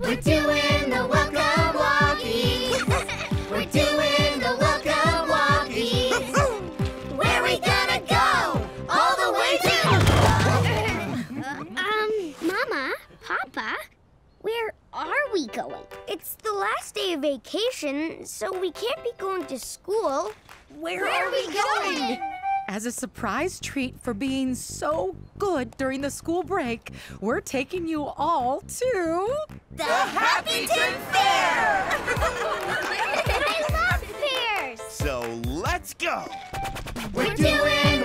We're doing the welcome walkies. We're doing the welcome walkies. Where we gonna go? All the way to. Um, Mama, Papa, where are we going? It's the last day of vacation, so we can't be going to school. Where, are we going? As a surprise treat for being so good during the school break, we're taking you all to. The Happyton Fair. I love fairs! So let's go. We're doing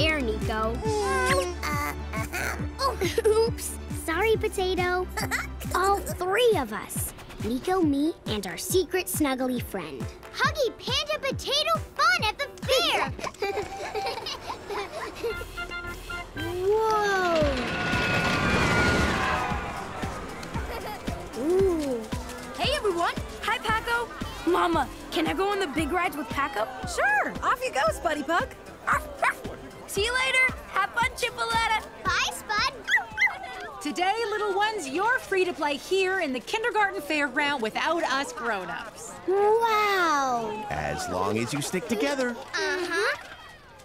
fun at the fair, Nico. Um, uh, um, oh, oops. Sorry, Potato. All three of us. Nico, me, and our secret snuggly friend. Huggy Panda Potato fun at the fair! Whoa! Ooh. Hey everyone! Hi Paco! Mama, can I go on the big rides with Paco? Sure, off you go, Spuddy Pug. See you later! Have fun, Chipoletta! Bye, Spud! Today, little ones, you're free to play here in the kindergarten fairground without us grown-ups. Wow! As long as you stick together. Uh-huh.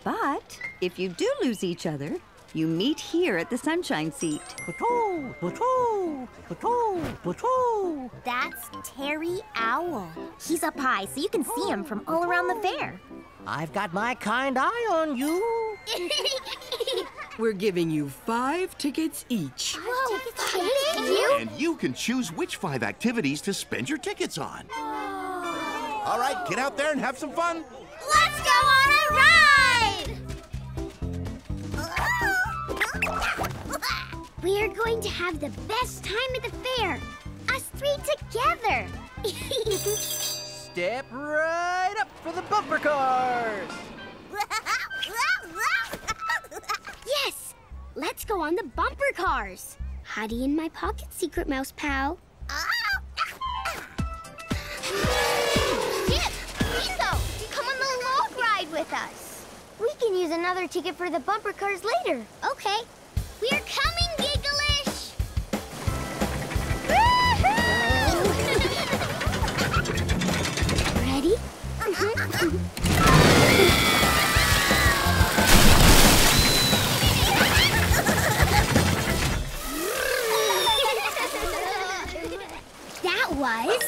But if you do lose each other, you meet here at the Sunshine Seat. Patrol, patrol, patrol, patrol. That's Terry Owl. He's up high, so you can see him from all around the fair. I've got my kind eye on you. We're giving you five tickets each. Whoa, thank you! And you can choose which five activities to spend your tickets on. Oh. All right, get out there and have some fun. Let's go on a ride! We are going to have the best time at the fair. Us three together. Step right up for the bumper cars. yes! Let's go on the bumper cars. Hidey in my pocket, secret mouse pal. Skip! Nico! Come on the log ride with us. We can use another ticket for the bumper cars later. Okay. We're coming, Gigglish! Was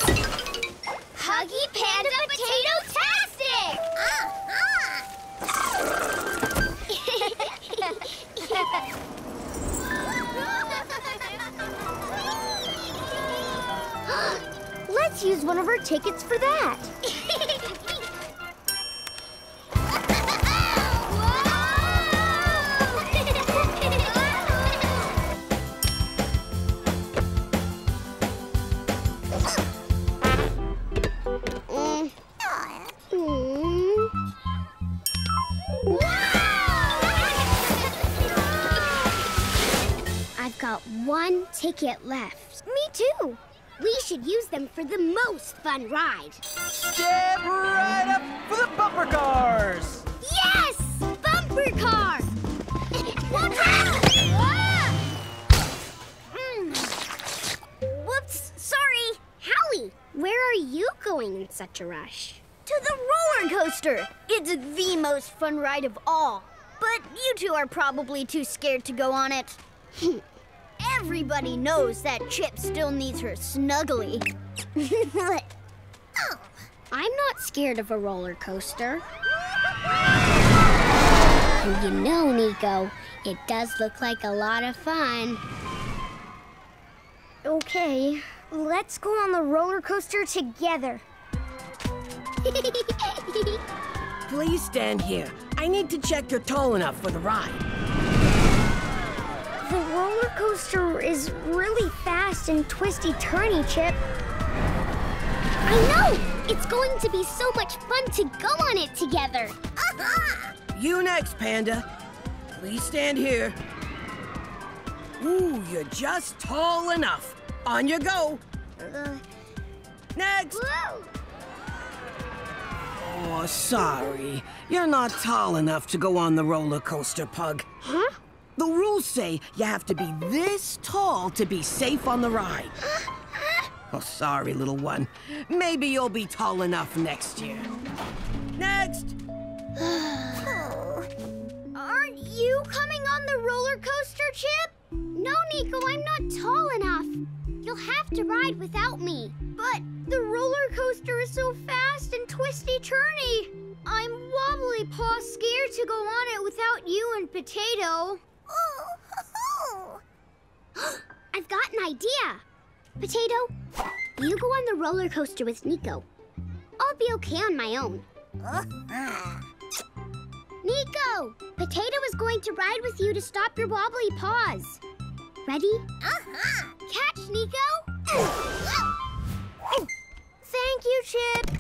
Huggy Panda Potato Tastic! Let's use one of our tickets for that. got one ticket left. Me too. We should use them for the most fun ride. Step right up for the bumper cars. Yes! Bumper cars! Watch out! Mm. Whoops, sorry. Howie, where are you going in such a rush? To the roller coaster. It's the most fun ride of all. But you two are probably too scared to go on it. Everybody knows that Chip still needs her snuggly. Oh, I'm not scared of a roller coaster. And you know, Nico, it does look like a lot of fun. okay, let's go on the roller coaster together. Please stand here. I need to check you're tall enough for the ride. The roller coaster is really fast and twisty turny, Chip. I know! It's going to be so much fun to go on it together. You next, Panda. Please stand here. Ooh, you're just tall enough. On your go. Uh, Next. whoa! Oh, sorry. You're not tall enough to go on the roller coaster, Pug. Huh? The rules say you have to be this tall to be safe on the ride. Oh, sorry, little one. Maybe you'll be tall enough next year. Next! Aren't you coming on the roller coaster, Chip? No, Nico, I'm not tall enough. You'll have to ride without me. But the roller coaster is so fast and twisty turny. I'm wobbly paw scared to go on it without you and Potato. I've got an idea. Potato, you go on the roller coaster with Nico. I'll be okay on my own. Nico, Potato is going to ride with you to stop your wobbly paws. Ready? Uh-huh. Catch, Nico. Thank you, Chip.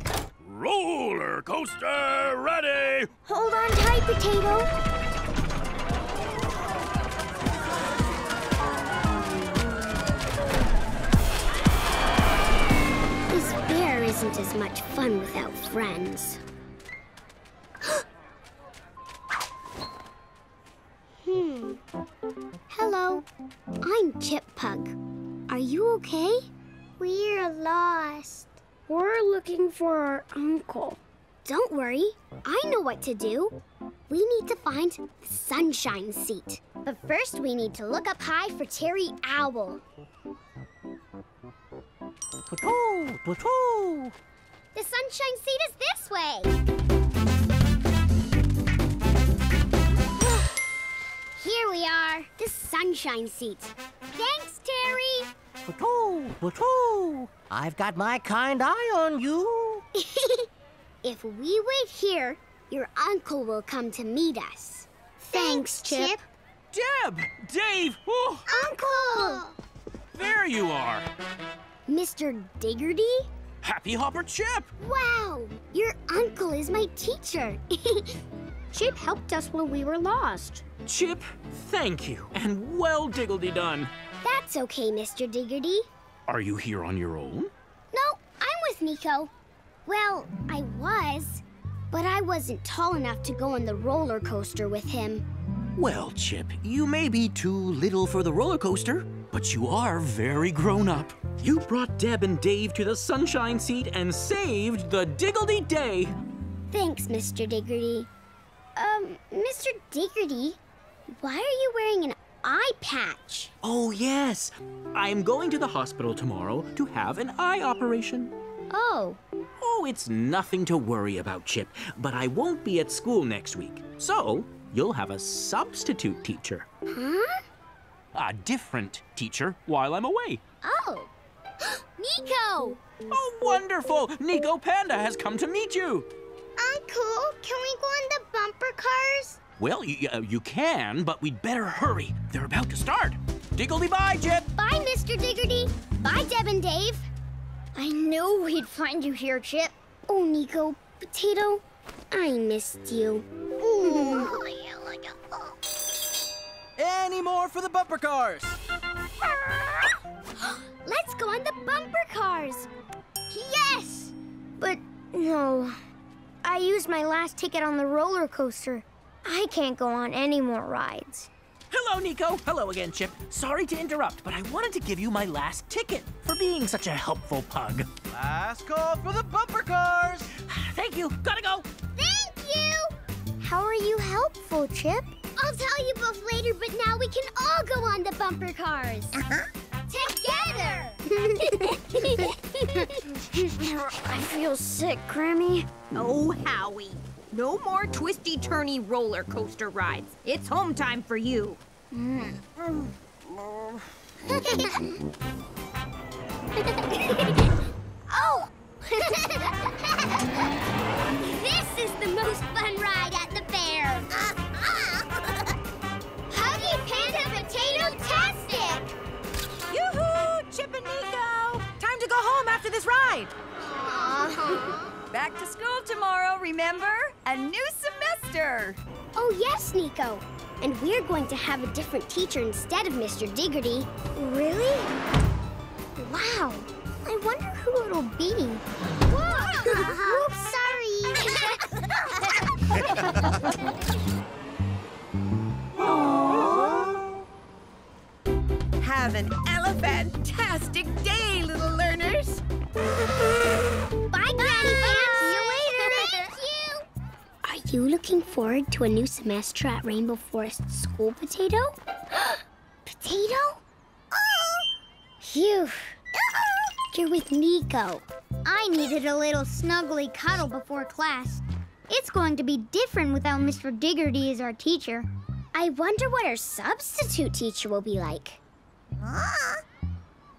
Roller coaster ready! Hold on tight, Potato. Isn't as much fun without friends. hmm. Hello. I'm Chip Pug. Are you okay? We're lost. We're looking for our uncle. Don't worry. I know what to do. We need to find the sunshine seat. But first, we need to look up high for Terry Owl. The sunshine seat is this way. Here we are, the sunshine seat. Thanks, Terry. I've got my kind eye on you. If we wait here, your uncle will come to meet us. Thanks, Chip. Deb! Dave! Oh, Uncle! there you are! Mr. Diggerty? Happy Hopper Chip! Wow, your uncle is my teacher. Chip helped us when we were lost. Chip, thank you, and well diggledy done. That's okay, Mr. Diggerty. Are you here on your own? No, I'm with Nico. Well, I was, but I wasn't tall enough to go on the roller coaster with him. Well, Chip, you may be too little for the roller coaster, but you are very grown up. You brought Deb and Dave to the sunshine seat and saved the Diggledy Day. Thanks, Mr. Diggerty. Um, Mr. Diggerty, why are you wearing an eye patch? Oh, yes. I'm going to the hospital tomorrow to have an eye operation. Oh, Oh, it's nothing to worry about, Chip, but I won't be at school next week. So, you'll have a substitute teacher. huh? A different teacher while I'm away. Oh, Nico! Oh, wonderful! Nico Panda has come to meet you. Uncle, can we go on the bumper cars? Well, you, uh, you can, but we'd better hurry. They're about to start. Diggledy bye, Chip. Bye, Mr. Diggerty. Bye, Deb and Dave. I knew we'd find you here, Chip. Oh, Nico, Potato, I missed you. Any more for the bumper cars? Let's go on the bumper cars. Yes! But no. I used my last ticket on the roller coaster. I can't go on any more rides. Hello, Nico. Hello again, Chip. Sorry to interrupt, but I wanted to give you my last ticket for being such a helpful pug. Last call for the bumper cars. Thank you. Gotta go. Thank you. How are you helpful, Chip? I'll tell you both later, but now we can all go on the bumper cars. Uh -huh. Together. I feel sick, Grammy. Oh, Howie. No more twisty turny roller coaster rides. It's home time for you. oh! this is the most fun ride at the fair. Huggy Panda Potato Tastic! Yoo-hoo! Chip and Nico! Time to go home after this ride. Back to school tomorrow, remember? A new semester. Oh, yes, Nico. And we're going to have a different teacher instead of Mr. Diggerty. Really? Wow. I wonder who it'll be. Oops, Have an elephantastic day, little learners. Bye, Granny. See you later. Thank you. Are you looking forward to a new semester at Rainbow Forest School, Potato? Potato? Phew. You're with Nico. I needed a little snuggly cuddle before class. It's going to be different without Mr. Diggerty as our teacher. I wonder what our substitute teacher will be like.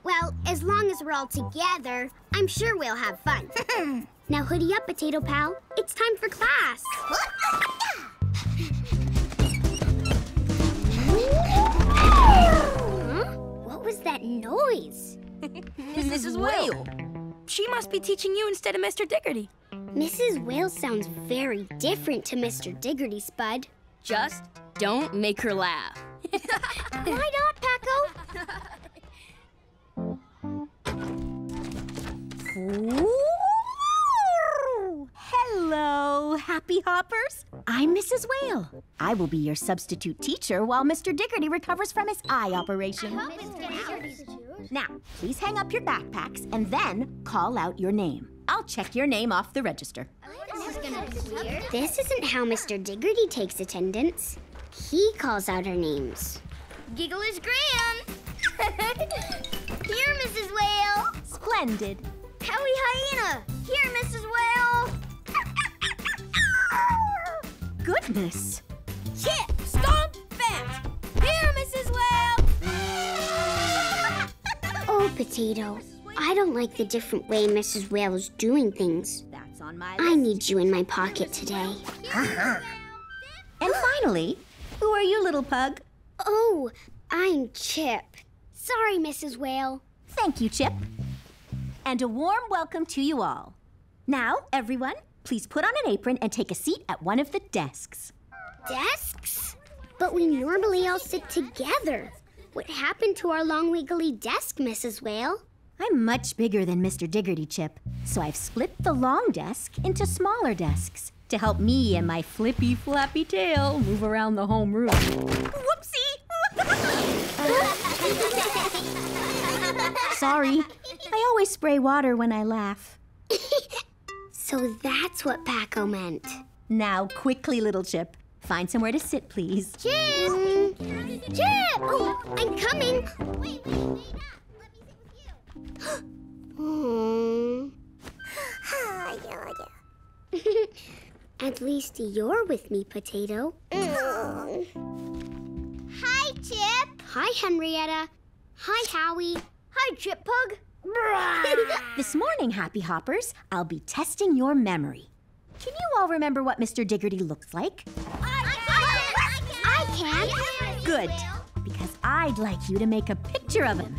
Well, as long as we're all together, I'm sure we'll have fun. now hoodie up, Potato Pal. It's time for class. huh? What was that noise? Mrs. Whale. She must be teaching you instead of Mr. Diggerty. Mrs. Whale sounds very different to Mr. Diggerty, Spud. Just don't make her laugh. Why not, Paco? Hello, happy hoppers. I'm Mrs. Whale. I will be your substitute teacher while Mr. Diggerty recovers from his eye operation. Now, please hang up your backpacks and then call out your name. I'll check your name off the register. This isn't how Mr. Diggerty takes attendance. He calls out our names. Giggle is grand. Here, Mrs. Whale. Splendid. Howie Hyena. Here, Mrs. Whale. Goodness. Chip, stomp, fat. Here, Mrs. Whale. Oh, Potato. I don't like the different way Mrs. Whale is doing things. That's on my I need you in my pocket today. Uh-huh. And finally, who are you, little pug? Oh, I'm Chip. Sorry, Mrs. Whale. Thank you, Chip. And a warm welcome to you all. Now, everyone, please put on an apron and take a seat at one of the desks. Desks? But we normally all sit together. What happened to our long wiggly desk, Mrs. Whale? I'm much bigger than Mr. Diggerty Chip, so I've split the long desk into smaller desks to help me and my flippy flappy tail move around the home room. Whoopsie! Sorry, I always spray water when I laugh. So that's what Paco meant. Now, quickly, little Chip, find somewhere to sit, please. Chip! Chip! Oh, I'm coming. Wait, wait, wait up. Let me sit with you. Hmm. At least you're with me, Potato. Hi, Chip. Hi, Henrietta. Hi, Howie. Hi, Chip Pug. This morning, Happy Hoppers, I'll be testing your memory. Can you all remember what Mr. Diggerty looks like? I can. I can. I can. Good, because I'd like you to make a picture of him.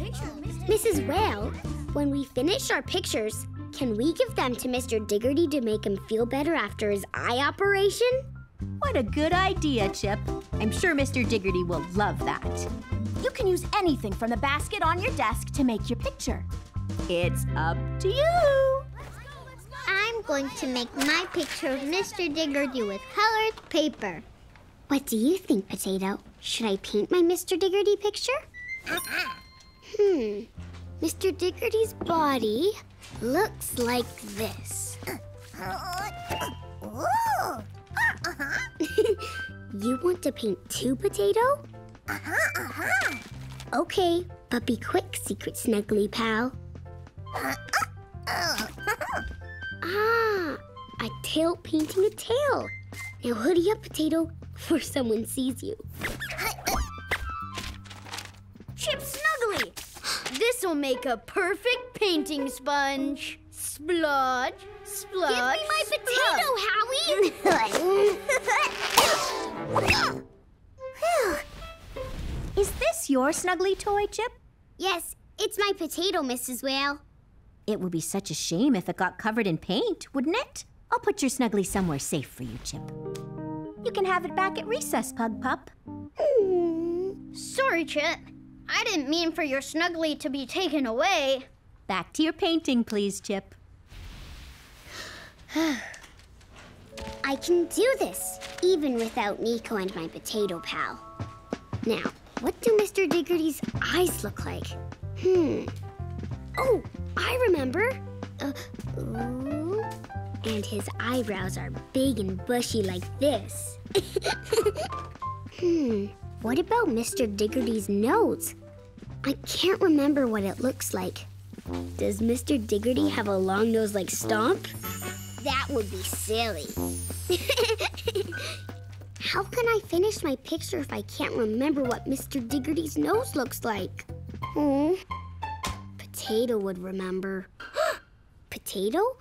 Mrs. Whale, when we finish our pictures, can we give them to Mr. Diggerty to make him feel better after his eye operation? What a good idea, Chip. I'm sure Mr. Diggerty will love that. You can use anything from the basket on your desk to make your picture. It's up to you. I'm going to make my picture of Mr. Diggerty with colored paper. What do you think, Potato? Should I paint my Mr. Diggerty picture? Hmm. Mr. Diggerty's body looks like this. you want to paint two, Potato? Okay, but be quick, Secret Snuggly Pal. ah, a tail painting a tail. Now hoodie up, Potato, before someone sees you. Chip Snuggly. This'll make a perfect painting sponge. Splodge, splodge. Give me my potato, Howie! Is this your snuggly toy, Chip? yes, it's my potato, Mrs. Whale. It would be such a shame if it got covered in paint, wouldn't it? I'll put your snuggly somewhere safe for you, Chip. You can have it back at recess, Pug Pup. Hmm. Sorry, Chip. I didn't mean for your snuggly to be taken away. Back to your painting, please, Chip. I can do this, even without Nico and my potato pal. Now, what do Mr. Diggerty's eyes look like? Hmm. Oh, I remember. Uh, ooh. And his eyebrows are big and bushy like this. hmm. What about Mr. Diggerty's nose? I can't remember what it looks like. Does Mr. Diggerty have a long nose like Stomp? That would be silly. How can I finish my picture if I can't remember what Mr. Diggerty's nose looks like? Oh, Potato would remember. potato?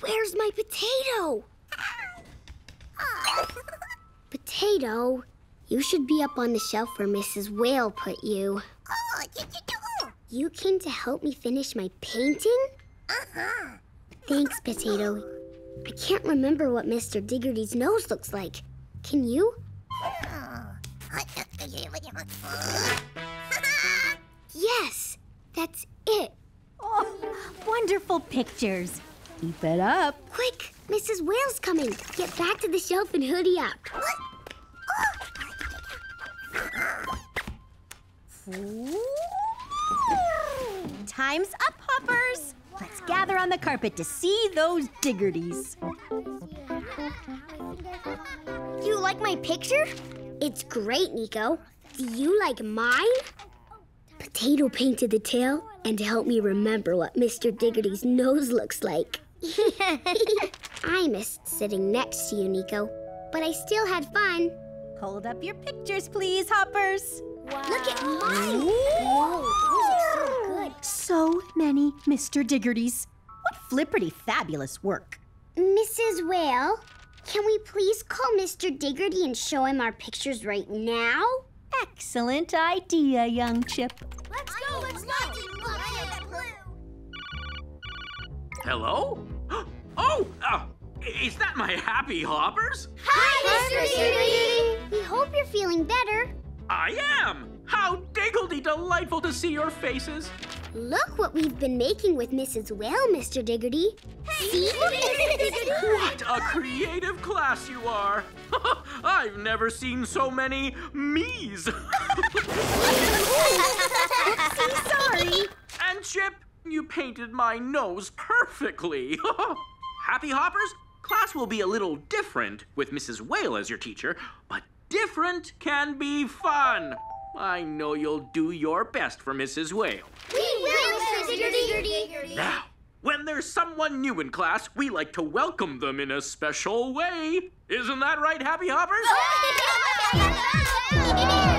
Where's my potato? potato, you should be up on the shelf where Mrs. Whale put you. Oh, You came to help me finish my painting? Uh-huh. Thanks, Potato. I can't remember what Mr. Diggerty's nose looks like. Can you? yes, that's it. Oh, wonderful pictures. Keep it up. Quick, Mrs. Whale's coming. Get back to the shelf and hoodie up. Time's up, hoppers. Let's gather on the carpet to see those diggerties. Do you like my picture? It's great, Nico. Do you like mine? Potato painted the tail and helped me remember what Mr. Diggerty's nose looks like. I missed sitting next to you, Nico, but I still had fun. Hold up your pictures, please, hoppers. Look at mine! Whoa, those are so good. So many Mr. Diggertys. What flipperty fabulous work. Mrs. Whale, can we please call Mr. Diggerty and show him our pictures right now? Excellent idea, young Chip. Let's go, let's go! Hello? Oh, uh, is that my happy hoppers? Hi, Mr. Diggerty! We hope you're feeling better. I am! How diggledy delightful to see your faces! Look what we've been making with Mrs. Whale, Mr. Diggerty. See? What a creative class you are! I've never seen so many me's. Sorry. And Chip, you painted my nose perfectly. Happy hoppers? Class will be a little different with Mrs. Whale as your teacher, but different can be fun. I know you'll do your best for Mrs. Whale. We will, Mr. Diggerty. Now, when there's someone new in class, we like to welcome them in a special way. Isn't that right, Happy Hoppers?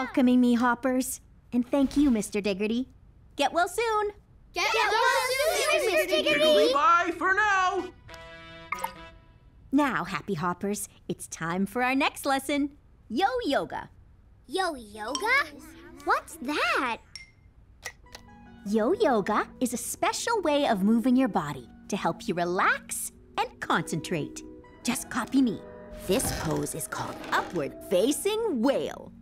welcoming me, hoppers. And thank you, Mr. Diggerty. Get well soon. Get well soon, Mr. Giggly bye for now. Now, happy hoppers, it's time for our next lesson Yo Yoga. Yo yoga? What's that? Yo Yoga is a special way of moving your body to help you relax and concentrate. Just copy me. This pose is called Upward Facing Whale.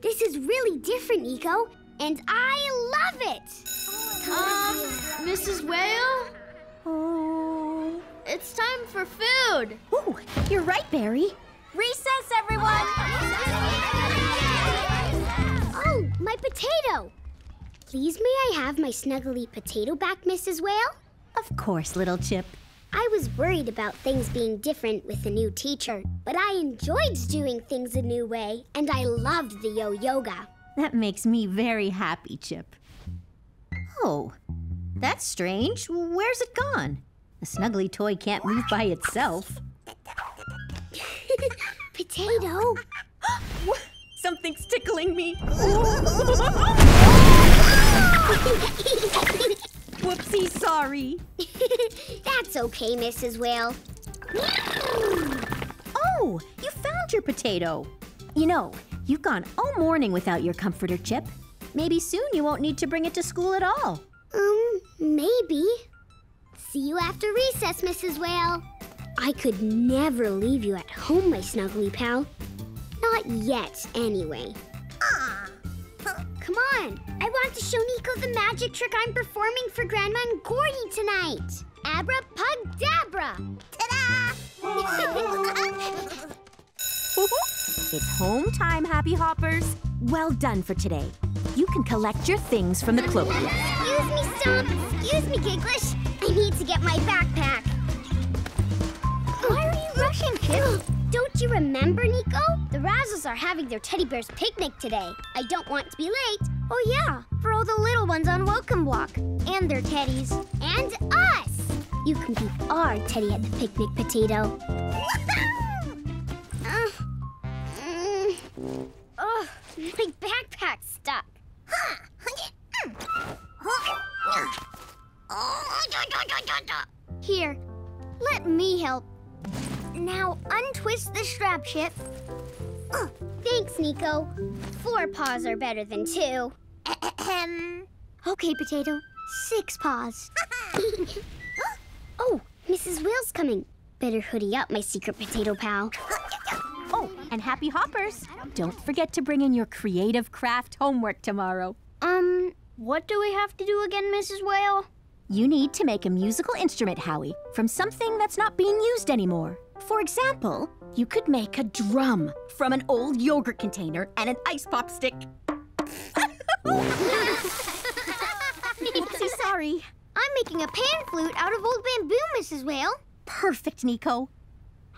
This is really different, Nico, and I love it. Um, Mrs. Whale, Oh. it's time for food. Ooh, you're right, Barry. Recess, everyone! Oh, my potato. Please, may I have my snuggly potato back, Mrs. Whale? Of course, little Chip. I was worried about things being different with the new teacher, but I enjoyed doing things a new way, and I loved the yo yoga. That makes me very happy, Chip. Oh, that's strange. Where's it gone? A snuggly toy can't move by itself. Potato. Something's tickling me. Whoopsie, sorry. That's okay, Mrs. Whale. Oh, you found your potato. You know, you've gone all morning without your comforter, Chip. Maybe soon you won't need to bring it to school at all. Um, maybe. See you after recess, Mrs. Whale. I could never leave you at home, my snuggly pal. Not yet, anyway. Come on! I want to show Nico the magic trick I'm performing for Grandma and Gordy tonight. Abra Pug Dabra! Ta-da! It's home time, Happy Hoppers. Well done for today. You can collect your things from the cloakroom. Excuse me, Stomp. Excuse me, Gigglish. I need to get my backpack. Why rushing, Chip? Don't you remember, Nico? The Razzles are having their teddy bears picnic today. I don't want to be late. Oh, yeah, for all the little ones on Welcome Block. And their teddies. And us! You can be our teddy at the picnic, Potato. uh, mm, oh, my backpack's stuck. Here, let me help. Now untwist the strap, Chip. Oh, thanks, Nico. Four paws are better than two. okay, Potato. Six paws. oh, Mrs. Whale's coming. Better hoodie up, my secret potato pal. Oh, and Happy Hoppers, don't forget to bring in your creative craft homework tomorrow. Um, what do we have to do again, Mrs. Whale? You need to make a musical instrument, Howie, from something that's not being used anymore. For example, you could make a drum from an old yogurt container and an ice pop stick. Oopsie, sorry. I'm making a pan flute out of old bamboo, Mrs. Whale. Perfect, Nico.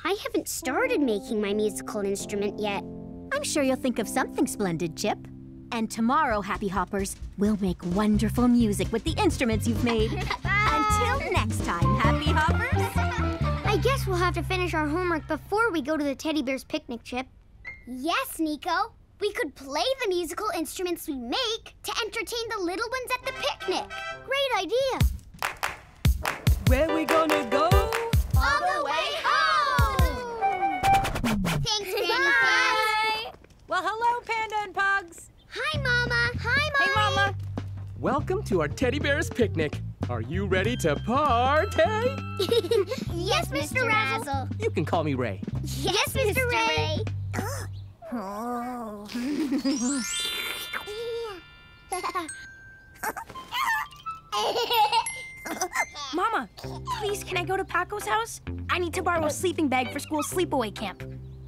I haven't started making my musical instrument yet. I'm sure you'll think of something splendid, Chip. And tomorrow, Happy Hoppers, we'll make wonderful music with the instruments you've made. Until next time, Happy Hoppers. I guess we'll have to finish our homework before we go to the teddy bear's picnic, Chip. Yes, Nico. We could play the musical instruments we make to entertain the little ones at the picnic. Great idea. Where we gonna go? All the way home! Thanks, Granny Bye! Well, hello, Panda and Pugs. Hi, Mama. Hi, Mommy. Hey, Mama. Welcome to our teddy bear's picnic. Are you ready to party? yes, Mr. Razzle. You can call me Ray. Yes, Mr. Ray. Mama, please, can I go to Paco's house? I need to borrow a sleeping bag for school sleepaway camp.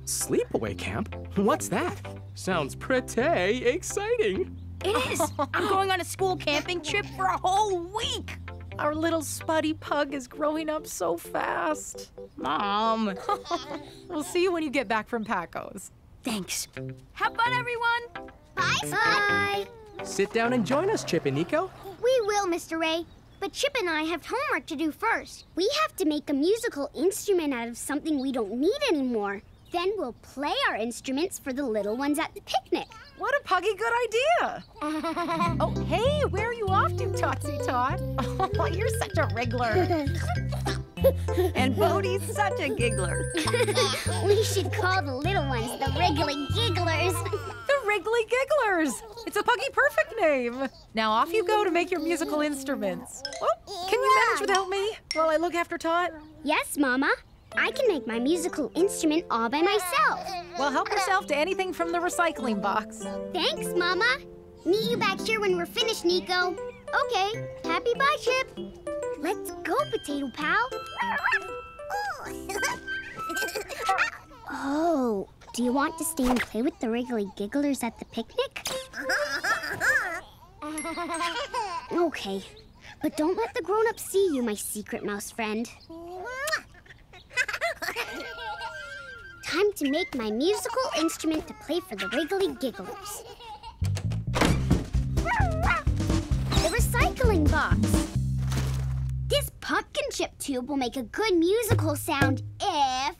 Sleepaway camp? What's that? Sounds pretty exciting. It is. I'm going on a school camping trip for a whole week. Our little spuddy pug is growing up so fast. Mom. we'll see you when you get back from Paco's. Thanks. Have fun, everyone. Bye, Bye. Sit down and join us, Chip and Nico. We will, Mr. Ray. But Chip and I have homework to do first. We have to make a musical instrument out of something we don't need anymore. Then we'll play our instruments for the little ones at the picnic. What a puggy good idea! oh, hey, where are you off to, Totsy Tot? Oh, you're such a wriggler. and Bodie's such a giggler. we should call the little ones the Wriggly Gigglers. the Wriggly Gigglers! It's a puggy perfect name. Now off you go to make your musical instruments. Oh, can you manage without me while I look after Tot? Yes, Mama. I can make my musical instrument all by myself. Well, help yourself to anything from the recycling box. Thanks, Mama. Meet you back here when we're finished, Nico. Okay, happy bye, Chip. Let's go, Potato Pal. oh, do you want to stay and play with the Wriggly Gigglers at the picnic? okay, but don't let the grown-ups see you, my secret mouse friend. Time to make my musical instrument to play for the Wriggly Gigglers. The recycling box. This pumpkin chip tube will make a good musical sound if...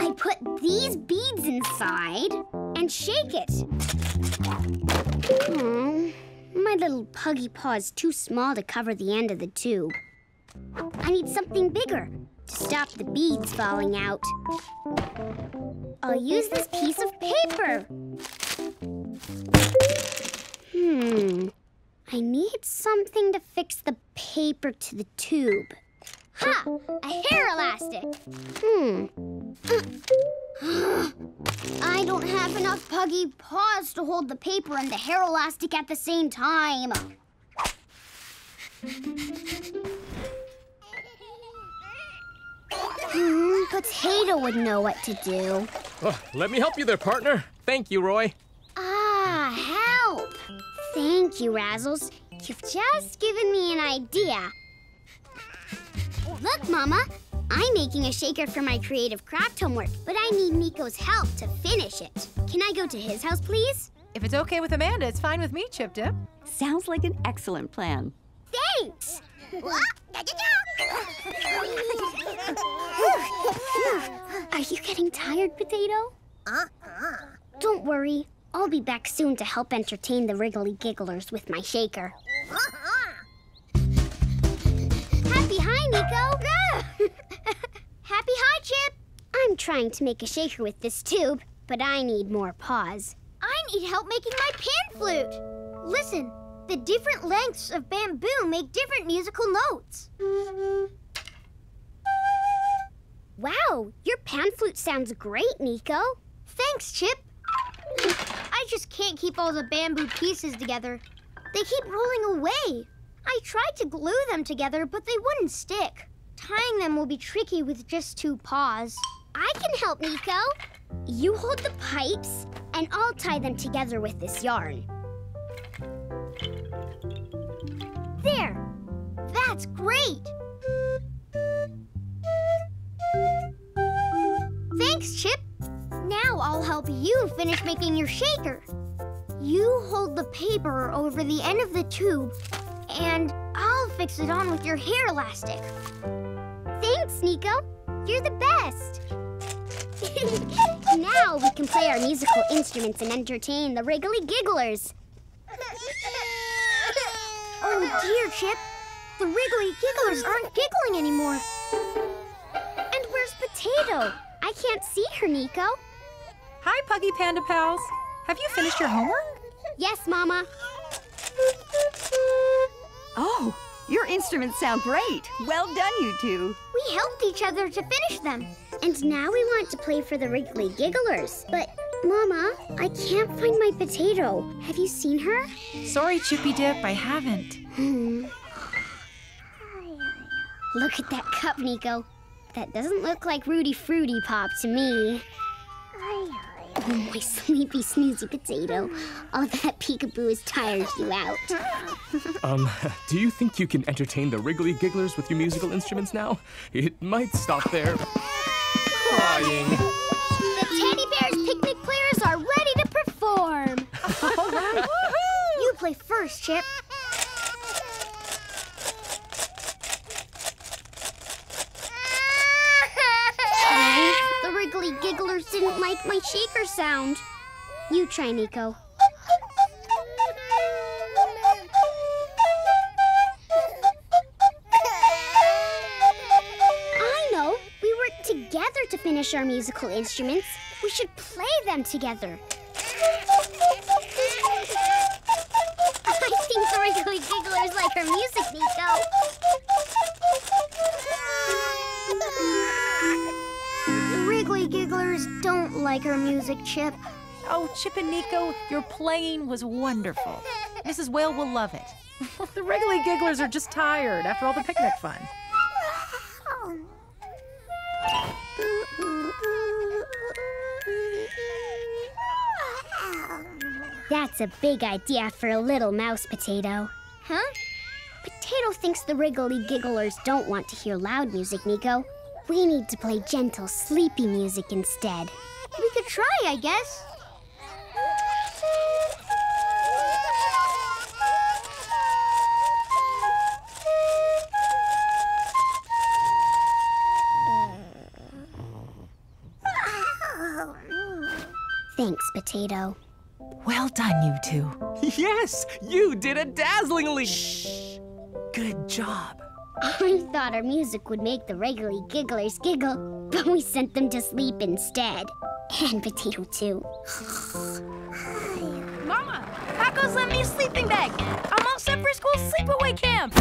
I put these beads inside and shake it. Hmm. My little puggy paw is too small to cover the end of the tube. I need something bigger to stop the beads falling out. I'll use this piece of paper. Hmm. I need something to fix the paper to the tube. Ha! A hair elastic. Hmm. I don't have enough puggy paws to hold the paper and the hair elastic at the same time. Hmm, Potato would know what to do. Oh, let me help you there, partner. Thank you, Roy. Ah, help! Thank you, Razzles. You've just given me an idea. Look, Mama, I'm making a shaker for my creative craft homework, but I need Nico's help to finish it. Can I go to his house, please? If it's okay with Amanda, it's fine with me, Chip Dip. Sounds like an excellent plan. Thanks! Are you getting tired, Potato? Uh-uh. Don't worry. I'll be back soon to help entertain the Wriggly Gigglers with my shaker. Uh-uh. Nico! Happy hi, Chip! I'm trying to make a shaker with this tube, but I need more paws. I need help making my pan flute. Listen, the different lengths of bamboo make different musical notes. Wow, your pan flute sounds great, Nico. Thanks, Chip. I just can't keep all the bamboo pieces together. They keep rolling away. I tried to glue them together, but they wouldn't stick. Tying them will be tricky with just two paws. I can help, Nico. You hold the pipes, and I'll tie them together with this yarn. There! That's great! Thanks, Chip. Now I'll help you finish making your shaker. You hold the paper over the end of the tube, and I'll fix it on with your hair elastic. Thanks, Nico. You're the best. now we can play our musical instruments and entertain the Wriggly Gigglers. Oh dear, Chip. The Wriggly Gigglers aren't giggling anymore. And where's Potato? I can't see her, Nico. Hi, Puggy Panda Pals. Have you finished your homework? Yes, Mama. Oh, your instruments sound great. Well done, you two. We helped each other to finish them. And now we want to play for the Wriggly Gigglers. But, Mama, I can't find my potato. Have you seen her? Sorry, Chippy Dip, I haven't. Hmm. Look at that cup, Nico. That doesn't look like Rudy Fruity Pop to me. Oh, my sleepy snoozy potato. All that peekaboo has tired you out. Um, do you think you can entertain the Wriggly Gigglers with your musical instruments now? It might stop there. Crying. The Teddy Bears picnic players are ready to perform. you play first, Chip. Wriggly Gigglers didn't like my shaker sound. You try, Nico. I know. We work together to finish our musical instruments. We should play them together. I think the Wriggly Gigglers like our music, Nico. Don't like her music, Chip. Oh, Chip and Nico, your playing was wonderful. Mrs. Whale will love it. the Wriggly Gigglers are just tired after all the picnic fun. That's a big idea for a little mouse potato. Huh? Potato thinks the Wriggly Gigglers don't want to hear loud music, Nico. We need to play gentle, sleepy music instead. We could try, I guess. Thanks, Potato. Well done, you two. Yes, you did it dazzlingly. Shh. Good job. I thought our music would make the Wriggly Gigglers giggle, but we sent them to sleep instead. And Potato too. Mama, Paco's lent me a sleeping bag. I'm all set for school sleepaway camp.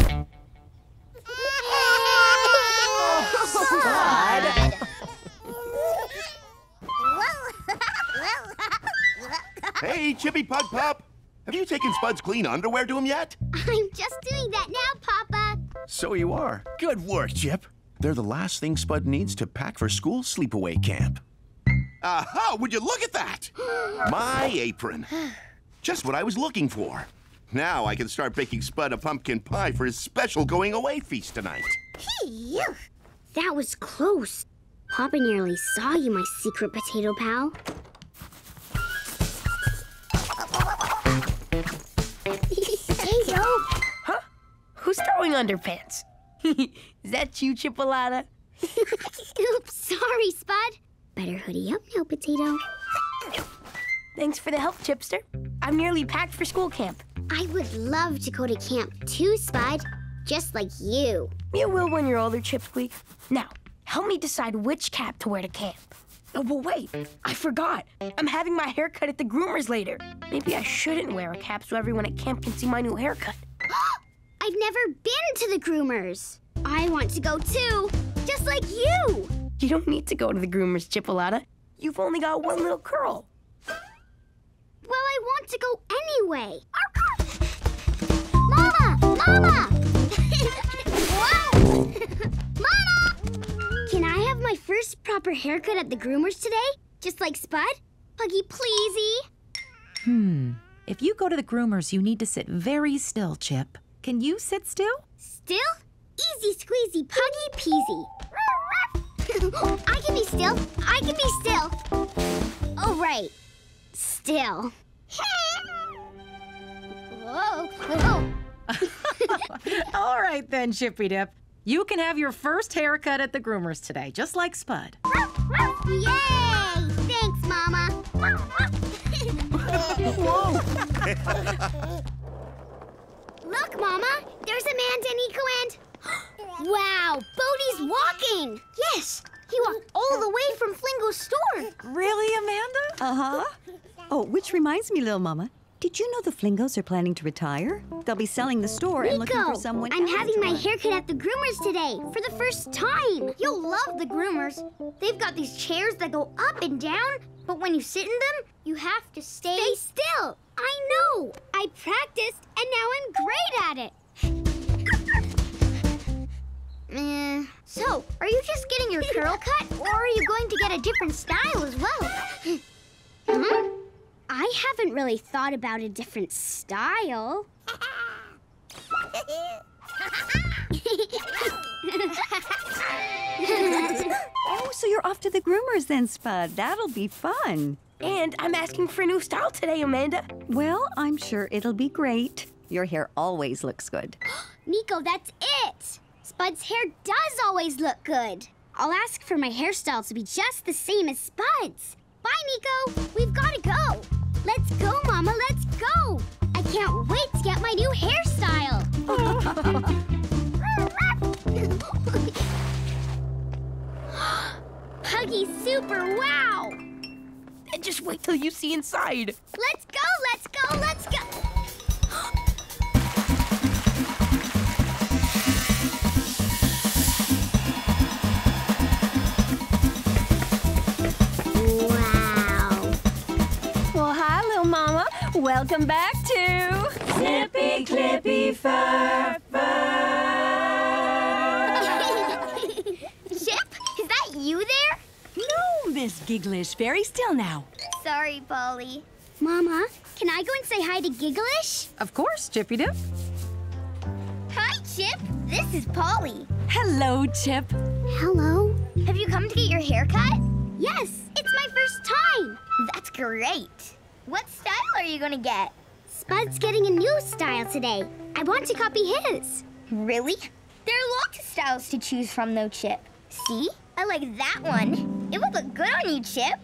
Hey, Chippy Pug Pop. Have you taken Spud's clean underwear to him yet? I'm just doing that now, Papa. So you are. Good work, Chip. They're the last thing Spud needs to pack for school sleepaway camp. Aha! Would you look at that? My apron. Just what I was looking for. Now I can start baking Spud a pumpkin pie for his special going away feast tonight. Phew. That was close. Papa nearly saw you, my secret potato pal. potato! Huh? Who's throwing underpants? Is that you, Chipolata? Oops, sorry, Spud. Better hoodie up now, Potato. Thanks for the help, Chipster. I'm nearly packed for school camp. I would love to go to camp too, Spud. Just like you. You will when you're older, Chipsqueak. Now, help me decide which cap to wear to camp. Oh, but wait, I forgot. I'm having my hair cut at the groomers later. Maybe I shouldn't wear a cap so everyone at camp can see my new haircut. I've never been to the groomers. I want to go too, just like you. You don't need to go to the groomers, Chipolata. You've only got one little curl. Well, I want to go anyway. Mama! Mama! Whoa! Mama! Can I have my first proper haircut at the groomers today? Just like Spud? Puggy, pleasey. Hmm. If you go to the groomers, you need to sit very still, Chip. Can you sit still? Still? Easy squeezy, puggy peasy. I can be still. I can be still. Oh, right. Still. Whoa. Whoa. All right then, Chippy Dip. You can have your first haircut at the groomers today, just like Spud. Yay! Thanks, Mama. Whoa. Look, Mama. There's Amanda, Nico, and... wow, Bodie's walking. Yes, he walked all the way from Flingo's store. Really, Amanda? Uh huh. Oh, which reminds me, little mama. Did you know the Flingos are planning to retire? They'll be selling the store and looking for someone. I'm having my haircut at the groomers today for the first time. You'll love the groomers. They've got these chairs that go up and down, but when you sit in them, you have to stay, still. I know. I practiced, and now I'm great at it. Eh, so, are you just getting your curl cut, or are you going to get a different style as well? Hmm? I haven't really thought about a different style. Oh, so you're off to the groomers then, Spud. That'll be fun. And I'm asking for a new style today, Amanda. Well, I'm sure it'll be great. Your hair always looks good. Nico, that's it. Spud's hair does always look good. I'll ask for my hairstyle to be just the same as Spud's. Bye, Nico. We've got to go. Let's go, Mama. Let's go. I can't wait to get my new hairstyle. Huggy Super Wow. And just wait till you see inside. Let's go. Let's go. Let's go. Welcome back to Zippy Clippy Fur Chip, is that you there? No, Miss Gigglish. Very still now. Sorry, Polly. Mama, can I go and say hi to Gigglish? Of course, Chippy Dip. Hi, Chip. This is Polly. Hello, Chip. Hello. Have you come to get your hair cut? Yes, it's my first time. That's great. What style are you gonna get? Spud's getting a new style today. I want to copy his. Really? There are lots of styles to choose from, though, Chip. See? I like that one. It would look good on you, Chip.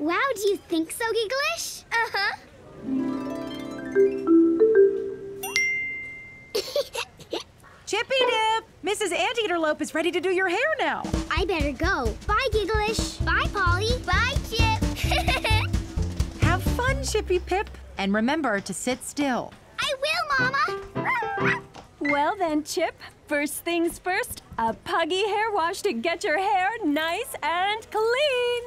Wow, do you think so, Gigglish? Uh-huh. Chippy Dip, Mrs. Anteaterlope is ready to do your hair now. I better go. Bye, Gigglish. Bye, Polly. Bye, Chip. Have fun, Chippy Pip. And remember to sit still. I will, Mama. Well then, Chip, first things first, a puggy hair wash to get your hair nice and clean.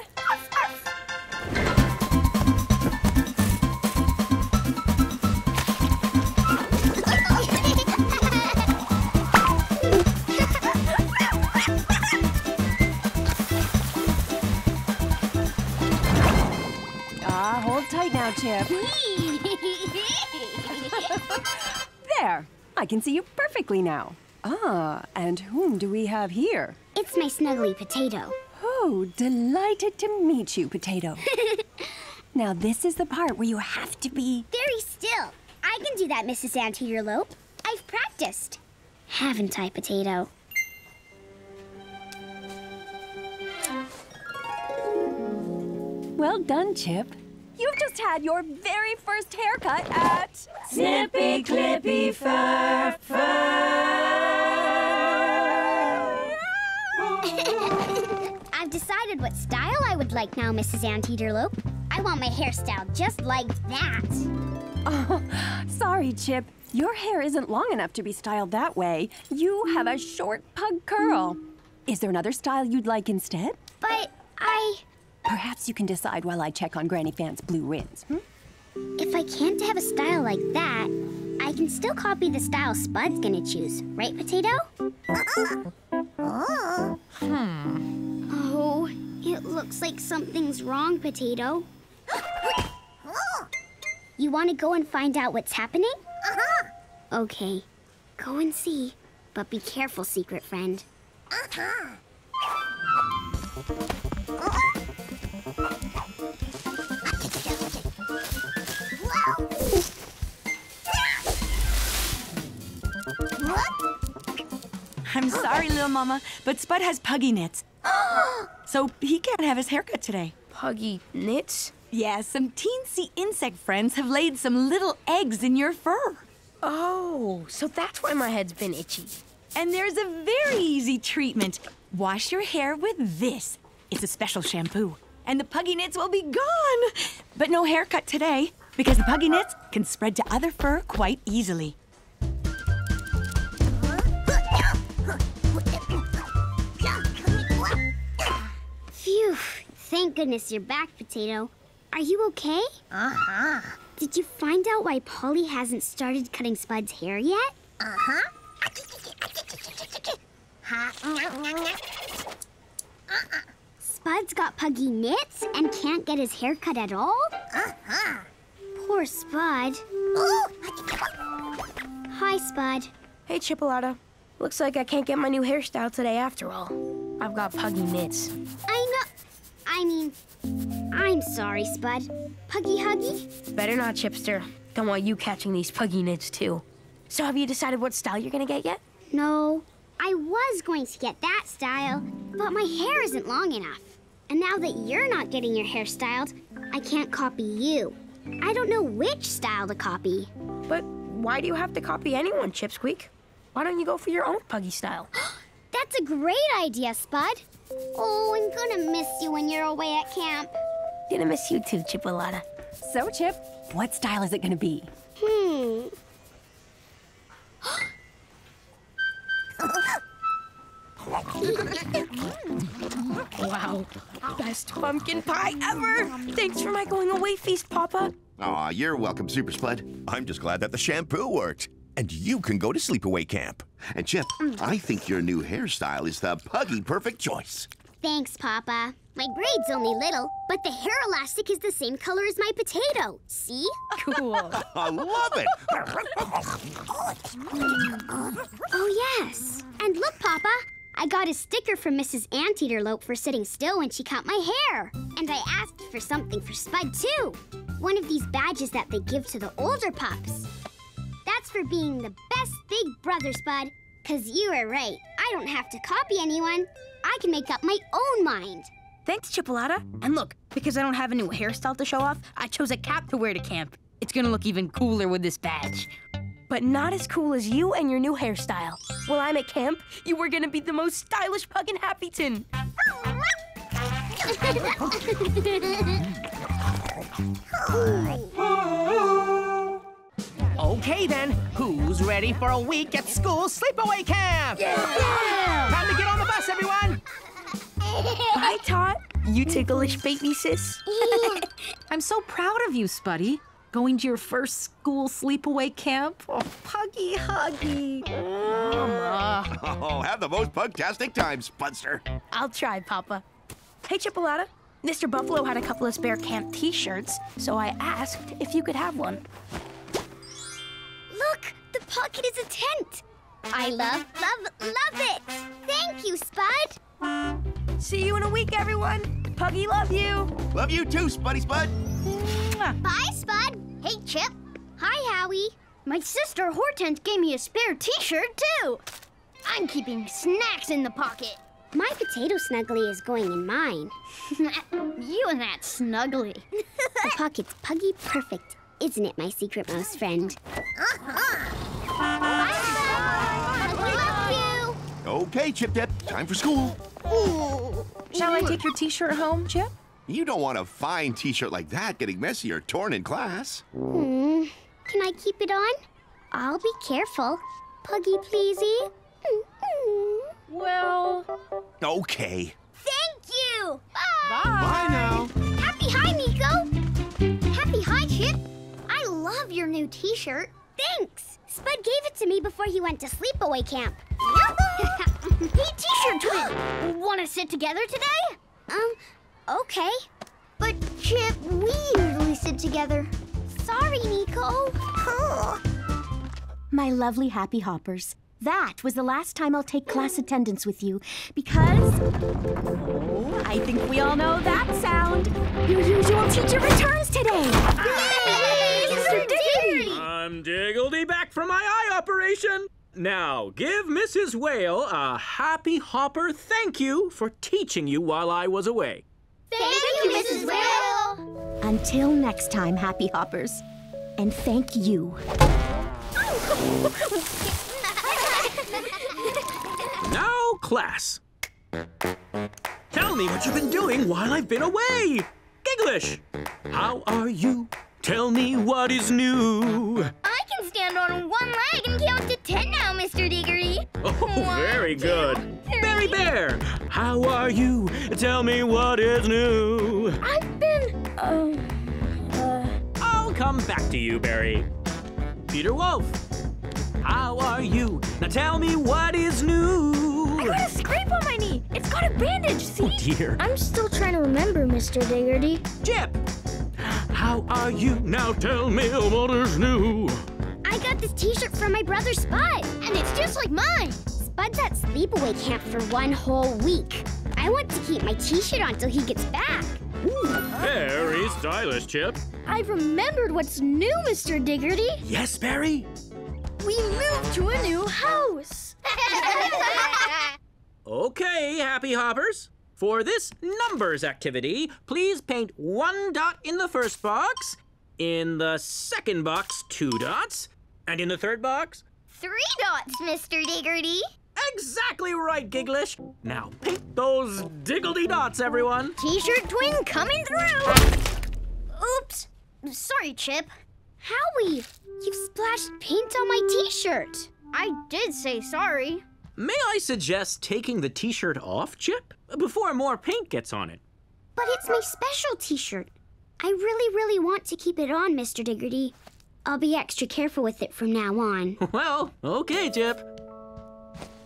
Ah, hold tight now, Chip. There, I can see you perfectly now. Ah, and whom do we have here? It's my snuggly potato. Oh, delighted to meet you, Potato. now, this is the part where you have to be. Very still. I can do that, Mrs. Anteaterlope. I've practiced. Haven't I, Potato? Well done, Chip. You've just had your very first haircut at Snippy Clippy Fur Fur. I've decided what style I would like now, Mrs. Anteaterlope. I want my hairstyle just like that. Oh, sorry, Chip. Your hair isn't long enough to be styled that way. You have a short pug curl. Is there another style you'd like instead? But I. Perhaps you can decide while I check on Granny Fan's blue rims. Hmm? If I can't have a style like that, I can still copy the style Spud's gonna choose, right, Potato? oh. Hmm. Oh, it looks like something's wrong, Potato. you want to go and find out what's happening? Uh-huh. Okay, go and see. But be careful, secret friend. Uh-huh. I'm sorry, little mama, but Spud has puggy nits. so he can't have his haircut today. Puggy nits? Yeah, some teensy insect friends have laid some little eggs in your fur. Oh, so that's why my head's been itchy. And there's a very easy treatment. Wash your hair with this. It's a special shampoo. And the puggy nits will be gone. But no haircut today, because the puggy nits can spread to other fur quite easily. Phew, thank goodness you're back, Potato. Are you okay? Uh-huh. Did you find out why Polly hasn't started cutting Spud's hair yet? Uh-huh. Spud's got puggy nits and can't get his hair cut at all? Uh-huh. Poor Spud. Hi, Spud. Hey, Chipolata. Looks like I can't get my new hairstyle today after all. I've got puggy nits. I know. I mean, I'm sorry, Spud. Puggy Huggy? Better not, Chipster. Don't want you catching these puggy nits, too. So have you decided what style you're gonna get yet? No. I was going to get that style, but my hair isn't long enough. And now that you're not getting your hair styled, I can't copy you. I don't know which style to copy. But why do you have to copy anyone, Chipsqueak? Why don't you go for your own puggy style? That's a great idea, Spud. Oh, I'm gonna miss you when you're away at camp. Gonna miss you too, Chipolata. So, Chip, what style is it going to be? Hmm. Wow. Best pumpkin pie ever! Thanks for my going away feast, Papa. Aw, you're welcome, Super Spud. I'm just glad that the shampoo worked. And you can go to sleepaway camp. And Chip, I think your new hairstyle is the puggy perfect choice. Thanks, Papa. My braid's only little, but the hair elastic is the same color as my potato. See? Cool. I love it. Oh, yes. And look, Papa. I got a sticker from Mrs. Anteaterlope for sitting still when she cut my hair. And I asked for something for Spud, too. One of these badges that they give to the older pups. That's for being the best big brother, Spud. Because you are right. I don't have to copy anyone. I can make up my own mind. Thanks, Chipolata. And look, because I don't have a new hairstyle to show off, I chose a cap to wear to camp. It's gonna look even cooler with this badge. But not as cool as you and your new hairstyle. While I'm at camp, you were gonna be the most stylish pug in Happyton. Okay then, who's ready for a week at school sleepaway camp? Yeah! Time to get on the bus, everyone! Hi, Tot. You ticklish baby sis. I'm so proud of you, Spuddy. Going to your first school sleepaway camp. Oh, Puggy Huggy. Mama. Oh, have the most pugtastic time, Spudster. I'll try, Papa. Hey, Chipolata. Mr. Buffalo had a couple of spare camp t-shirts, so I asked if you could have one. Look, the pocket is a tent. I love, love, love it. Thank you, Spud. See you in a week, everyone. Puggy, love you. Love you too, Spuddy Spud. Bye, Spud. Hey, Chip. Hi, Howie. My sister Hortense gave me a spare t-shirt, too. I'm keeping snacks in the pocket. My potato snuggly is going in mine. you and that snuggly. the pocket's puggy perfect, isn't it, my secret mouse friend? Love you. Okay, Chip Dip, time for school. Shall I take your t-shirt home, Chip? You don't want a fine t-shirt like that getting messy or torn in class. Hmm. Can I keep it on? I'll be careful. Puggy pleasey. Well... Okay. Thank you! Bye! Bye now. Happy hi, Nico! Happy hi, Chip! I love your new t-shirt. Thanks! Spud gave it to me before he went to sleepaway camp. hey, t-shirt twin! Want to sit together today? Um, okay. But, Chip, we usually sit together. Sorry, Nico. My lovely happy hoppers. That was the last time I'll take class attendance with you because. Oh, I think we all know that sound. Your usual teacher returns today. Yay! Mr. Diggy! I'm Diggledy back from my eye operation. Now, give Mrs. Whale a happy hopper thank you for teaching you while I was away. Thank, you, Mrs. Whale. Until next time, happy hoppers. And thank you. Now, class. Tell me what you've been doing while I've been away. Gigglish, how are you? Tell me what is new. I can stand on one leg and count to ten now, Mr. Diggerty. Oh, very good. Barry Bear, how are you? Tell me what is new. I've been. Oh. Uh, I'll come back to you, Barry. Peter Wolf, how are you? Now tell me what is new. I got a scrape on my knee. It's got a bandage, see? Oh dear. I'm still trying to remember, Mr. Diggerty. Chip, how are you? Now tell me what is new. I got this t-shirt from my brother Spud, and it's just like mine. Spud's at sleepaway camp for one whole week. I want to keep my t-shirt on till he gets back. Ooh, Very stylish, Chip. I've remembered what's new, Mr. Diggerty. Yes, Barry? We moved to a new house. Okay, Happy Hoppers. For this numbers activity, please paint one dot in the first box, in the second box, two dots, and in the third box, three dots, Mr. Diggerty. Exactly right, Gigglish. Now paint those diggledy dots, everyone. T-shirt twin coming through. Oops. Sorry, Chip. Howie, you've splashed paint on my t-shirt. I did say sorry. May I suggest taking the t-shirt off, Chip, before more paint gets on it? But it's my special t-shirt. I really, really want to keep it on, Mr. Diggerty. I'll be extra careful with it from now on. Well, okay, Chip.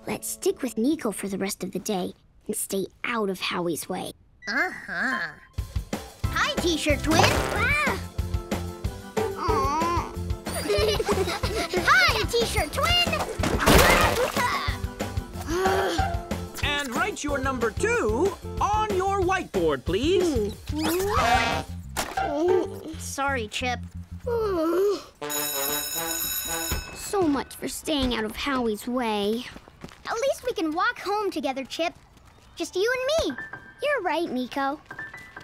Let's stick with Nico for the rest of the day and stay out of Howie's way. Uh-huh. Hi, T-shirt twin. Ah. Hi, T-shirt twin. And write your number two on your whiteboard, please. Sorry, Chip. so much for staying out of Howie's way. At least we can walk home together, Chip. Just you and me. You're right, Nico.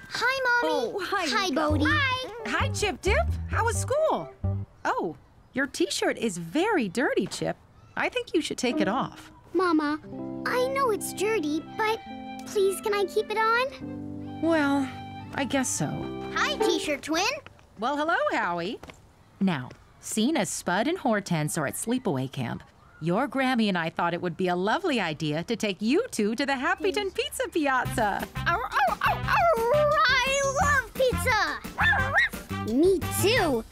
Hi, Mommy. Oh, hi, Hi, Bodie. Hi. Hi, Chip Dip. How was school? Oh, Your t shirt is very dirty, Chip. I think you should take it off. Mama, I know it's dirty, but please can I keep it on? Well, I guess so. Hi, T-shirt twin. Well, hello, Howie. Now, seeing as Spud and Hortense are at sleepaway camp, your Grammy and I thought it would be a lovely idea to take you two to the Happyton Pizza Piazza. Ow, ow, ow, I love pizza. Me too.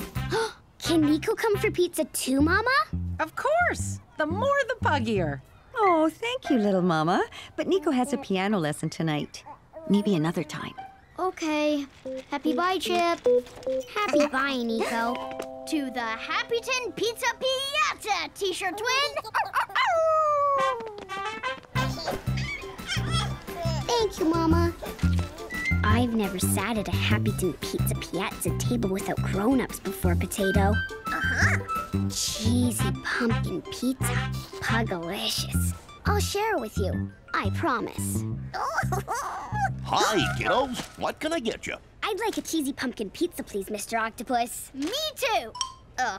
Can Nico come for pizza too, Mama? Of course. The more the puggier. Oh, thank you, little mama. But Nico has a piano lesson tonight. Maybe another time. Okay. Happy bye, Chip. Happy bye, Nico. To the Happyton Pizza Piazza, T-shirt twin. Thank you, Mama. I've never sat at a Happyton Pizza Piazza table without grown-ups before, Potato. Uh-huh. Cheesy pumpkin pizza. Pugalicious. I'll share it with you. I promise. Hi, kiddos. What can I get you? I'd like a cheesy pumpkin pizza, please, Mr. Octopus. Me too. Uh,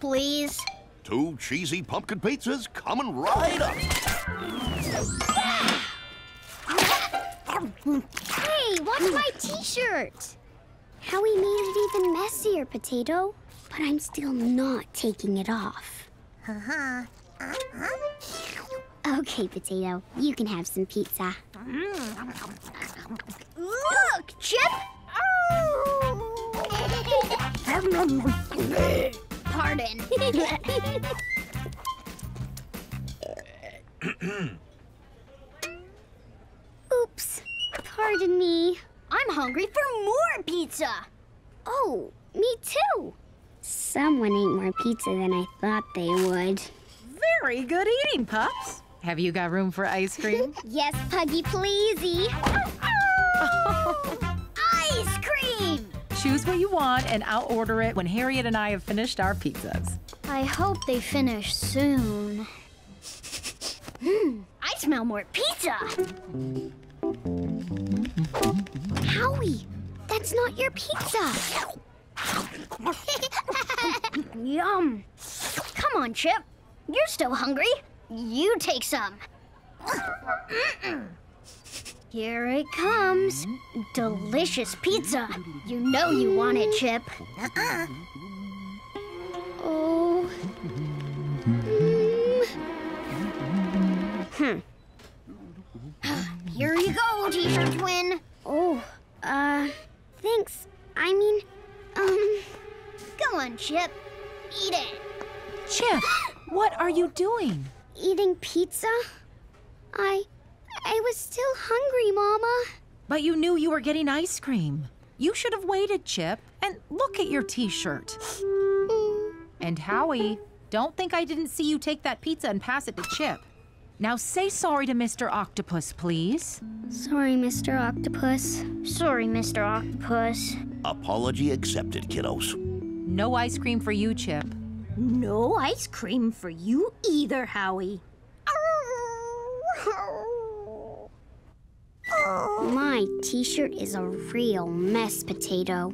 please. Two cheesy pumpkin pizzas coming right up. Hey, watch my t-shirt! Howie made it even messier, Potato. But I'm still not taking it off. Uh-huh. Okay, Potato, you can have some pizza. Look, Chip. Pardon. Oops. Pardon me. I'm hungry for more pizza. Oh, me too. Someone ate more pizza than I thought they would. Very good eating, pups. Have you got room for ice cream? yes, Puggy, pleasey. Ice cream! Choose what you want, and I'll order it when Harriet and I have finished our pizzas. I hope they finish soon. Hmm, I smell more pizza. Howie, that's not your pizza. Yum. Come on, Chip. You're still hungry. You take some. Here it comes. Delicious pizza. You know you want it, Chip. Oh. Hmm. Here you go, T-shirt twin. Oh, uh, thanks. I mean, um... Go on, Chip. Eat it. Chip, what are you doing? Eating pizza? I... I was still hungry, Mama. But you knew you were getting ice cream. You should have waited, Chip. And look at your t-shirt. and Howie, don't think I didn't see you take that pizza and pass it to Chip. Now say sorry to Mr. Octopus, please. Sorry, Mr. Octopus. Sorry, Mr. Octopus. Apology accepted, kiddos. No ice cream for you, Chip. No ice cream for you either, Howie. My t-shirt is a real mess, Potato.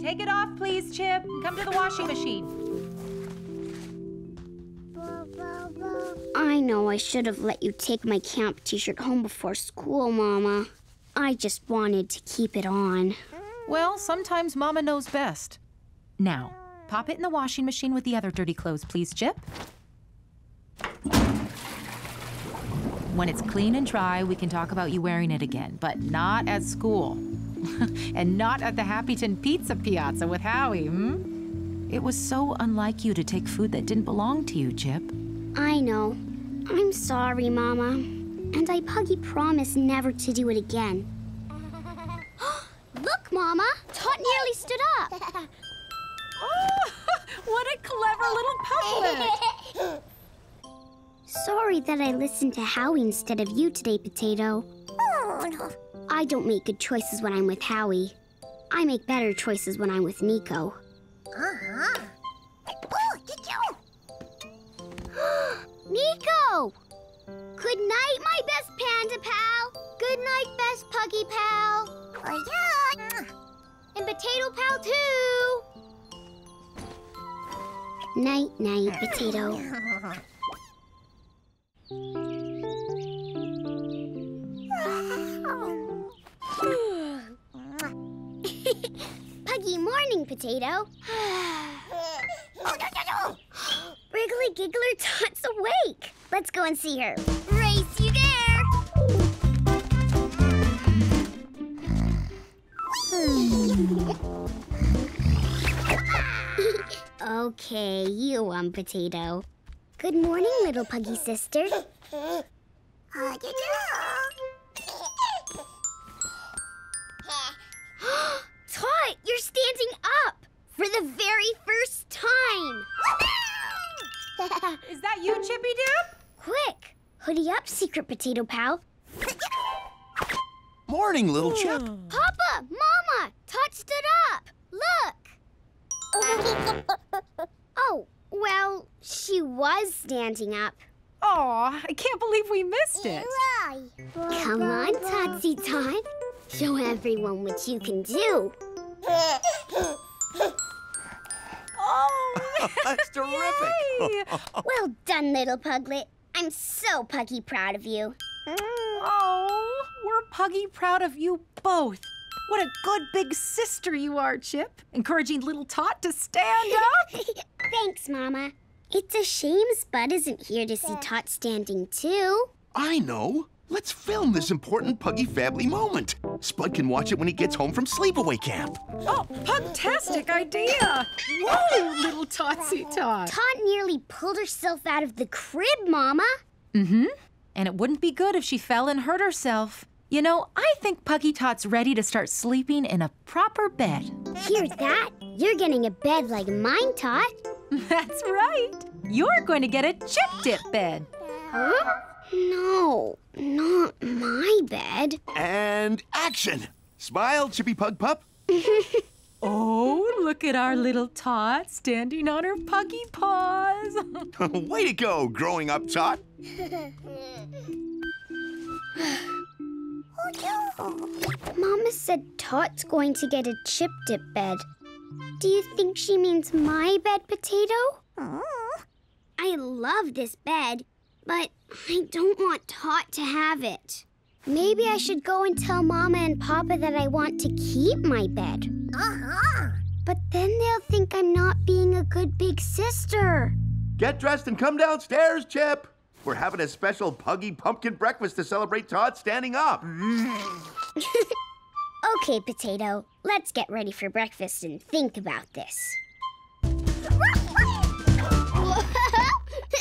Take it off, please, Chip. Come to the washing machine. I know I should have let you take my camp t-shirt home before school, Mama. I just wanted to keep it on. Well, sometimes Mama knows best. Now, pop it in the washing machine with the other dirty clothes, please, Chip. When it's clean and dry, we can talk about you wearing it again, but not at school. and not at the Happyton Pizza Piazza with Howie, hmm? It was so unlike you to take food that didn't belong to you, Chip. I know. I'm sorry, Mama. And I Puggy promise never to do it again. Look, Mama! Tot nearly stood up. oh, what a clever little puglet! Sorry that I listened to Howie instead of you today, Potato. I don't make good choices when I'm with Howie. I make better choices when I'm with Nico. Uh-huh. Nico! Good night, my best panda pal. Good night, best puggy pal. Oh, yeah. And potato pal, too. Night, night, Potato. Puggy morning, Potato. Wriggly Giggler Tot's awake. Let's go and see her. Race you there! okay, you one potato. Good morning, little puggy sister. Tot, you're standing up for the very first time. Is that you, Chippy Dip? Quick, hoodie up, secret potato pal. Morning, little chip. Hmm. Papa, Mama, Tot stood up. Look. oh, well, she was standing up. Aw, I can't believe we missed it. Come on, Totsy Tot. Show everyone what you can do. Oh, That's terrific. Well done, little puglet. I'm so puggy proud of you. Mm. Oh, we're puggy proud of you both. What a good big sister you are, Chip. Encouraging little Tot to stand up. Thanks, Mama. It's a shame Spud isn't here to see Tot standing too. I know. Let's film this important Puggy family moment. Spud can watch it when he gets home from sleepaway camp. Oh, pugtastic idea. Whoa, little Totsy Tot. Tot nearly pulled herself out of the crib, Mama. Mm-hmm. And it wouldn't be good if she fell and hurt herself. You know, I think Puggy Tot's ready to start sleeping in a proper bed. Hear that? You're getting a bed like mine, Tot. That's right. You're going to get a chip dip bed. Huh? No, not my bed. And action! Smile, Chippy Pug Pup. Oh, look at our little Tot standing on her puggy paws. Way to go, growing up, Tot. Mama said Tot's going to get a chip dip bed. Do you think she means my bed, Potato? Oh. I love this bed, but I don't want Tot to have it. Maybe I should go and tell Mama and Papa that I want to keep my bed. Uh-huh. But then they'll think I'm not being a good big sister. Get dressed and come downstairs, Chip. We're having a special Puggy pumpkin breakfast to celebrate Tot standing up. Okay, Potato, let's get ready for breakfast and think about this.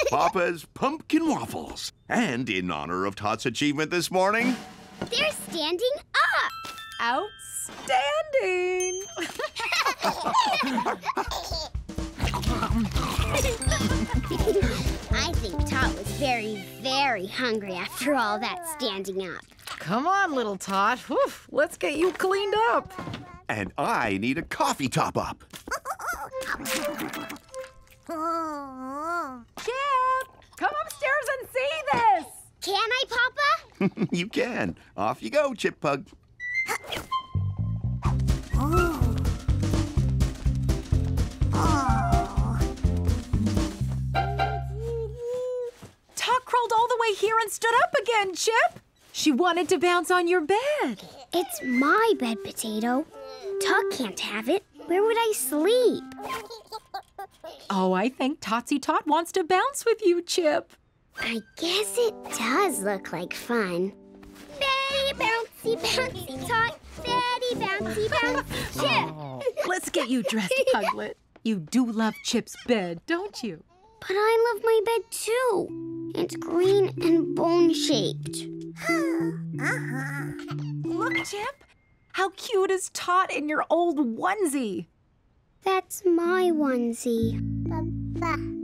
Papa's pumpkin waffles. And in honor of Tot's achievement this morning, They're standing up! Outstanding! I think Tot was very, very hungry after all that standing up. Come on, little Tot. Whew, let's get you cleaned up. and I need a coffee top up. Chip, come upstairs and see this. Can I, Papa? you can. Off you go, Chip Pug. Tot crawled all the way here and stood up again, Chip. She wanted to bounce on your bed. It's my bed, Potato. Tot can't have it. Where would I sleep? Oh, I think Totsy Tot wants to bounce with you, Chip. I guess it does look like fun. Betty bouncy bouncy tot, Betty bouncy bouncy chip. Let's get you dressed, Puglet. You do love Chip's bed, don't you? But I love my bed too. It's green and bone shaped. uh-huh. Look, Chip. How cute is Tot in your old onesie? That's my onesie.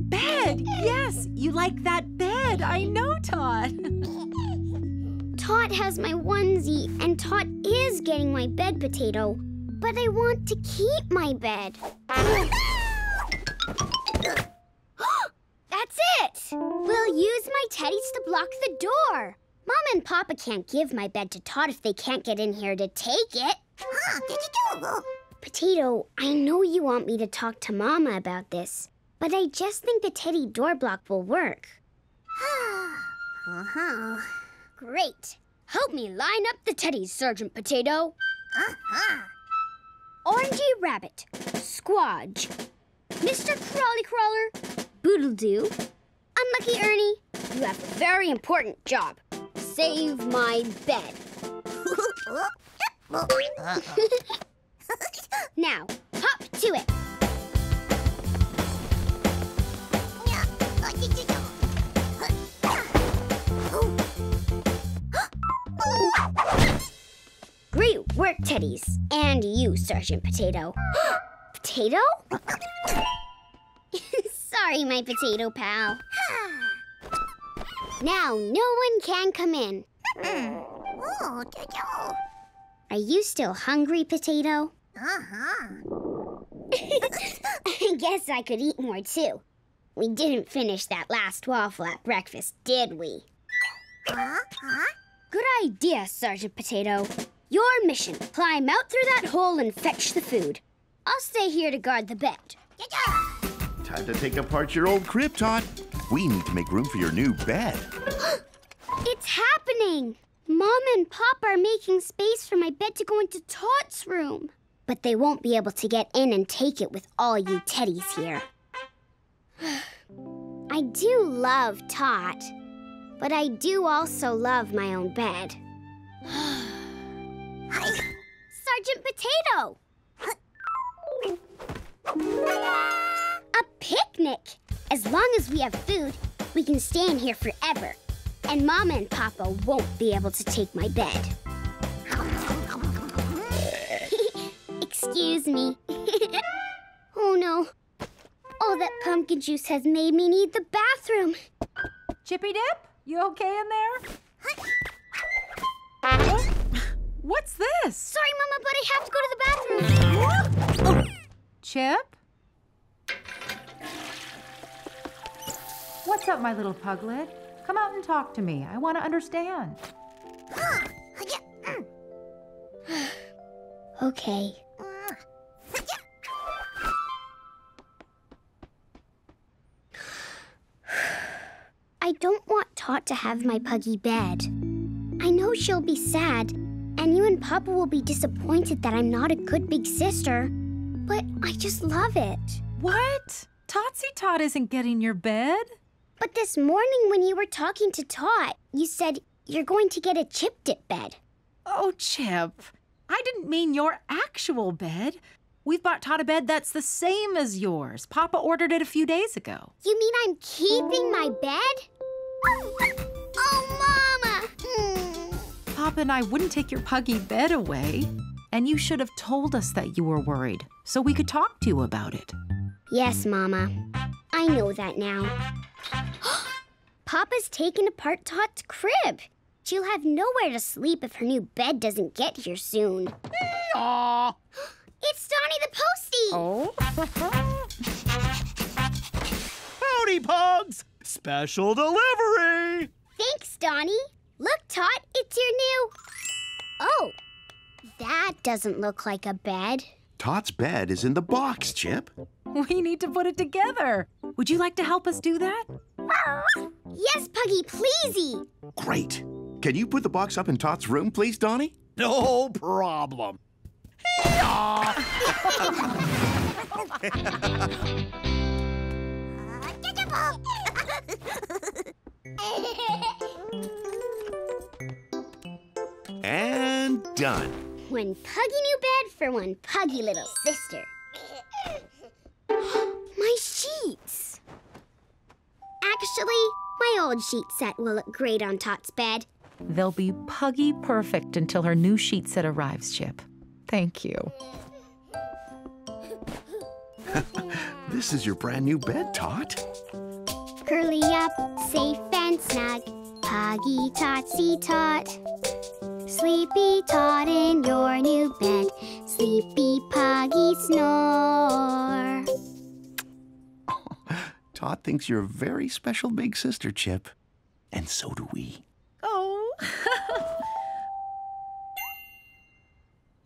Bed! Yes, you like that bed. I know, Tot. Tot has my onesie, and Tot is getting my bed potato. But I want to keep my bed. That's it! We'll use my teddies to block the door. Mom and Papa can't give my bed to Tot if they can't get in here to take it. Potato, I know you want me to talk to Mama about this, but I just think the teddy door block will work. uh-huh. Great. Help me line up the teddies, Sergeant Potato. Uh-huh. Orangey Rabbit, Squadge, Mr. Crawly Crawler, Boodle-Doo, Unlucky Ernie, you have a very important job. Save my bed. now, hop to it. Great work, Teddies. And you, Sergeant Potato. potato? Sorry, my potato pal. now, no one can come in. Hmm. Oh, Are you still hungry, Potato? Uh-huh. I guess I could eat more, too. We didn't finish that last waffle at breakfast, did we? Uh-huh. Good idea, Sergeant Potato. Your mission, climb out through that hole and fetch the food. I'll stay here to guard the bed. Time to take apart your old crib, Tot. We need to make room for your new bed. It's happening! Mom and Pop are making space for my bed to go into Tot's room. But they won't be able to get in and take it with all you teddies here. I do love Tot, but I do also love my own bed. Sergeant Potato! A picnic! As long as we have food, we can stay in here forever. And Mama and Papa won't be able to take my bed. Excuse me. oh no. All that pumpkin juice has made me need the bathroom. Chippy Dip, you okay in there? What's this? Sorry, Mama, but I have to go to the bathroom. Chip? What's up, my little puglet? Come out and talk to me. I want to understand. okay. Tot to have my puggy bed. I know she'll be sad, and you and Papa will be disappointed that I'm not a good big sister. But I just love it. What? Totsy Tot isn't getting your bed? But this morning when you were talking to Tot, you said you're going to get a chip dip bed. Oh, Chip. I didn't mean your actual bed. We've bought Tot a bed that's the same as yours. Papa ordered it a few days ago. You mean I'm keeping my bed? Oh, Mama! Hmm. Papa and I wouldn't take your puggy bed away. And you should have told us that you were worried so we could talk to you about it. Yes, Mama. I know that now. Papa's taken apart Tot's crib. She'll have nowhere to sleep if her new bed doesn't get here soon. Aw. It's Donnie the Postie! Oh? Howdy, Pugs! Special delivery! Thanks, Donnie. Look, Tot, it's your new. Oh, that doesn't look like a bed. Tot's bed is in the box, Chip. We need to put it together. Would you like to help us do that? Yes, Puggy, pleasey. Great. Can you put the box up in Tot's room, please, Donnie? No problem. And done. One puggy new bed for one puggy little sister. my sheets. Actually, my old sheet set will look great on Tot's bed. They'll be puggy perfect until her new sheet set arrives, Chip. Thank you. This is your brand new bed, Tot. Curly up, safe and snug. Puggy Totsy Tot. Sleepy Tot in your new bed. Sleepy Puggy snore. Tot thinks you're a very special big sister, Chip. And so do we. Oh.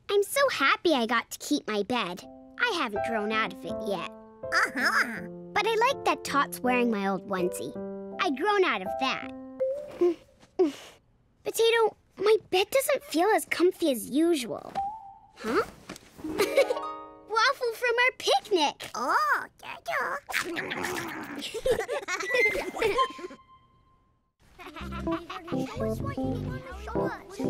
I'm so happy I got to keep my bed. I haven't grown out of it yet. Uh-huh. But But I like that Tot's wearing my old onesie. I'd grown out of that. Potato, my bed doesn't feel as comfy as usual. Huh? Waffle from our picnic. Oh,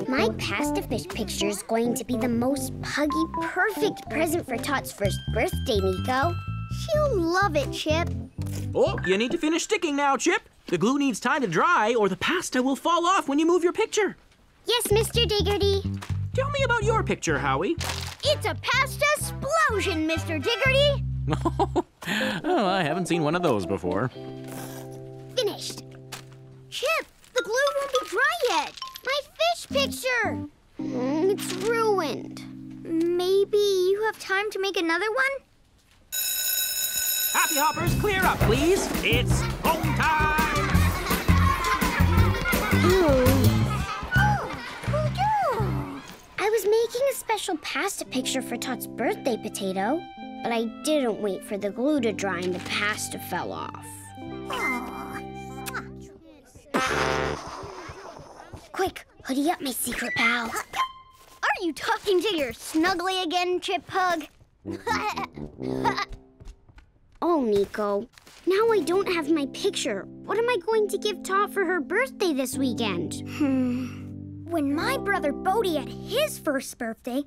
My pasta fish picture is going to be the most puggy, perfect present for Tot's first birthday, Nico. She'll love it, Chip. Oh, you need to finish sticking now, Chip. The glue needs time to dry, or the pasta will fall off when you move your picture. Yes, Mr. Diggerty. Tell me about your picture, Howie. It's a pasta explosion, Mr. Diggerty. oh, I haven't seen one of those before. Finished. Chip, the glue won't be dry yet. My fish picture. Mm, it's ruined. Maybe you have time to make another one? Happy Hoppers, clear up, please. It's home time. I was making a special pasta picture for Tot's birthday potato, but I didn't wait for the glue to dry and the pasta fell off. Quick, hoodie up, my secret pal. Are you talking to your snuggly again, Chip Pug? oh, Nico. Now I don't have my picture. What am I going to give Tot for her birthday this weekend? Hmm. When my brother Bodie had his first birthday,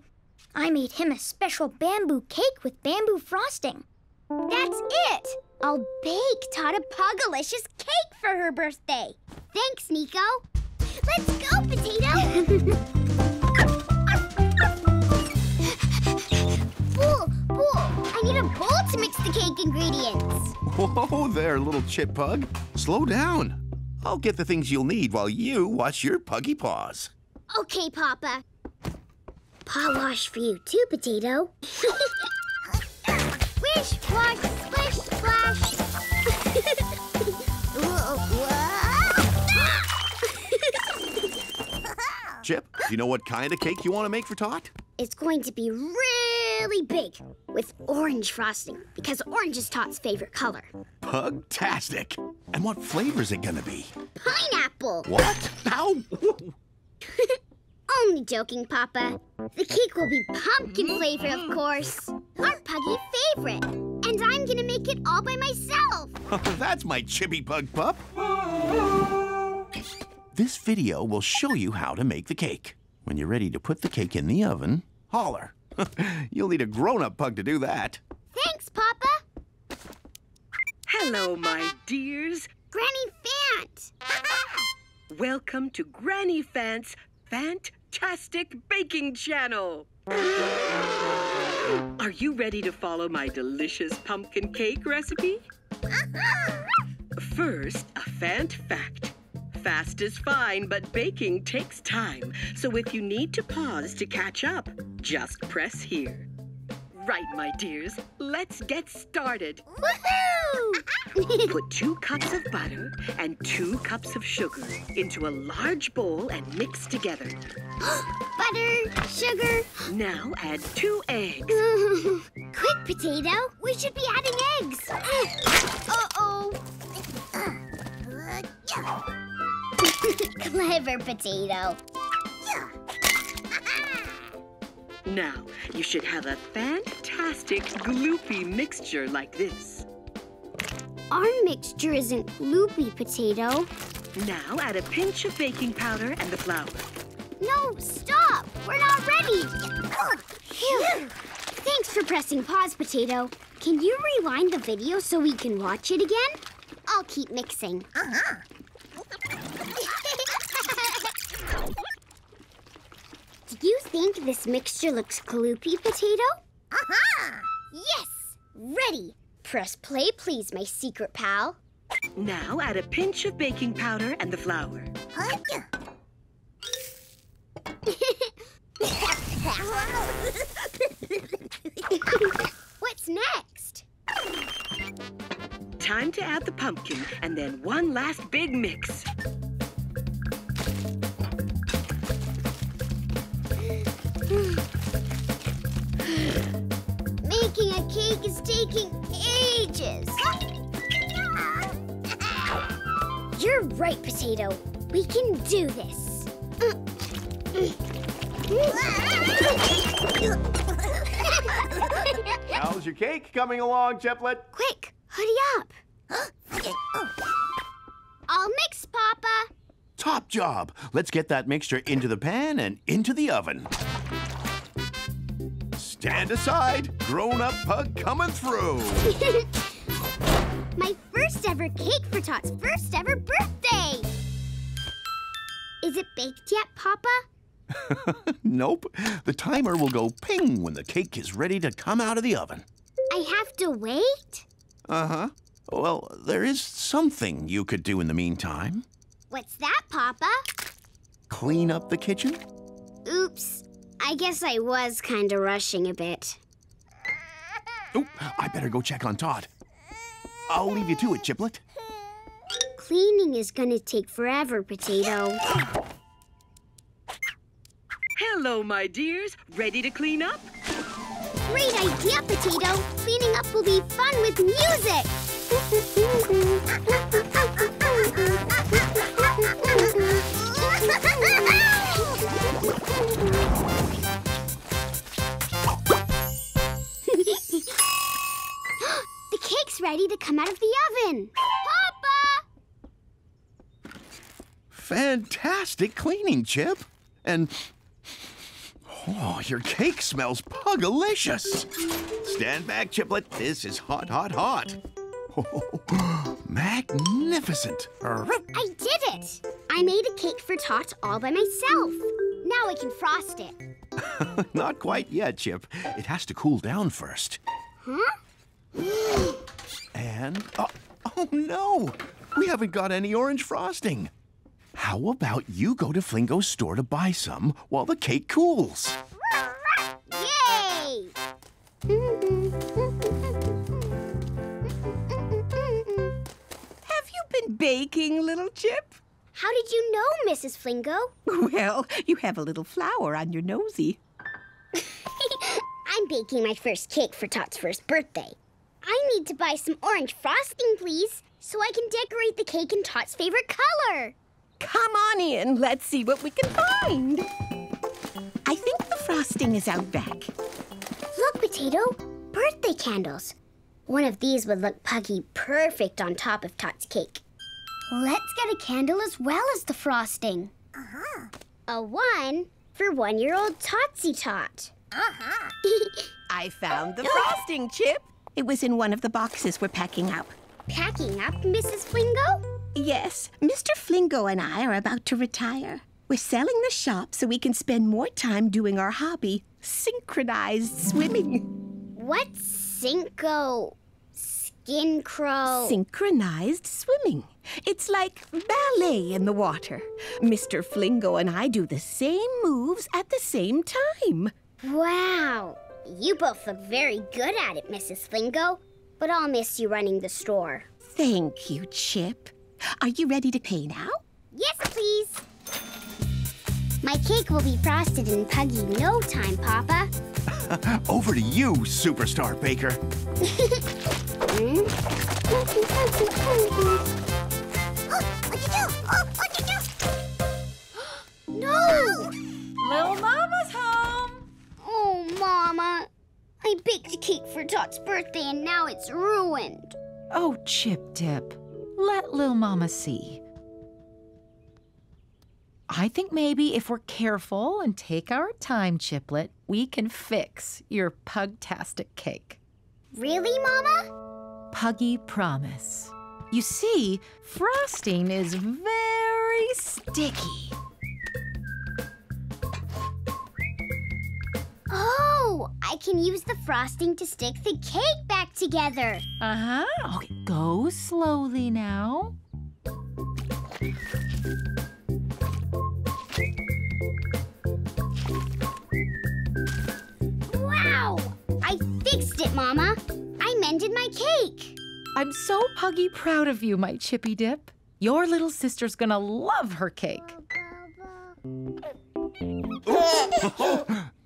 I made him a special bamboo cake with bamboo frosting. That's it! I'll bake Tot a Pugalicious cake for her birthday. Thanks, Nico. Let's go, Potato! Bull, Bull, I need a bowl to mix the cake ingredients. Whoa there, little chip pug. Slow down. I'll get the things you'll need while you wash your puggy paws. Okay, Papa. Paw wash for you too, Potato. Wish, wash, splish, splash. Chip, do you know what kind of cake you want to make for Tot? It's going to be really big with orange frosting because orange is Tot's favorite color. Pugtastic. And what flavor is it gonna be? Pineapple. What? Ow! Only joking, Papa. The cake will be pumpkin flavor, of course. Our puggy favorite. And I'm gonna make it all by myself. That's my chippy pug pup. This video will show you how to make the cake. When you're ready to put the cake in the oven, holler. You'll need a grown-up pug to do that. Thanks, Papa. Hello, my dears. Granny Fant. Welcome to Granny Fant's Fantastic Baking Channel. Are you ready to follow my delicious pumpkin cake recipe? First, a Fant fact. Fast is fine, but baking takes time. So if you need to pause to catch up, just press here. Right, my dears, let's get started. Woohoo! Put two cups of butter and two cups of sugar into a large bowl and mix together. Butter, sugar. Now add two eggs. Quick, Potato. We should be adding eggs. Uh-oh. Clever Potato. Now, you should have a fantastic gloopy mixture like this. Our mixture isn't gloopy, Potato. Now add a pinch of baking powder and the flour. No, stop! We're not ready! Phew. Thanks for pressing pause, Potato. Can you rewind the video so we can watch it again? I'll keep mixing. Uh-huh. Do you think this mixture looks gloopy, Potato? Uh-huh! Yes! Ready! Press play, please, my secret pal. Now add a pinch of baking powder and the flour. What's next? Time to add the pumpkin and then one last big mix. Making a cake is taking ages. You're right, Potato. We can do this. How's your cake coming along, Chiplet? Quick, hoodie up. I'll mix, Papa. Top job. Let's get that mixture into the pan and into the oven. Stand aside. Grown-up pug coming through. My first ever cake for Tot's first ever birthday. Is it baked yet, Papa? nope. The timer will go ping when the cake is ready to come out of the oven. I have to wait? Uh-huh. Well, there is something you could do in the meantime. What's that, Papa? Clean up the kitchen? Oops. I guess I was kind of rushing a bit. Oh, I better go check on Tot. I'll leave you to it, Chiplet. Cleaning is gonna take forever, Potato. Hello, my dears. Ready to clean up? Great idea, Potato. Cleaning up will be fun with music. ready to come out of the oven. Papa! Fantastic cleaning, Chip. And oh, your cake smells pugalicious. Stand back, Chiplet. This is hot, hot, hot. Oh, magnificent. I did it! I made a cake for Tot all by myself. Now I can frost it. Not quite yet, Chip. It has to cool down first. Huh? And oh, oh no, we haven't got any orange frosting. How about you go to Flingo's store to buy some while the cake cools? Yay! Have you been baking, little Chip? How did you know, Mrs. Flingo? Well, you have a little flour on your nosy. I'm baking my first cake for Tot's first birthday. I need to buy some orange frosting, please, so I can decorate the cake in Tot's favorite color. Come on in. Let's see what we can find. I think the frosting is out back. Look, Potato, birthday candles. One of these would look puggy perfect on top of Tot's cake. Let's get a candle as well as the frosting. Uh-huh. A one for one-year-old Totsy Tot. Uh-huh. I found the frosting, Chip. It was in one of the boxes we're packing up. Packing up, Mrs. Flingo? Yes, Mr. Flingo and I are about to retire. We're selling the shop so we can spend more time doing our hobby, synchronized swimming. What's Cinco? Skin crow? Synchronized swimming. It's like ballet in the water. Mr. Flingo and I do the same moves at the same time. Wow. You both look very good at it, Mrs. Flingo. But I'll miss you running the store. Thank you, Chip. Are you ready to pay now? Yes, please. My cake will be frosted in puggy no time, Papa. Over to you, superstar baker. no! Little Mama's home! Oh, Mama. I baked a cake for Tot's birthday and now it's ruined. Oh, Chip Dip, let Lil Mama see. I think maybe if we're careful and take our time, Chiplet, we can fix your pugtastic cake. Really, Mama? Puggy promise. You see, frosting is very sticky. Oh, I can use the frosting to stick the cake back together. Uh huh. Okay, go slowly now. Wow! I fixed it, Mama. I mended my cake. I'm so puggy proud of you, my Chippy Dip. Your little sister's gonna love her cake.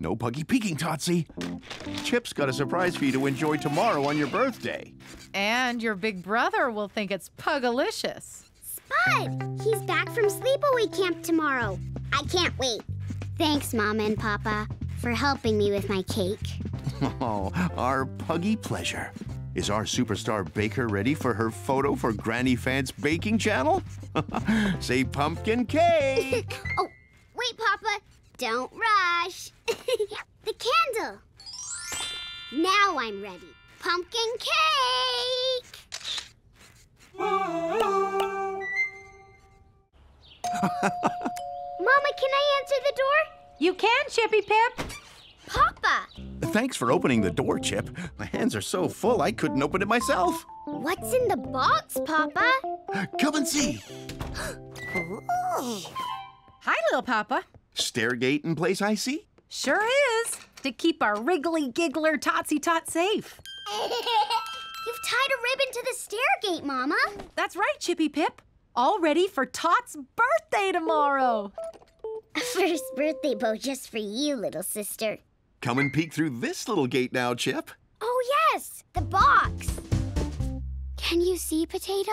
No puggy peeking, Totsy. Chip's got a surprise for you to enjoy tomorrow on your birthday. And your big brother will think it's pugalicious. Spud, he's back from sleepaway camp tomorrow. I can't wait. Thanks, Mama and Papa, for helping me with my cake. Oh, our puggy pleasure. Is our superstar baker ready for her photo for Granny Fant's baking channel? Say pumpkin cake! oh, wait, Papa. Don't rush. the candle. Now I'm ready. Pumpkin cake! Mama, can I answer the door? You can, Chippy Pip. Papa! Thanks for opening the door, Chip. My hands are so full I couldn't open it myself. What's in the box, Papa? Come and see. Hi, little Papa. Stairgate in place, I see. Sure is. To keep our wriggly giggler Totsy Tot safe. You've tied a ribbon to the stairgate, Mama. That's right, Chippy Pip. All ready for Tot's birthday tomorrow. A first birthday bow just for you, little sister. Come and peek through this little gate now, Chip. Oh, yes, the box. Can you see, Potato?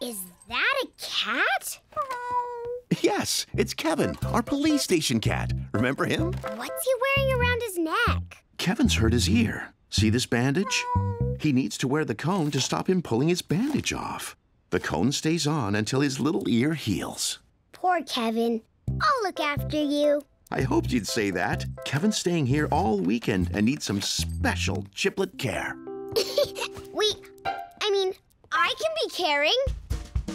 Is that a cat? Yes, it's Kevin, our police station cat. Remember him? What's he wearing around his neck? Kevin's hurt his ear. See this bandage? He needs to wear the cone to stop him pulling his bandage off. The cone stays on until his little ear heals. Poor Kevin. I'll look after you. I hoped you'd say that. Kevin's staying here all weekend and needs some special chiplet care. we, I mean, I can be caring.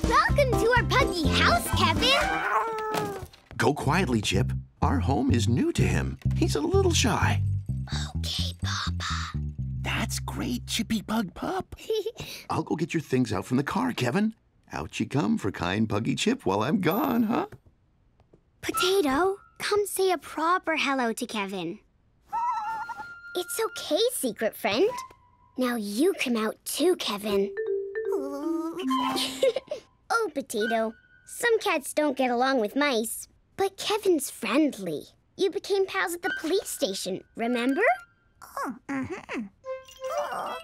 Welcome to our puggy house, Kevin. Go quietly, Chip. Our home is new to him. He's a little shy. Okay, Papa. That's great, Chippy Pug Pup. I'll go get your things out from the car, Kevin. Out you come for kind Puggy Chip while I'm gone, huh? Potato, come say a proper hello to Kevin. It's okay, secret friend. Now you come out too, Kevin. oh, Potato. Some cats don't get along with mice, but Kevin's friendly. You became pals at the police station, remember? Oh, uh-huh.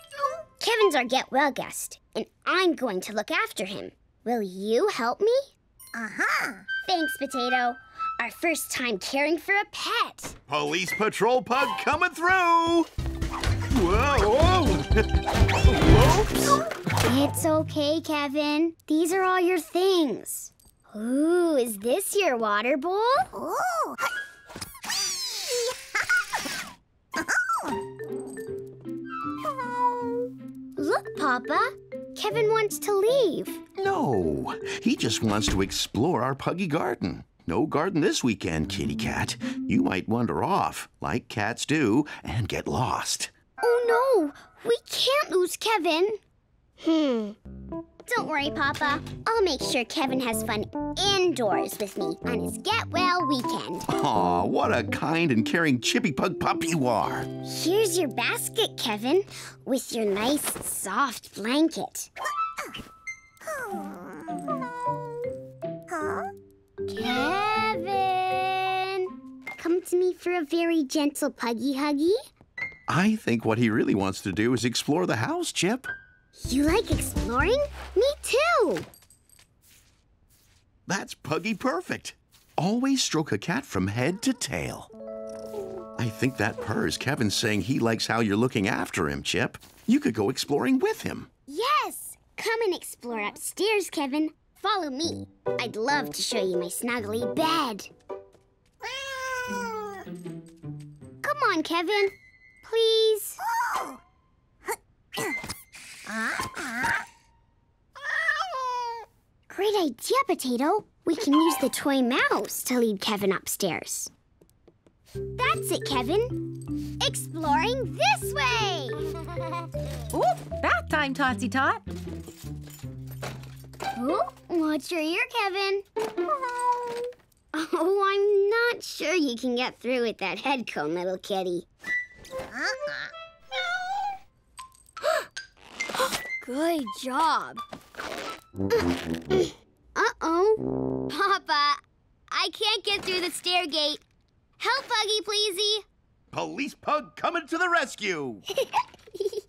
Kevin's our get well guest, and I'm going to look after him. Will you help me? Uh-huh. Thanks, Potato. Our first time caring for a pet. Police patrol pug coming through! Whoa! Whoops! It's okay, Kevin. These are all your things. Ooh, is this your water bowl? Ooh. Look, Papa. Kevin wants to leave. No, he just wants to explore our puggy garden. No garden this weekend, kitty cat. You might wander off, like cats do, and get lost. Oh no, we can't lose Kevin. Hmm. Don't worry, Papa. I'll make sure Kevin has fun indoors with me on his Get Well weekend. Aw, what a kind and caring chippy pug pup you are. Here's your basket, Kevin, with your nice soft blanket. Kevin! Come to me for a very gentle puggy huggy. I think what he really wants to do is explore the house, Chip. You like exploring? Me too. That's puggy perfect. Always stroke a cat from head to tail. I think that purr is Kevin saying he likes how you're looking after him, Chip. You could go exploring with him. Yes! Come and explore upstairs, Kevin. Follow me. I'd love to show you my snuggly bed. Come on, Kevin. Please. Great idea, Potato. We can use the toy mouse to lead Kevin upstairs. That's it, Kevin. Exploring this way. Ooh, bath time, Totsy Tot. Ooh, what's your ear, Kevin? Oh, I'm not sure you can get through with that head comb, little kitty. Uh-huh. Good job. Uh-oh. Papa, I can't get through the stair gate. Help, Puggy, pleasey. Police pug coming to the rescue.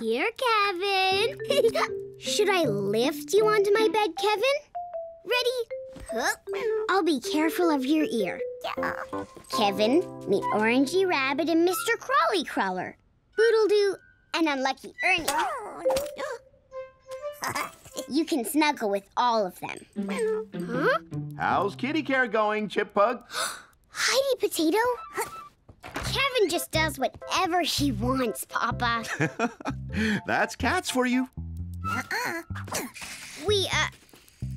Here, Kevin. Should I lift you onto my bed, Kevin? Ready? I'll be careful of your ear. Yeah. Kevin, meet Orangey Rabbit and Mr. Crawly Crawler. Boodle-doo and Unlucky Ernie. You can snuggle with all of them. Huh? How's kitty care going, Chip Pug? Heidi Potato. Kevin just does whatever he wants, Papa. That's cats for you. We, uh,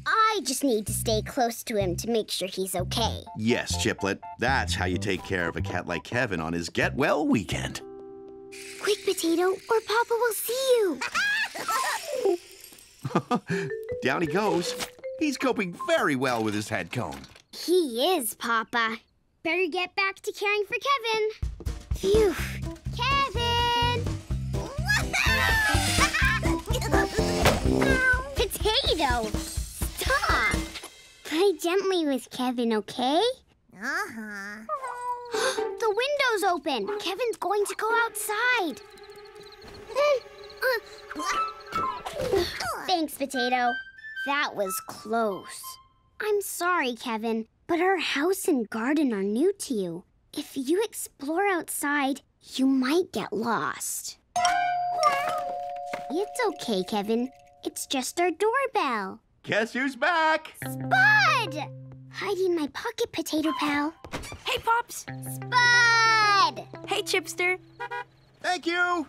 I just need to stay close to him to make sure he's okay. Yes, Chiplet. That's how you take care of a cat like Kevin on his get well weekend. Quick, Potato, or Papa will see you. Down he goes. He's coping very well with his head cone. He is, Papa. Better get back to caring for Kevin. Phew. Kevin! Potato! Stop! Play gently with Kevin, okay? Uh-huh. the window's open. Kevin's going to go outside. Thanks, Potato. That was close. I'm sorry, Kevin, but our house and garden are new to you. If you explore outside, you might get lost. It's okay, Kevin. It's just our doorbell. Guess who's back? Spud! Hiding in my pocket, Potato Pal. Hey, Pops. Spud! Hey, Chipster. Thank you.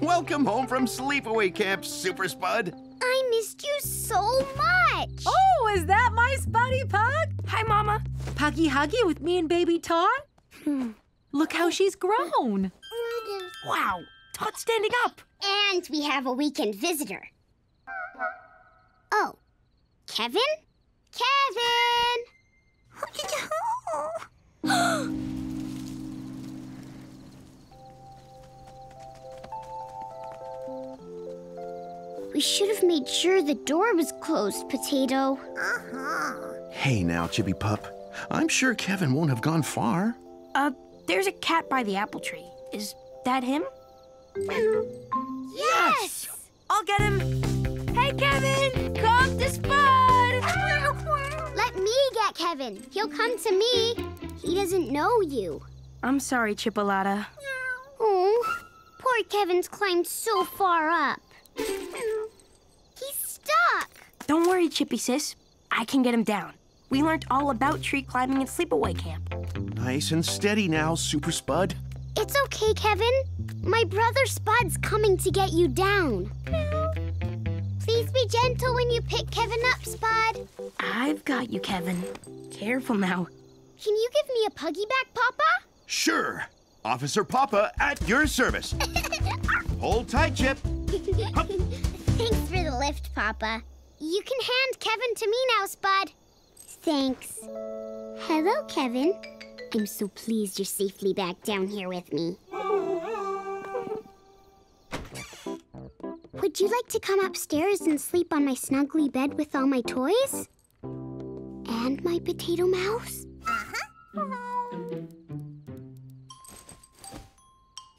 Welcome home from sleepaway camp, Super Spud. I missed you so much. Oh, is that my Spotty Pug? Hi, Mama. Puggy Huggy with me and baby Tot? Hmm. Look how she's grown. Wow, Tot's standing up. And we have a weekend visitor. Oh, Kevin? Kevin! should have made sure the door was closed, Potato. Uh-huh. Hey now, Chippy Pup. I'm sure Kevin won't have gone far. Uh, there's a cat by the apple tree. Is that him? Yes! I'll get him. Hey, Kevin! Come to Spud! Let me get Kevin. He'll come to me. He doesn't know you. I'm sorry, Chipolata. Oh, poor Kevin's climbed so far up. He's stuck. Don't worry, Chippy sis. I can get him down. We learned all about tree climbing in sleepaway camp. Nice and steady now, Super Spud. It's okay, Kevin. My brother Spud's coming to get you down. Please be gentle when you pick Kevin up, Spud. I've got you, Kevin. Careful now. Can you give me a puggy back, Papa? Sure. Officer Papa at your service. Hold tight, Chip. Thanks for the lift, Papa. You can hand Kevin to me now, Spud. Thanks. Hello, Kevin. I'm so pleased you're safely back down here with me. Would you like to come upstairs and sleep on my snuggly bed with all my toys? And my potato mouse? Uh-huh.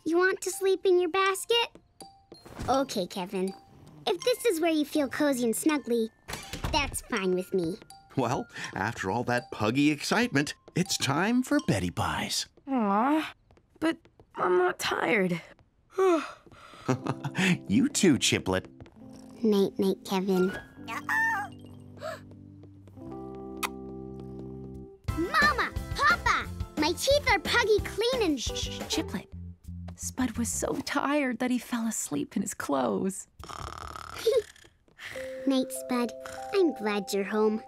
You want to sleep in your basket? Okay, Kevin. If this is where you feel cozy and snuggly, that's fine with me. Well, after all that puggy excitement, it's time for Betty Pies. Aw, but I'm not tired. you too, Chiplet. Night, night, Kevin. Mama! Papa! My teeth are puggy clean and... Shh, shh, Chiplet. Spud was so tired that he fell asleep in his clothes. Night, Spud. I'm glad you're home.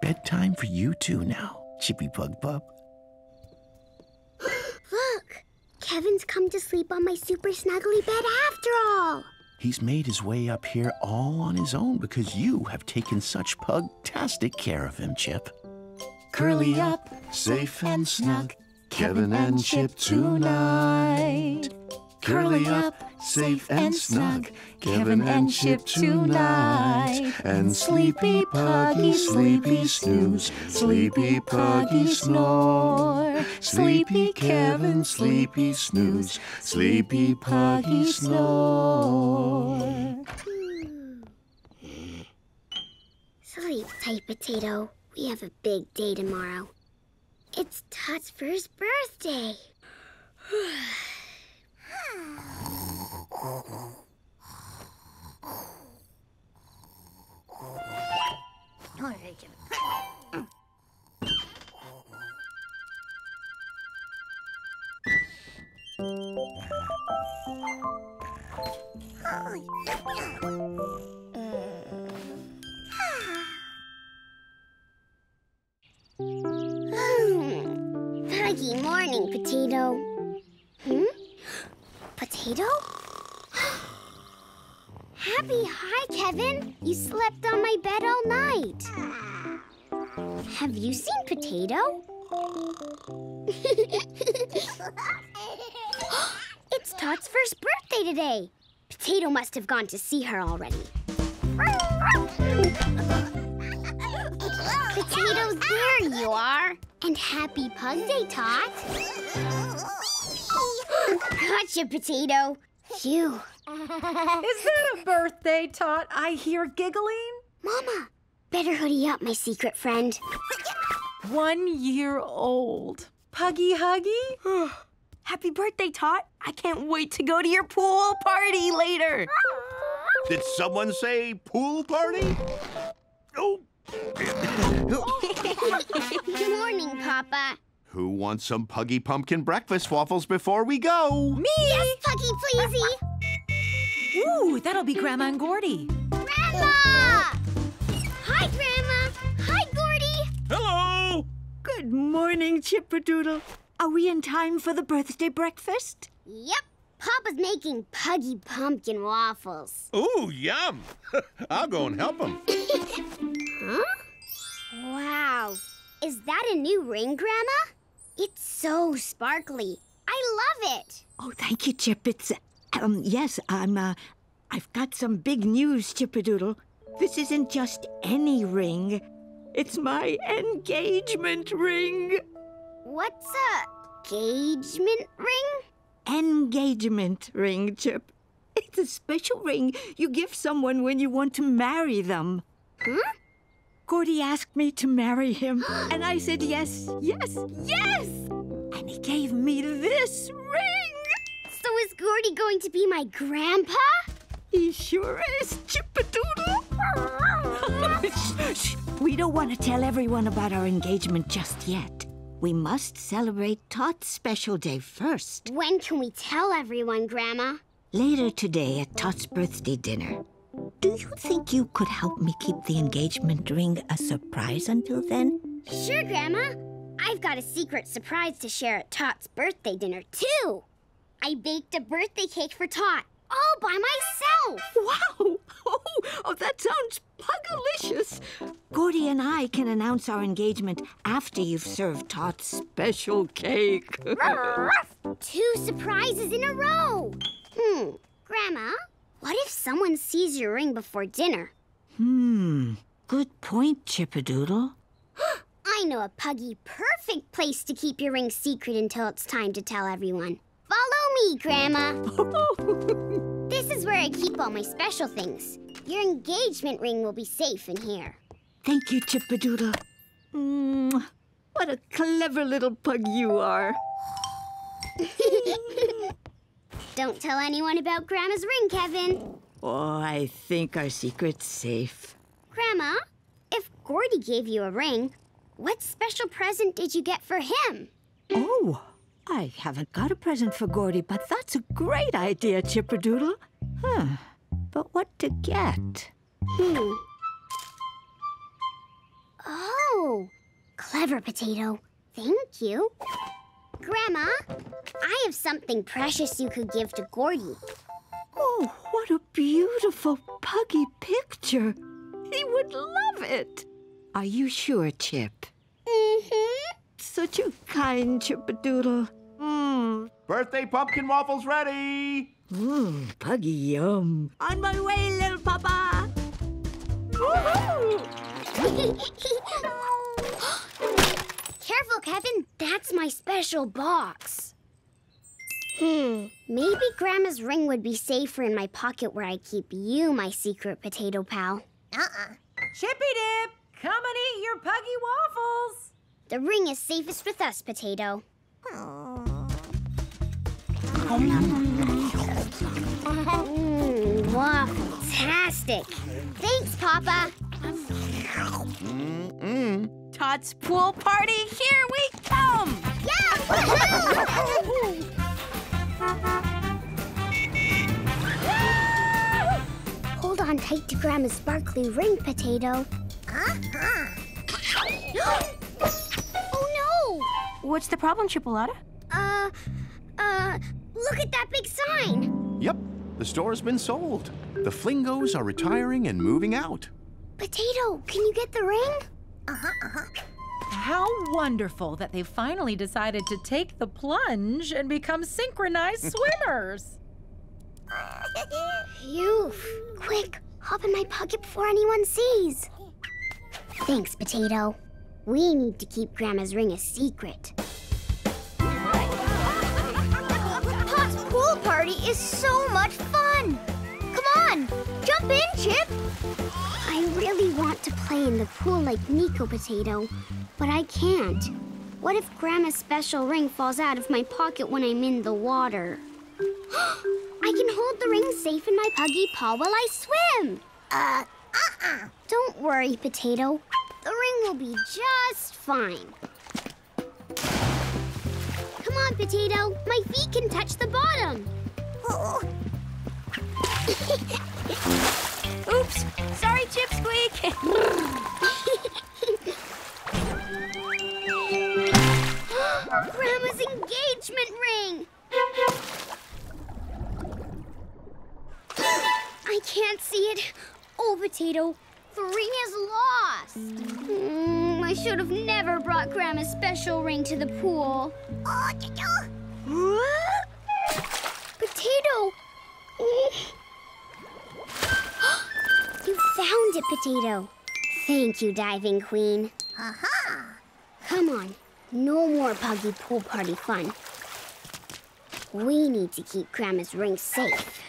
Bedtime for you too now, Chippy Pug Pup. Look! Kevin's come to sleep on my super snuggly bed after all. He's made his way up here all on his own because you have taken such pug-tastic care of him, Chip. Curly up, safe and snug, Kevin and Chip tonight. Curly up, safe and snug, Kevin and Chip tonight. And sleepy puggy, sleepy snooze, sleepy puggy snore. snore. Sleepy Kevin, sleepy snooze. Sleepy Puggy snore. Sleep tight, Potato. We have a big day tomorrow. It's Tot's first birthday. Puggy morning, Potato. Hmm? Potato? Happy, hi, Kevin. You slept on my bed all night. Have you seen Potato? it's Tot's first birthday today. Potato must have gone to see her already. Potato, there you are. And happy Pug Day, Tot. Gotcha, Potato. Phew. Is that a birthday, Tot? I hear giggling. Mama, better hoodie up, my secret friend. One year old. Puggy Huggy? Happy birthday, Tot. I can't wait to go to your pool party later. Did someone say pool party? Oh. Good morning, Papa. Who wants some Puggy Pumpkin breakfast waffles before we go? Me! Yes, Puggy Pleasy. Ooh, that'll be Grandma and Gordy. Grandma! Hi, Grandma. Hi, Gordy. Hello! Good morning, Chipperdoodle. Are we in time for the birthday breakfast? Yep. Papa's making Puggy Pumpkin waffles. Ooh, yum! I'll go and help him. Huh? Wow. Is that a new ring, Grandma? It's so sparkly. I love it. Oh, thank you, Chip. It's, um, yes, I'm, uh, I've got some big news, Chipperdoodle. This isn't just any ring. It's my engagement ring. What's a engagement ring? Engagement ring, Chip. It's a special ring you give someone when you want to marry them. Huh? Gordy asked me to marry him, and I said yes, yes, yes! And he gave me this ring! So is Gordy going to be my grandpa? He sure is, Chippadoodle! shh, shh. We don't want to tell everyone about our engagement just yet. We must celebrate Tot's special day first. When can we tell everyone, Grandma? Later today at Tot's birthday dinner. Do you think you could help me keep the engagement ring a surprise until then? Sure, Grandma. I've got a secret surprise to share at Tot's birthday dinner, too. I baked a birthday cake for Tot, all by myself. Wow! Oh, oh that sounds pugalicious. Gordy and I can announce our engagement after you've served Tot's special cake. Two surprises in a row. Hmm, Grandma, what if someone sees your ring before dinner? hmm, good point, Chippadoodle. I know a puggy perfect place to keep your ring secret until it's time to tell everyone. Follow me, Grandma. this is where I keep all my special things. Your engagement ring will be safe in here. Thank you, Chippadoodle. Mm, what a clever little pug you are. Don't tell anyone about Grandma's ring, Kevin. Oh, I think our secret's safe. Grandma, if Gordy gave you a ring, what special present did you get for him? Oh, I haven't got a present for Gordy, but that's a great idea, Chipperdoodle. Huh. But what to get? Hmm. Oh, clever potato. Thank you. Grandma, I have something precious you could give to Gordy. Oh, what a beautiful puggy picture. He would love it. Are you sure, Chip? Mm-hmm. Such a kind Chippadoodle. Mmm. Birthday pumpkin waffles ready! Mmm, puggy yum. On my way, little papa. Careful, Kevin. That's my special box. Hmm. Maybe Grandma's ring would be safer in my pocket where I keep you, my secret potato pal. Uh-uh. Chippy Dip, come and eat your puggy waffles. The ring is safest with us, Potato. Mmm, waffle-tastic. Thanks, Papa. Tot's pool party, here we come! Yeah! Hold on tight to Grandma's sparkly ring, Potato. oh no! What's the problem, Chipolata? Uh, uh, look at that big sign. Yep, the store's been sold. The Flingos are retiring and moving out. Potato, can you get the ring? How wonderful that they finally decided to take the plunge and become synchronized swimmers. Phew. Quick, hop in my pocket before anyone sees. Thanks, Potato. We need to keep Grandma's ring a secret. Tot's pool party is so much fun. Come on, jump in, Chip. I really want to play in the pool like Nico Potato, but I can't. What if Grandma's special ring falls out of my pocket when I'm in the water? I can hold the ring safe in my puggy paw while I swim. Uh, uh-uh. Don't worry, Potato. The ring will be just fine. Come on, Potato. My feet can touch the bottom. Oops! Sorry, Chip Squeak! Grandma's engagement ring! I can't see it. Oh, Potato, the ring is lost. Mm, I should have never brought Grandma's special ring to the pool. Potato! you found it, Potato. Thank you, Diving Queen. Aha! Come on, no more Puggy Pool Party fun. We need to keep Grandma's ring safe.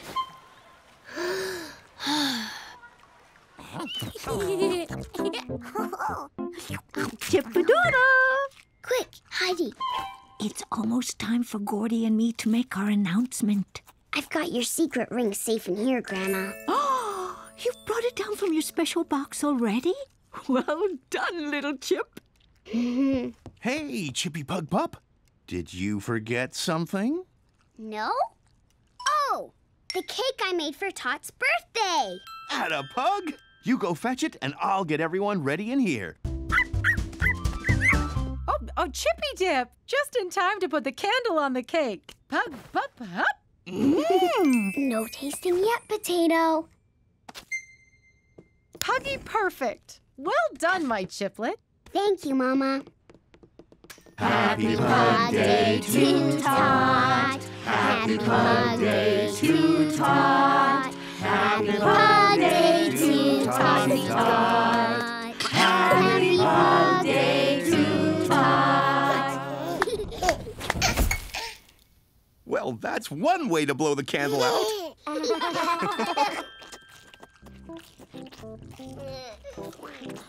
Chippadoodle! Quick, Heidi. It's almost time for Gordy and me to make our announcement. I've got your secret ring safe in here, Grandma. Oh, you brought it down from your special box already? Well done, little Chip. Hey, Chippy Pug Pup. Did you forget something? No? Oh, the cake I made for Tot's birthday. At a pug? You go fetch it, and I'll get everyone ready in here. Oh, oh, Chippy Dip! Just in time to put the candle on the cake. Pug, pup, hup. Mmm. No tasting yet, Potato. Puggy perfect. Well done, my chiplet. Thank you, Mama. Happy Pug Day to Tot. Happy Pug Day to Tot. Happy Pug Day to Totty Tot. Happy Pug Day to Tot. Well, that's one way to blow the candle out.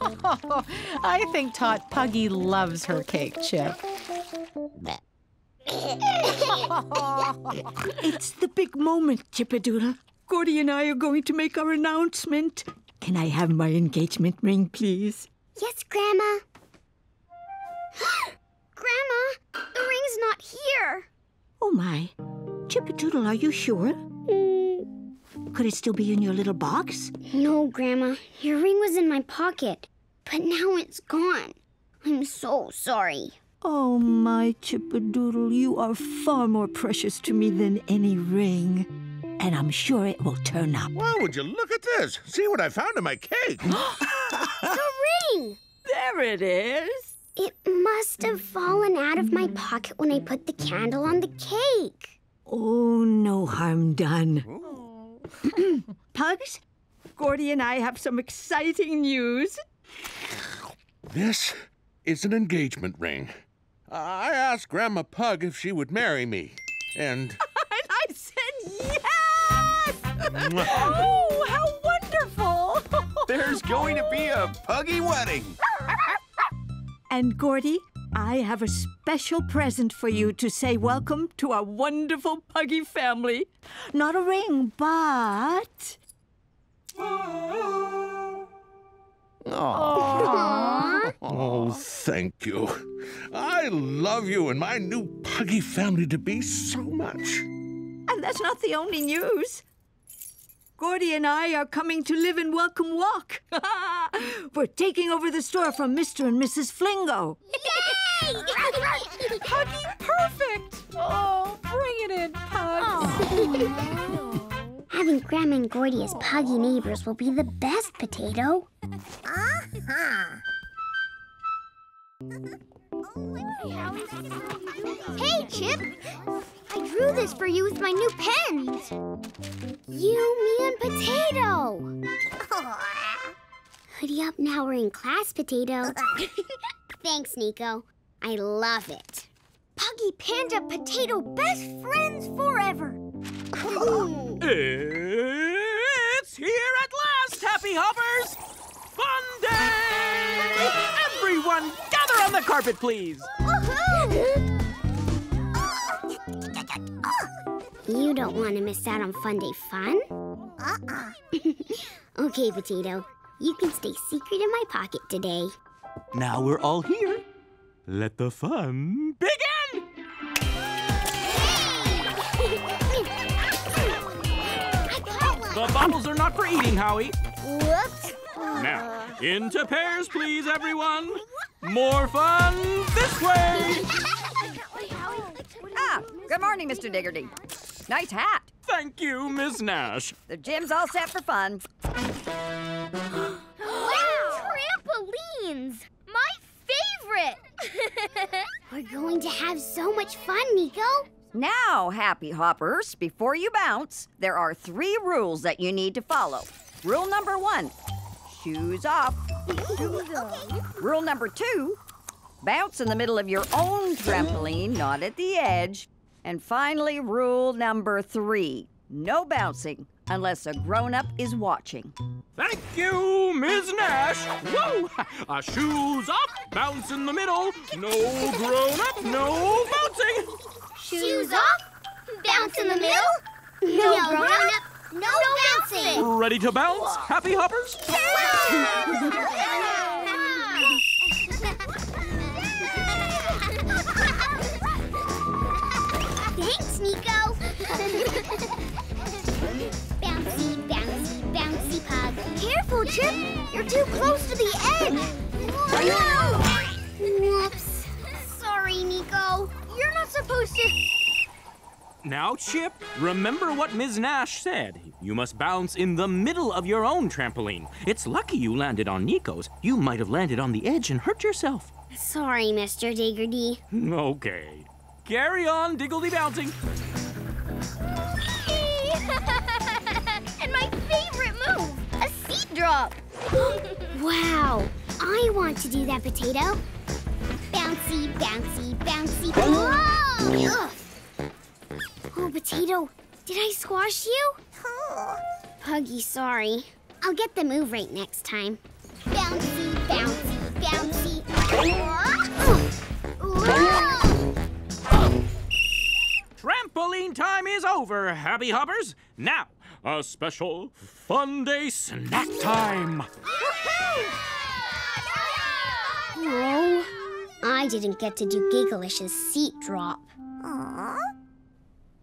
I think Tot Puggy loves her cake, Chip. It's the big moment, Chippadoodle. Gordy and I are going to make our announcement. Can I have my engagement ring, please? Yes, Grandma. Grandma, the ring's not here. Oh, my. Chippadoodle, are you sure? Mm, Could it still be in your little box? No, Grandma. Your ring was in my pocket, but now it's gone. I'm so sorry. Oh, my Chippadoodle, you are far more precious to me than any ring. And I'm sure it will turn up. Well, would you look at this? See what I found in my cake. The ring! There it is. It must have fallen out of my pocket when I put the candle on the cake. Oh, no harm done. Pugs, Gordy and I have some exciting news. This is an engagement ring. I asked Grandma Pug if she would marry me. And and I said yes! oh, how wonderful! There's going to be a puggy wedding. And Gordy, I have a special present for you to say welcome to our wonderful puggy family. Not a ring, but. Aww. Oh, thank you. I love you and my new puggy family to be so much. And that's not the only news. Gordy and I are coming to live in Welcome Walk. We're taking over the store from Mr. and Mrs. Flingo. Puggy perfect! Oh, bring it in, Pug. Having Grandma and Gordy as puggy neighbors will be the best, Potato. Uh-huh. Hey, Chip! I drew this for you with my new pens. You, me, and Potato. Hoodie up now we're in class, Potato. Thanks, Nico. I love it. Puggy Panda Potato best friends forever. It's here at last, Happy Hoppers! Fun day! Everyone, gather on the carpet, please. Uh-huh. You don't want to miss out on Fun Day fun? Uh-uh. okay, Potato. You can stay secret in my pocket today. Now we're all here. Let the fun begin! The bottles are not for eating, Howie. Whoops. Now, into pairs, please, everyone. More fun this way. Ah, good morning, Mr. Diggerty. Nice hat. Thank you, Miss Nash. The gym's all set for fun. Wow! Trampolines! My favorite! We're going to have so much fun, Nico. Now, happy hoppers, before you bounce, there are three rules that you need to follow. Rule number one shoes off. Rule number two bounce in the middle of your own trampoline, not at the edge. And finally, rule number three no bouncing unless a grown up is watching. Thank you, Ms. Nash. Woo! Uh, shoes up, bounce in the middle. No grown up, no bouncing. Shoes off, bounce in the middle. No, grown up, no, bouncing. Ready to bounce, Happy Hoppers? Thanks, Nico. bouncy, bouncy, bouncy pug. Careful, Chip. You're too close to the edge. Whoa! Whoops. Sorry, Nico. You're not supposed to. Now, Chip, remember what Ms. Nash said. You must bounce in the middle of your own trampoline. It's lucky you landed on Nico's. You might have landed on the edge and hurt yourself. Sorry, Mr. Diggerty. Okay. Carry on, Diggledy bouncing. and my favorite move, a seat drop. wow. I want to do that, Potato. Bouncy, bouncy, bouncy. Whoa! Ugh. Oh, Potato, did I squash you? Puggy, sorry. I'll get the move right next time. Bouncy, bouncy, bouncy. Trampoline time is over, Happy Hoppers. Now, a special fun day snack time. Oh, I didn't get to do Gigglish's seat drop. Aww.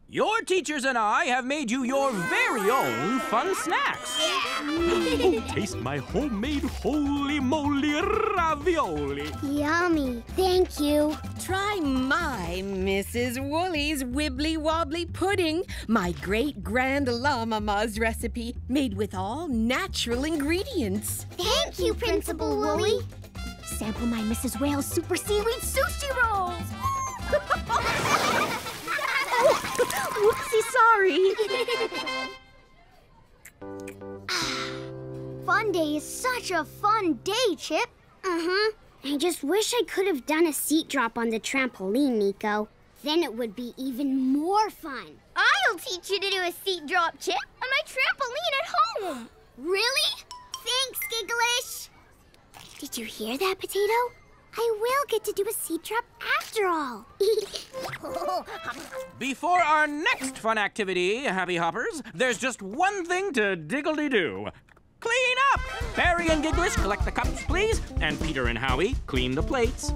Your teachers and I have made you your very own fun snacks. oh, taste my homemade holy moly ravioli. Yummy. Thank you. Try my Mrs. Wooly's Wibbly Wobbly Pudding, my great grand La Mama's recipe, made with all natural ingredients. Thank you, Principal Wooly. Sample my Mrs. Whale's super seaweed sushi rolls. Whoopsie, sorry. fun day is such a fun day, Chip. Uh-huh. I just wish I could have done a seat drop on the trampoline, Nico. Then it would be even more fun. I'll teach you to do a seat drop, Chip, on my trampoline at home. Really? Thanks, Gigglish. Did you hear that, Potato? I will get to do a seat drop after all. Before our next fun activity, Happy Hoppers, there's just one thing to diggledy do. Clean up! Barry and Gigglish collect the cups, please, and Peter and Howie clean the plates.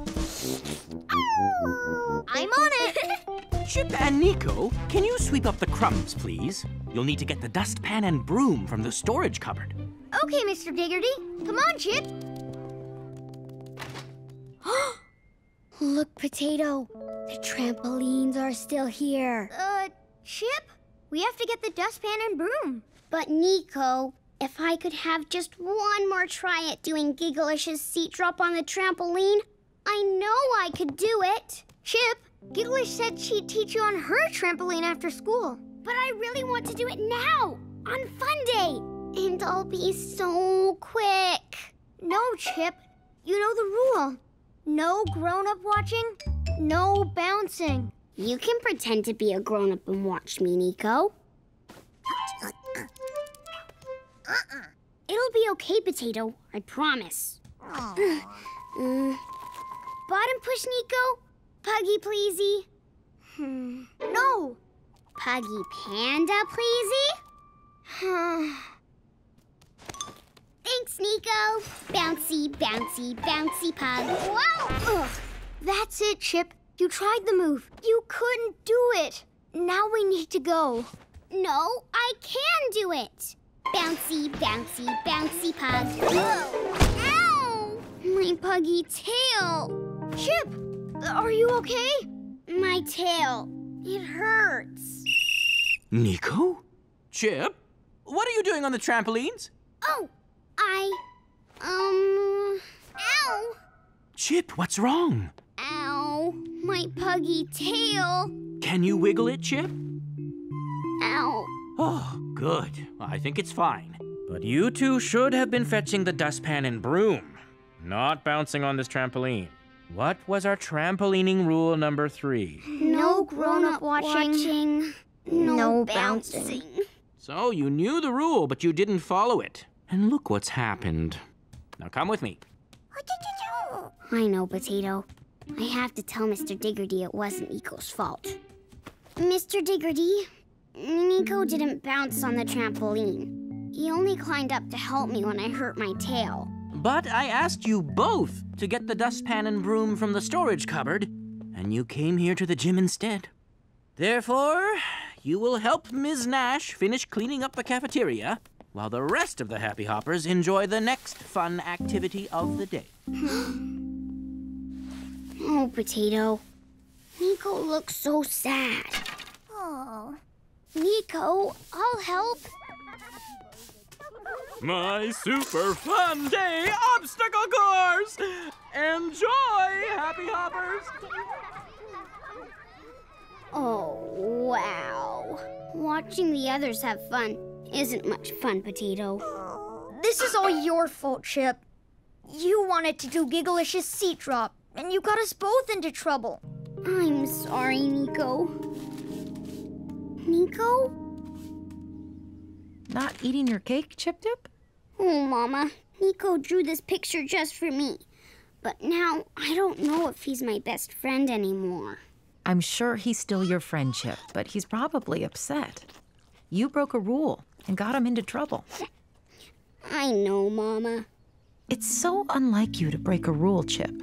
Oh, I'm on it. Chip and Nico, can you sweep up the crumbs, please? You'll need to get the dustpan and broom from the storage cupboard. okay, Mr. Diggerty. Come on, Chip. Look, Potato. The trampolines are still here. Uh, Chip, we have to get the dustpan and broom. But Nico, if I could have just one more try at doing Gigglish's seat drop on the trampoline, I know I could do it. Chip, Gigglish said she'd teach you on her trampoline after school. But I really want to do it now, on Fun Day. And I'll be so quick. No, Chip. You know the rule. No grown-up watching, no bouncing. You can pretend to be a grown up and watch me, Nico. Uh-uh. It'll be okay, Potato. I promise. Uh, bottom push, Nico. Puggy, pleasey. Hmm. No. Puggy Panda, pleasey. Thanks, Nico. Bouncy, bouncy, bouncy pug. Wow! Ugh. That's it, Chip. You tried the move. You couldn't do it. Now we need to go. No, I can do it. Bouncy, bouncy, bouncy pug. Whoa! Ow! My puggy tail. Chip, are you okay? My tail. It hurts. Nico? Chip? What are you doing on the trampolines? Oh, I. Um. Ow! Chip, what's wrong? Ow! My puggy tail. Can you wiggle it, Chip? Ow! Oh, good. I think it's fine. But you two should have been fetching the dustpan and broom, not bouncing on this trampoline. What was our trampolining rule number three? No grown-up watching. No, No bouncing. So you knew the rule, but you didn't follow it. And look what's happened. Now come with me. I know, Potato. I have to tell Mr. Diggerty it wasn't Nico's fault. Mr. Diggerty, Nico didn't bounce on the trampoline. He only climbed up to help me when I hurt my tail. But I asked you both to get the dustpan and broom from the storage cupboard, and you came here to the gym instead. Therefore, you will help Ms. Nash finish cleaning up the cafeteria, while the rest of the Happy Hoppers enjoy the next fun activity of the day. Oh, Potato. Nico looks so sad. Oh. Nico, I'll help. My super fun day obstacle course! Enjoy, Happy Hoppers! Oh, wow. Watching the others have fun isn't much fun, Potato. This is all your fault, Chip. You wanted to do Gigglish's seat drop, and you got us both into trouble. I'm sorry, Nico. Nico? Not eating your cake, Chip Dip? Oh, Mama. Nico drew this picture just for me. But now I don't know if he's my best friend anymore. I'm sure he's still your friendship, but he's probably upset. You broke a rule and got him into trouble. I know, Mama. It's so unlike you to break a rule, Chip.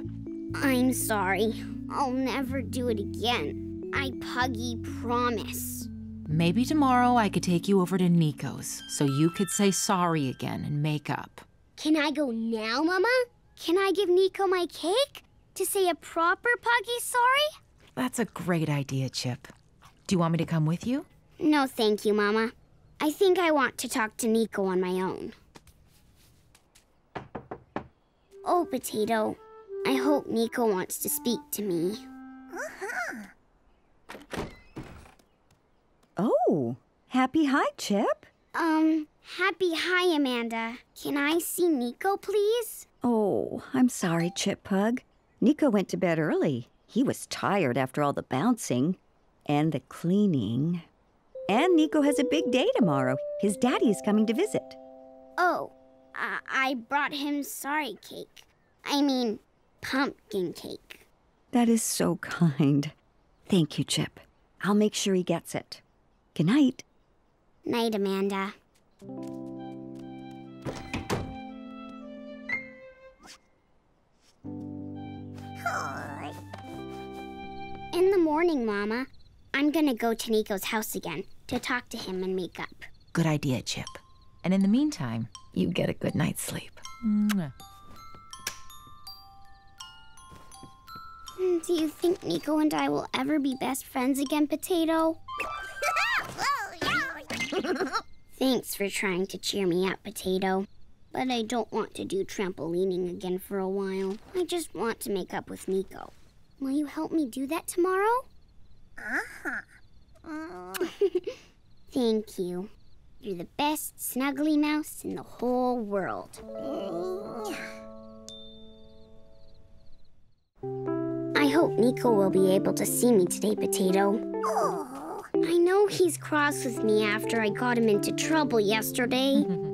I'm sorry. I'll never do it again. I puggy promise. Maybe tomorrow I could take you over to Nico's so you could say sorry again and make up. Can I go now, Mama? Can I give Nico my cake to say a proper puggy sorry? That's a great idea, Chip. Do you want me to come with you? No, thank you, Mama. I think I want to talk to Nico on my own. Oh, Potato. I hope Nico wants to speak to me. Uh -huh. Oh, happy hi, Chip. Um, happy hi, Amanda. Can I see Nico, please? Oh, I'm sorry, Chip Pug. Nico went to bed early. He was tired after all the bouncing and the cleaning. And Nico has a big day tomorrow. His daddy is coming to visit. Oh, I, I brought him sorry cake. I mean, pumpkin cake. That is so kind. Thank you, Chip. I'll make sure he gets it. Good night. Night, Amanda. In the morning, Mama, I'm gonna go to Nico's house again to talk to him and make up. Good idea, Chip. And in the meantime, you get a good night's sleep. Mwah. Hmm, Do you think Nico and I will ever be best friends again, Potato? Thanks for trying to cheer me up, Potato. But I don't want to do trampolining again for a while. I just want to make up with Nico. Will you help me do that tomorrow? Uh-huh. Thank you. You're the best snuggly mouse in the whole world. I hope Nico will be able to see me today, Potato. I know he's cross with me after I got him into trouble yesterday.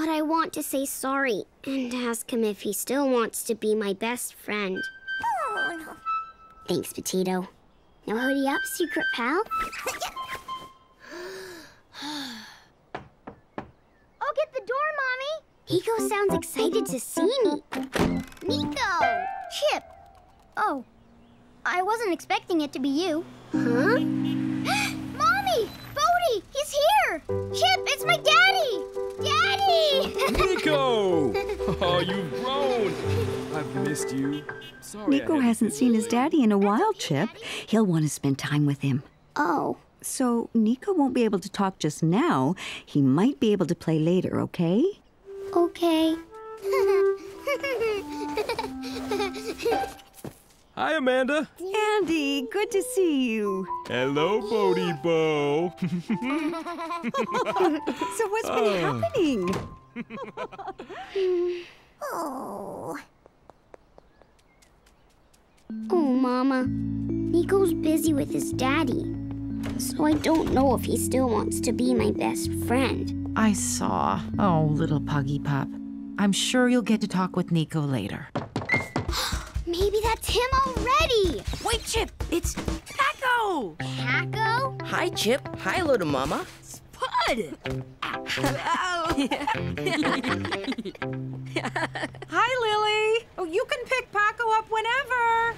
but I want to say sorry and ask him if he still wants to be my best friend. Thanks, Potato. Now hoodie up, secret pal. I'll get the door, Mommy. Nico sounds excited to see me. Nico! Chip! Oh, I wasn't expecting it to be you. Huh? Mommy! Bodie! He's here! Chip, it's my daddy! Daddy! Nico! Oh, you've grown. I've missed you. Sorry. Nico hasn't seen his daddy in a while, Chip. He'll want to spend time with him. Oh. So Nico won't be able to talk just now. He might be able to play later, okay? Okay. Hi, Amanda. Andy, good to see you. Hello, Bodie Bo. so what's been Oh. happening? Oh. Oh, Mama. Nico's busy with his daddy. So I don't know if he still wants to be my best friend. I saw. Oh, little puggy pup. I'm sure you'll get to talk with Nico later. Maybe that's him already. Wait, Chip, it's Paco! Paco? Hi, Chip. Hi, little mama. Spud! Hi, Lily. Oh, you can pick Paco up whenever.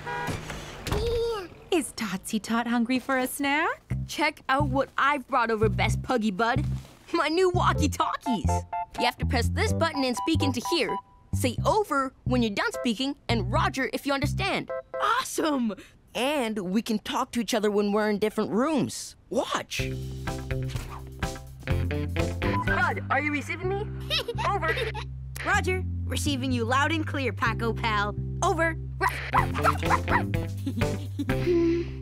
Is Totsy Tot hungry for a snack? Check out what I've brought over, Best Puggy Bud. My new walkie-talkies. You have to press this button and speak into here. Say over when you're done speaking, and Roger if you understand. Awesome! And we can talk to each other when we're in different rooms. Watch. Bud, are you receiving me? Over. Roger, receiving you loud and clear, Paco pal. Over.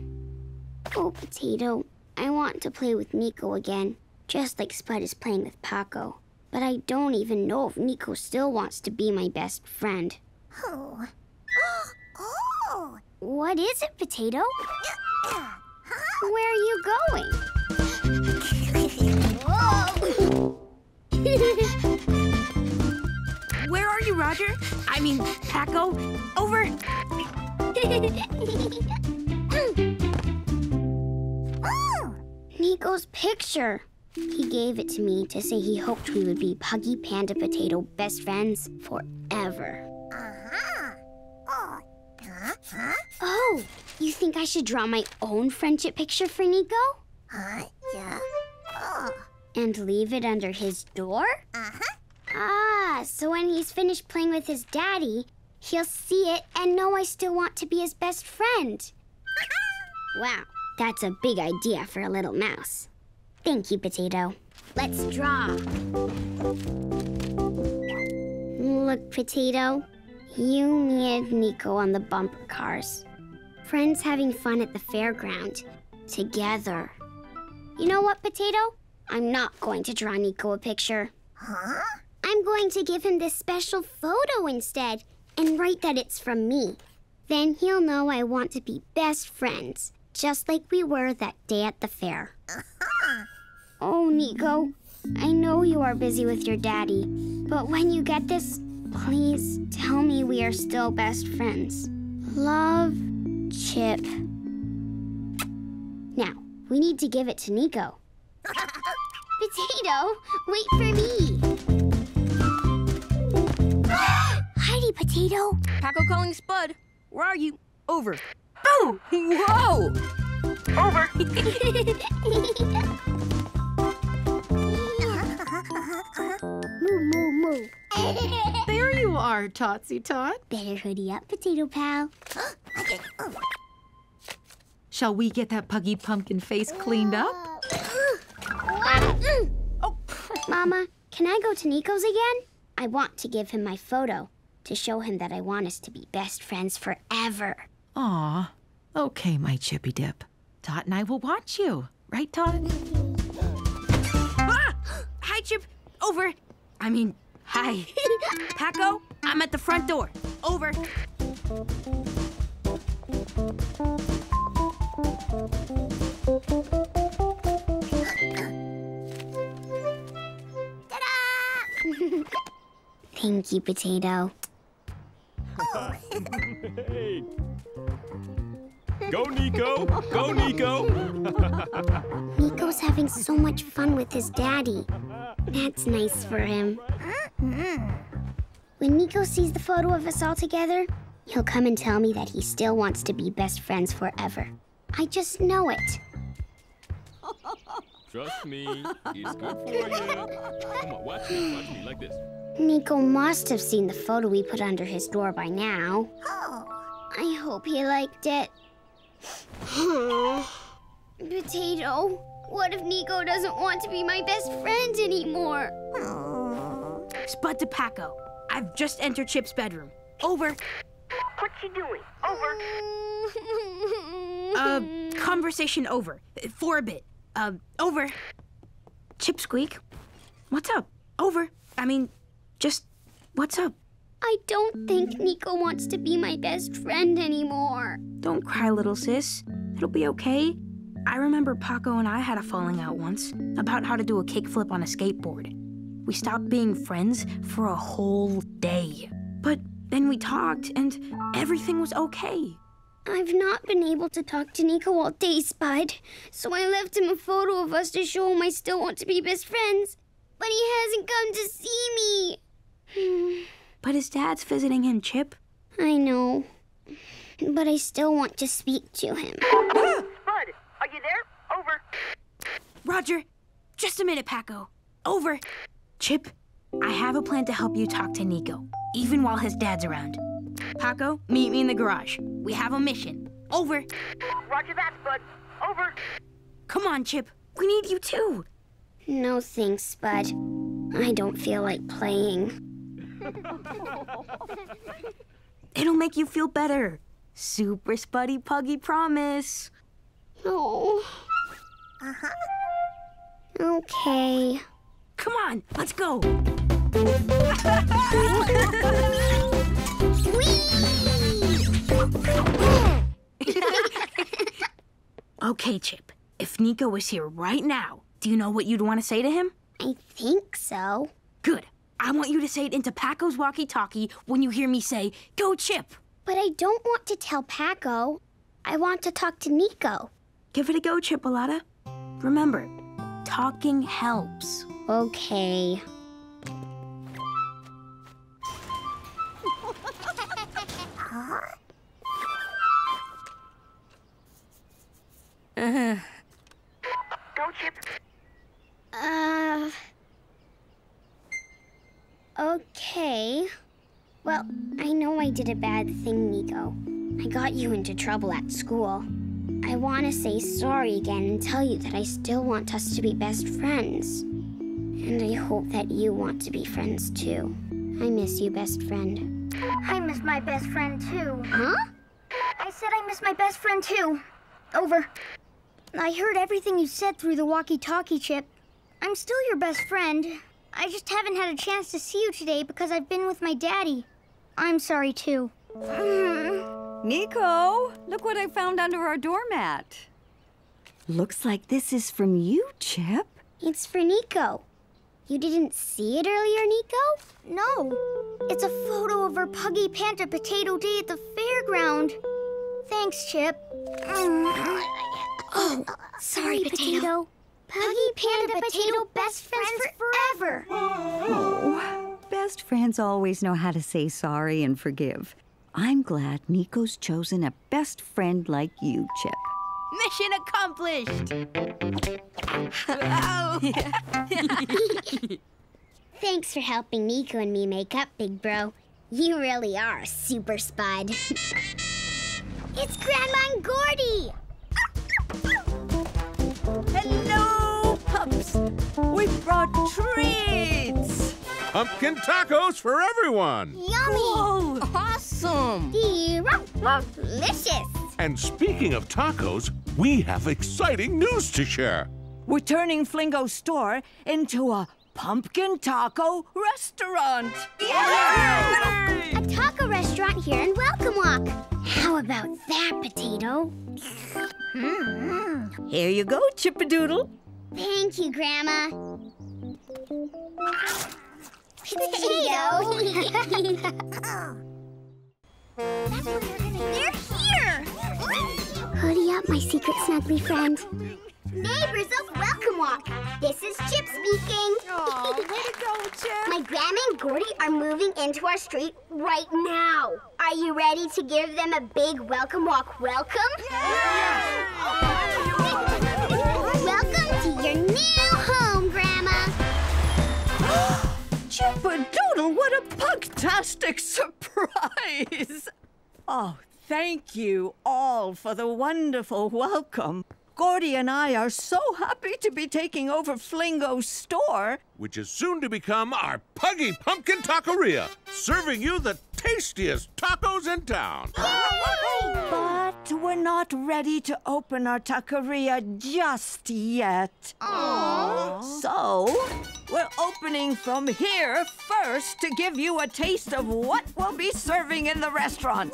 Oh, Potato. I want to play with Nico again, just like Spud is playing with Paco. But I don't even know if Nico still wants to be my best friend. Oh. oh. What is it, Potato? Where are you going? Where are you, Roger? I mean, Paco. Over. Ah, Nico's picture. He gave it to me to say he hoped we would be Puggy Panda Potato best friends forever. Uh-huh. Oh. Huh? Huh? Oh, you think I should draw my own friendship picture for Nico? Huh? Yeah. Oh. And leave it under his door? Uh-huh. Ah, so when he's finished playing with his daddy, he'll see it and know I still want to be his best friend. wow, that's a big idea for a little mouse. Thank you, Potato. Let's draw. Look, Potato. You, me, and Nico on the bumper cars. Friends having fun at the fairground. Together. You know what, Potato? I'm not going to draw Nico a picture. Huh? I'm going to give him this special photo instead and write that it's from me. Then he'll know I want to be best friends, just like we were that day at the fair. Uh-huh. Oh, Nico, I know you are busy with your daddy, but when you get this, please tell me we are still best friends. Love, Chip. Now, we need to give it to Nico. Potato, wait for me. Heidi, Potato. Paco calling Spud. Where are you? Over. Boom! Whoa! Over. moo, moo, moo. There you are, Totsy Tot. Better hoodie up, Potato Pal. Shall we get that puggy pumpkin face cleaned up? oh. Mama, can I go to Nico's again? I want to give him my photo to show him that I want us to be best friends forever. Aw. Okay, my chippy dip. Tot and I will watch you. Right, Tot? ah! Hi, Chip. Over. I mean, hi. Paco, I'm at the front door. Over. You, Potato. hey. Go, Nico! Go, Nico! Nico's having so much fun with his daddy. That's nice for him. When Nico sees the photo of us all together, he'll come and tell me that he still wants to be best friends forever. I just know it. Trust me, it's good for you. Come on, watch me, watch me, like this. Nico must have seen the photo we put under his door by now. Oh. I hope he liked it. Potato, what if Nico doesn't want to be my best friend anymore? Spud to Paco. I've just entered Chip's bedroom. Over. What's she doing? Over. Uh, conversation over. For a bit. Uh, over. Chip Squeak. What's up? Over. I mean, just what's up? I don't think Nico wants to be my best friend anymore. Don't cry, little sis. It'll be okay. I remember Paco and I had a falling out once about how to do a kickflip on a skateboard. We stopped being friends for a whole day. But then we talked and everything was okay. I've not been able to talk to Nico all day, Spud. So I left him a photo of us to show him I still want to be best friends. But he hasn't come to see me. But his dad's visiting him, Chip. I know. But I still want to speak to him. Spud, are you there? Over. Roger, just a minute, Paco. Over. Chip, I have a plan to help you talk to Nico, even while his dad's around. Paco, meet me in the garage. We have a mission. Over. Roger that, Spud. Over. Come on, Chip. We need you too. No thanks, Spud. I don't feel like playing. It'll make you feel better. Super Spuddy Puggy promise. No. Uh-huh. Okay. Come on, let's go. okay, Chip. If Nico was here right now, do you know what you'd want to say to him? I think so. Good. I want you to say it into Paco's walkie-talkie when you hear me say, Go, Chip. But I don't want to tell Paco. I want to talk to Nico. Give it a go, Chipolata. Remember, talking helps. Okay. Uh, Go, Chip. Uh. Okay. Well, I know I did a bad thing, Nico. I got you into trouble at school. I want to say sorry again and tell you that I still want us to be best friends. And I hope that you want to be friends too. I miss you, best friend. I miss my best friend too. Huh? I said I miss my best friend too. Over. I heard everything you said through the walkie talkie chip. I'm still your best friend. I just haven't had a chance to see you today because I've been with my daddy. I'm sorry too. Hmm. Nico, look what I found under our doormat. Looks like this is from you, Chip. It's for Nico. You didn't see it earlier, Nico? No. It's a photo of our puggy panda potato day at the fairground. Thanks, Chip. Oh, sorry, potato. Puggy panda potato best friends forever. Oh, best friends always know how to say sorry and forgive. I'm glad Nico's chosen a best friend like you, Chip. Mission accomplished! Thanks for helping Nico and me make up, big bro. You really are a super spud. it's Grandma and Gordy! Hello, pups. We brought treats. Pumpkin tacos for everyone. Yummy! Awesome! Delicious! And speaking of tacos, we have exciting news to share. We're turning Flingo's store into a pumpkin taco restaurant. A taco restaurant here in Welcome Walk. How about that, Potato? Hmm. Here you go, Chippadoodle. Thank you, Grandma. Potato! They're here! Hoodie up, my secret snuggly friend. Neighbors of Welcome Walk, this is Chip speaking. Aw, way to go, Chip. My grandma and Gordy are moving into our street right now. Are you ready to give them a big Welcome Walk welcome? welcome to your new home, Grandma. Chippadoodle, what a pugtastic surprise! Oh, thank you all for the wonderful welcome. Gordy and I are so happy to be taking over Flingo's store. Which is soon to become our Puggy Pumpkin Taqueria, serving you the tastiest tacos in town. But we're not ready to open our taqueria just yet. So, we're opening from here first to give you a taste of what we'll be serving in the restaurant.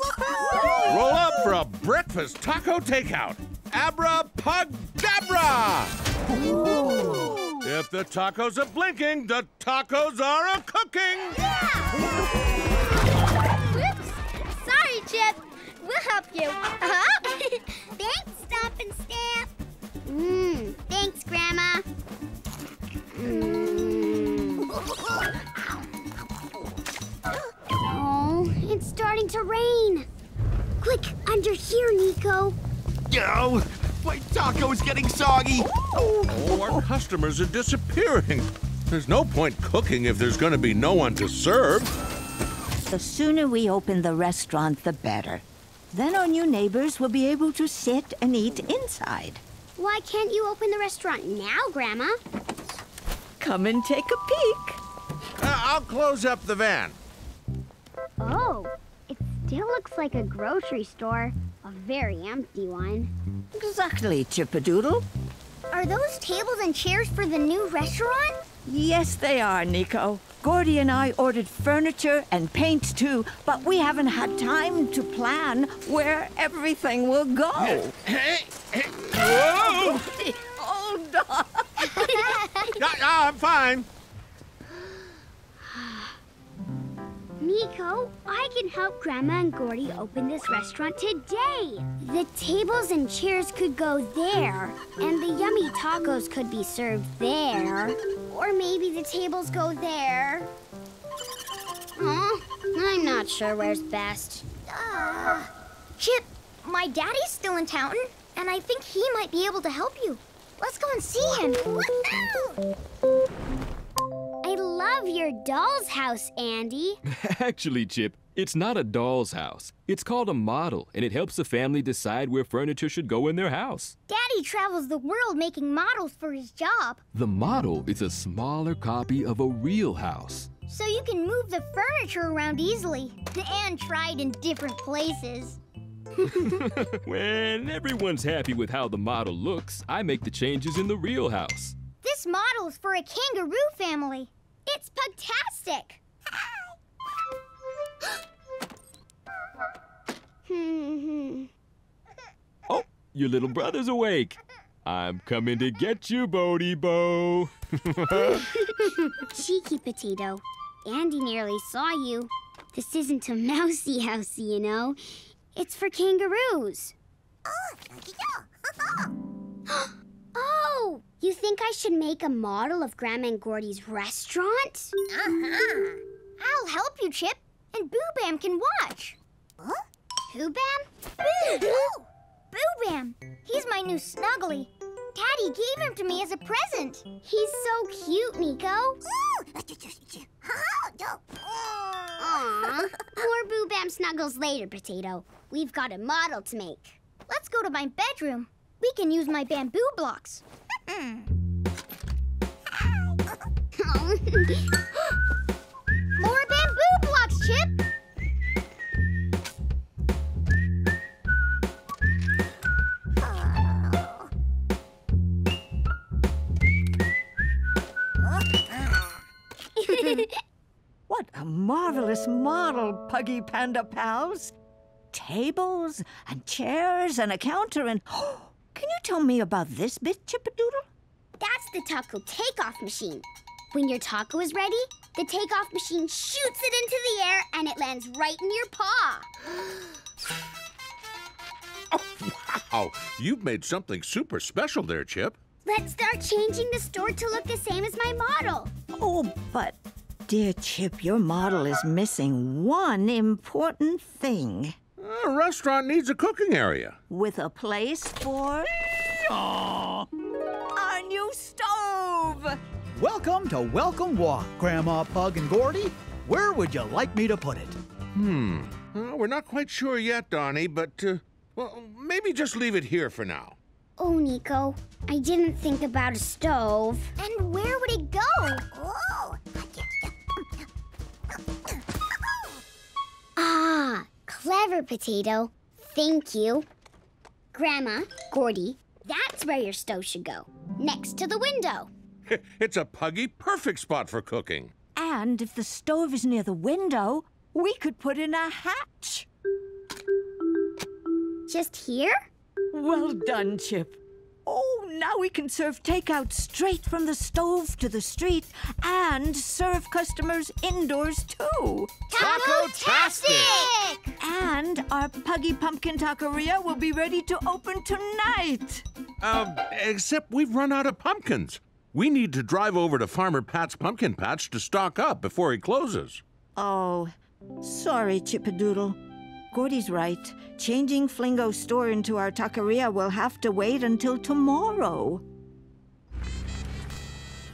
Roll up for a breakfast taco takeout. Abra Pugdabra! If the tacos are blinking, the tacos are a cooking. Whoops. Sorry, Chip. We'll help you. Uh-huh. thanks, Stomp and Stamp. Mmm. Thanks, Grandma. Mm. Oh, it's starting to rain. Quick, under here, Nico. Yo, my taco's getting soggy. Oh, our customers are disappearing. There's no point cooking if there's going to be no one to serve. The sooner we open the restaurant, the better. Then our new neighbors will be able to sit and eat inside. Why can't you open the restaurant now, Grandma? Come and take a peek. Uh, I'll close up the van. Oh, it still looks like a grocery store. A very empty one. Exactly, Chippadoodle. Are those tables and chairs for the new restaurant? Yes, they are, Nico. Gordy and I ordered furniture and paint too, but we haven't had time to plan where everything will go. Hey, Whoa! Hold on. Yeah, yeah, I'm fine. Nico, I can help Grandma and Gordy open this restaurant today. The tables and chairs could go there, and the yummy tacos could be served there. Or maybe the tables go there. Oh, I'm not sure where's best. Ah. Chip, my daddy's still in town, and I think he might be able to help you. Let's go and see him. Your doll's house, Andy. Actually, Chip, it's not a doll's house. It's called a model, and it helps a family decide where furniture should go in their house. Daddy travels the world making models for his job, The model is a smaller copy of a real house. so you can move the furniture around easily and try it in different places. when everyone's happy with how the model looks, I make the changes in the real house. This This model is for a kangaroo family. It's pugtastic. Hmm. Oh, your little brother's awake. I'm coming to get you, Bodie Bo. Cheeky potato. Andy nearly saw you. This isn't a mousy house, you know. It's for kangaroos. oh, you think I should make a model of Grandma and Gordy's restaurant? Uh-huh. I'll help you, Chip, and Boo Bam can watch. Huh? Who Bam? Boo! Boo! Boo Bam! He's my new snuggly. Daddy gave him to me as a present. He's so cute, Nico. Aw. More Boo Bam snuggles later, Potato. We've got a model to make. Let's go to my bedroom. We can use my bamboo blocks. More bamboo blocks, Chip! What a marvelous model, Puggy Panda pals. Tables and chairs and a counter and. Oh, Can you tell me about this bit, Chippadoodle? That's the taco takeoff machine. When your taco is ready, the takeoff machine shoots it into the air and it lands right in your paw. oh, Wow, you've made something super special there, Chip. Let's start changing the store to look the same as my model. Oh, but dear Chip, your model is missing one important thing. A restaurant needs a cooking area. With a place for our new stove. Welcome to Welcome Walk, Grandma Pug and Gordy. Where would you like me to put it? Hmm. Uh, we're not quite sure yet, Donnie, but, uh, well, maybe just leave it here for now. Oh, Nico, I didn't think about a stove. And where would it go? Ah, clever potato. Thank you. Grandma, Gordy, that's where your stove should go. Next to the window. it's a puggy perfect spot for cooking. And if the stove is near the window, we could put in a hatch. Just here? Well done, Chip. Oh, now we can serve takeout straight from the stove to the street and serve customers indoors too. Taco-tastic! And our Puggy Pumpkin Taqueria will be ready to open tonight. Um, except we've run out of pumpkins. We need to drive over to Farmer Pat's pumpkin patch to stock up before he closes. Oh, sorry, Chippadoodle. Gordy's right. Changing Flingo's store into our taqueria will have to wait until tomorrow.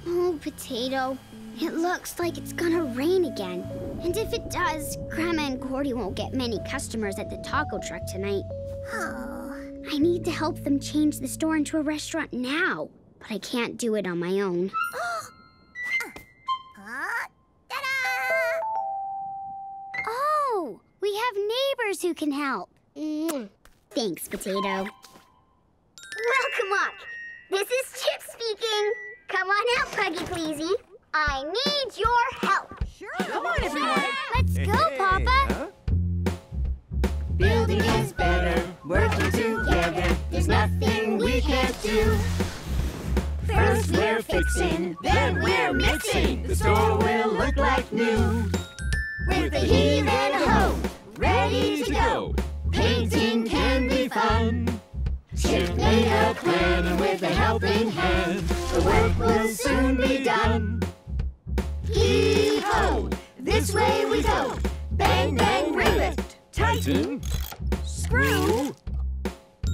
Oh, potato. It looks like it's gonna rain again. And if it does, Grandma and Gordy won't get many customers at the taco truck tonight. Oh. I need to help them change the store into a restaurant now, but I can't do it on my own. Oh, we have neighbors who can help. Mm-hmm. Thanks, Potato. Welcome, Walk. This is Chip speaking. Come on out, Puggy Pleasy. I need your help. Sure. Come on, everyone. Let's go, Papa. Building is better, working together. There's nothing we can't do. First we're fixing, then we're mixing. The store will look like new. With a heel and a hoe, ready to go. Painting can be fun. Chip made a plan, and with a helping hand, the work will soon be done. Hee-ho, this way we go. Bang, bang, rivet. Tighten. Screw.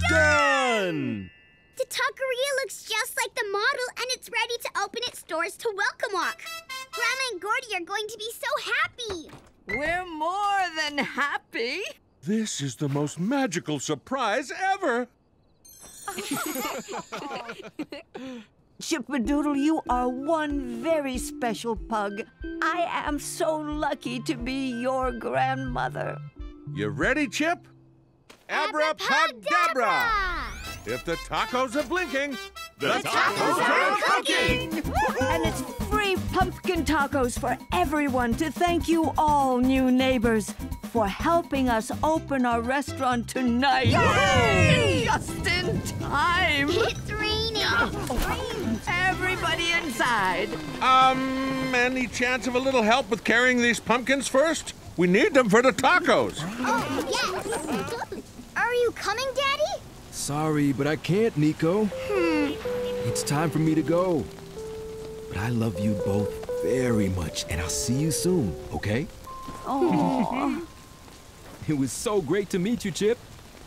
Done! The taqueria looks just like the model, and it's ready to open its doors to Welcome Walk. Grandma and Gordy are going to be so happy. We're more than happy. This is the most magical surprise ever. Chippadoodle, you are one very special pug. I am so lucky to be your grandmother. You ready, Chip? Abracadabra! If the tacos are blinking, The tacos are cooking! and it's free pumpkin tacos for everyone to thank you all, new neighbors, for helping us open our restaurant tonight. Yay! Just in time. It's raining. Everybody inside. Um, any chance of a little help with carrying these pumpkins first? We need them for the tacos. Oh, yes. Are you coming, Daddy? Sorry, but I can't, Nico. Hmm. It's time for me to go. But I love you both very much, and I'll see you soon, okay? Aww. It was so great to meet you, Chip.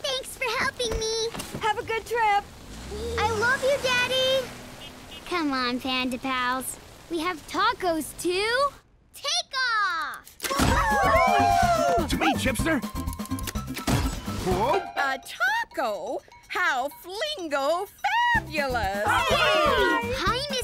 Thanks for helping me. Have a good trip. I love you, Daddy. Come on, Panda Pals. We have tacos too. Take off! to me, Chipster. Whoa. A taco? How flingo fabulous! Hi, Mr.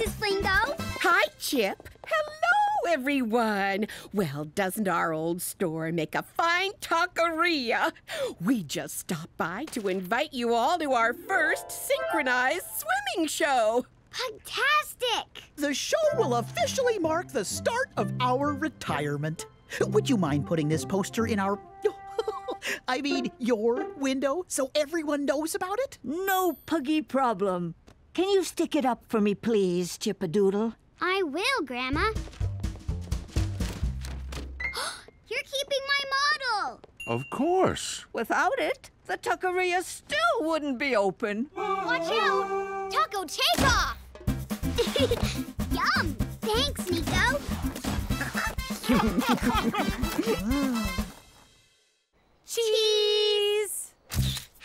and Mrs. Flingo. Hi, Chip. Hello, everyone. Well, doesn't our old store make a fine taqueria? We just stopped by to invite you all to our first synchronized swimming show. Fantastic! The show will officially mark the start of our retirement. Would you mind putting this poster in our. I mean, your window so everyone knows about it? No puggy problem. Can you stick it up for me, please, Chippadoodle? I will, Grandma. You're keeping my model. Of course. Without it, the taqueria still wouldn't be open. Watch out! Taco takeoff! Yum! Thanks, Nico. Cheese!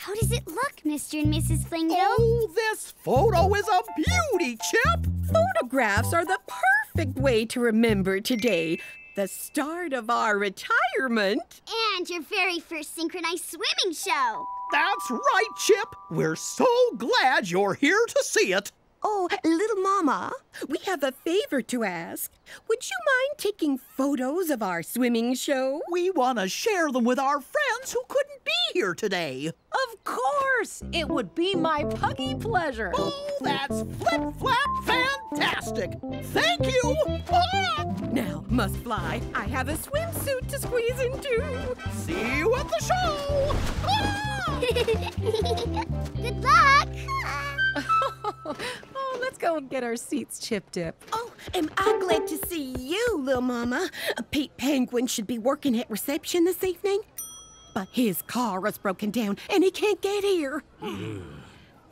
How does it look, Mr. and Mrs. Flingo? Oh, this photo is a beauty, Chip! Photographs are the perfect way to remember today, the start of our retirement. And your very first synchronized swimming show. That's right, Chip. We're so glad you're here to see it. Oh, little mama, we have a favor to ask. Would you mind taking photos of our swimming show? We want to share them with our friends who couldn't be here today. Of course! It would be my puggy pleasure. Oh, that's flip flap fantastic! Thank you! Ah! Now, must fly. I have a swimsuit to squeeze into. See you at the show! Ah! Good luck! let's go and get our seats, chipped up. Oh, am I glad to see you, little mama. Pete Penguin should be working at reception this evening. But his car is broken down and he can't get here.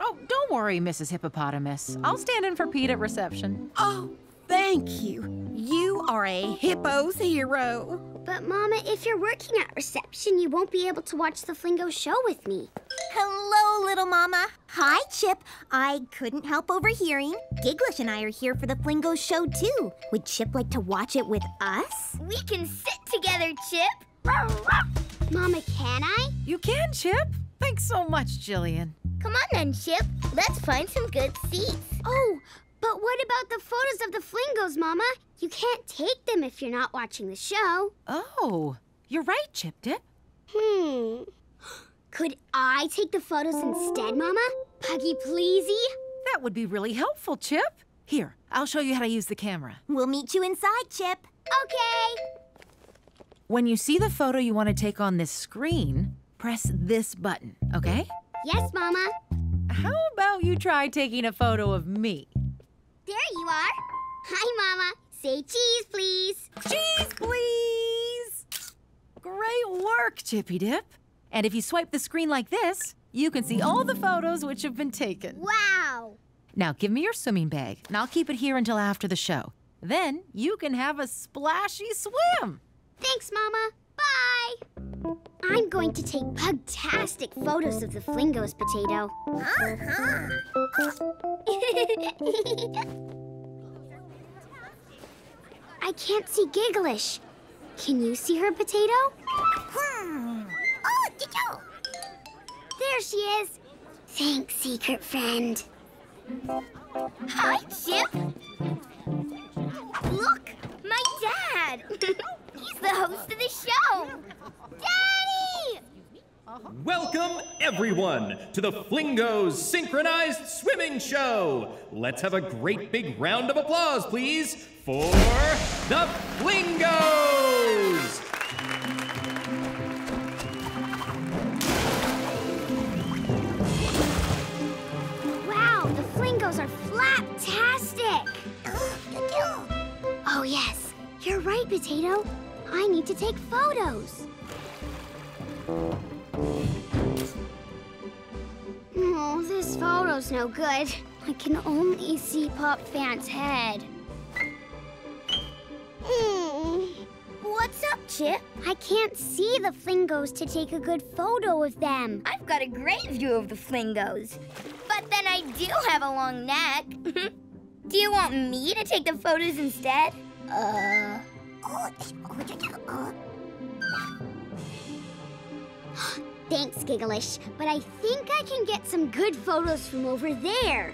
Oh, don't worry, Mrs. Hippopotamus. I'll stand in for Pete at reception. Oh, thank you. You are a hippo's hero. But, Mama, if you're working at reception, you won't be able to watch the Flingo show with me. Hello, little mama. Hi, Chip. I couldn't help overhearing. Gigglish and I are here for the Flingo show, too. Would Chip like to watch it with us? We can sit together, Chip. Mama, can I? You can, Chip. Thanks so much, Jillian. Come on then, Chip. Let's find some good seats. Oh, but what about the photos of the Flingos, Mama? You can't take them if you're not watching the show. Oh, you're right, Chip Dip. Hmm. Could I take the photos instead, Mama? Puggy pleasey? That would be really helpful, Chip. Here, I'll show you how to use the camera. We'll meet you inside, Chip. Okay. When you see the photo you want to take on this screen, press this button, okay? Yes, Mama. How about you try taking a photo of me? There you are. Hi, Mama. Say cheese, please. Cheese, please. Great work, Chippy Dip. And if you swipe the screen like this, you can see all the photos which have been taken. Wow. Now give me your swimming bag, and I'll keep it here until after the show. Then you can have a splashy swim. Thanks, Mama. Bye. I'm going to take pugtastic photos of the Flingos potato. Uh -huh. I can't see Gigglish. Can you see her potato? Oh, There she is. Thanks, secret friend. Hi, Chip. Look, my dad. He's the host of the show. Daddy! Welcome everyone, to the Flingos Synchronized Swimming Show. Let's have a great big round of applause, please, for the Flingos! Wow, the flingos are flaptastic! Oh, yes. You're right, Potato. I need to take photos. Oh, this photo's no good. I can only see Pop Fan's head. Hmm. What's up, Chip? I can't see the Flingos to take a good photo of them. I've got a great view of the Flingos. But then I do have a long neck. do you want me to take the photos instead? Uh. Thanks, Gigglish, but I think I can get some good photos from over there.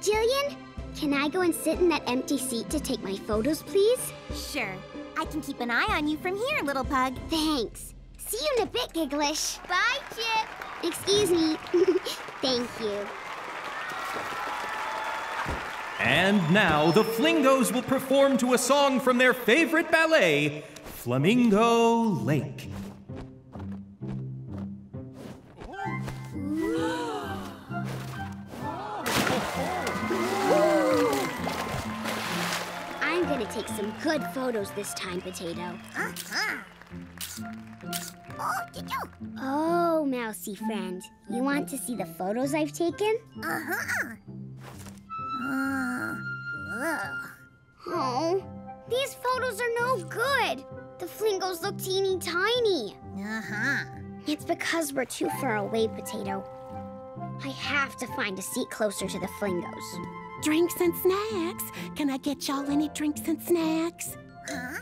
Jillian, can I go and sit in that empty seat to take my photos, please? Sure. I can keep an eye on you from here, little pug. Thanks. See you in a bit, Gigglish. Bye, Chip. Excuse me. Thank you. And now the Flingos will perform to a song from their favorite ballet, Flamingo Lake. I'm gonna take some good photos this time, Potato. Uh-huh. Oh, mousy friend. You want to see the photos I've taken? Uh-huh. Oh, these photos are no good. The flingos look teeny tiny. Uh-huh. It's because we're too far away, Potato. I have to find a seat closer to the flingos. Drinks and snacks. Can I get y'all any drinks and snacks? Huh?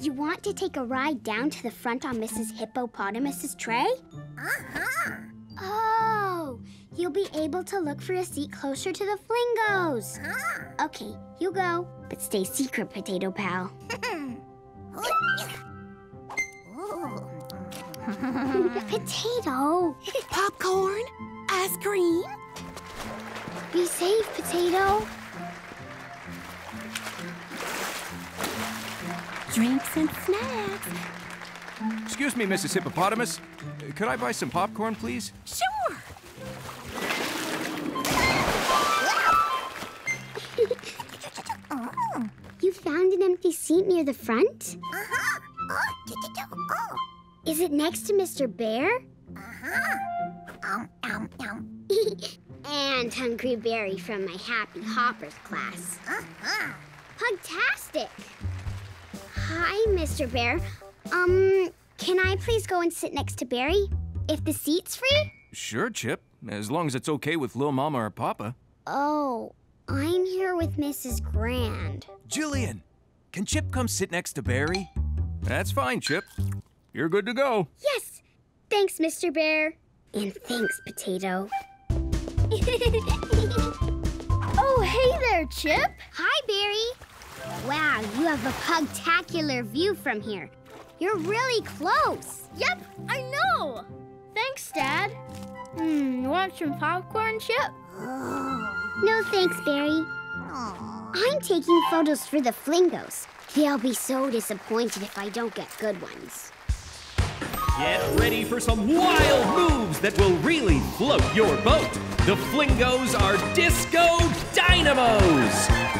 You want to take a ride down to the front on Mrs. Hippopotamus's tray? Uh-huh. Oh, you'll be able to look for a seat closer to the flingos. Okay, you go, but stay secret, Potato Pal. Potato! Popcorn? Ice cream? Be safe, Potato. Drinks and snacks. Excuse me, Mrs. Hippopotamus. Uh, could I buy some popcorn, please? Sure. You found an empty seat near the front? Uh-huh. Is it next to Mr. Bear? Uh-huh. Um, um, um. and Hungry Berry from my Happy Hoppers class. Uh-huh. Pugtastic! Hi, Mr. Bear. Um, can I please go and sit next to Barry? If the seat's free? Sure, Chip. As long as it's okay with Lil Mama or Papa. Oh, I'm here with Mrs. Grand. Jillian, can Chip come sit next to Barry? That's fine, Chip. You're good to go. Yes! Thanks, Mr. Bear. And thanks, Potato. Oh, hey there, Chip. Hi, Barry. Wow, you have a pugtacular view from here. You're really close. Yep, I know. Thanks, Dad. Hmm, want some popcorn, Chip? No thanks, Barry. I'm taking photos for the Flingos. They'll be so disappointed if I don't get good ones. Get ready for some wild moves that will really float your boat. The Flingos are Disco Dynamos.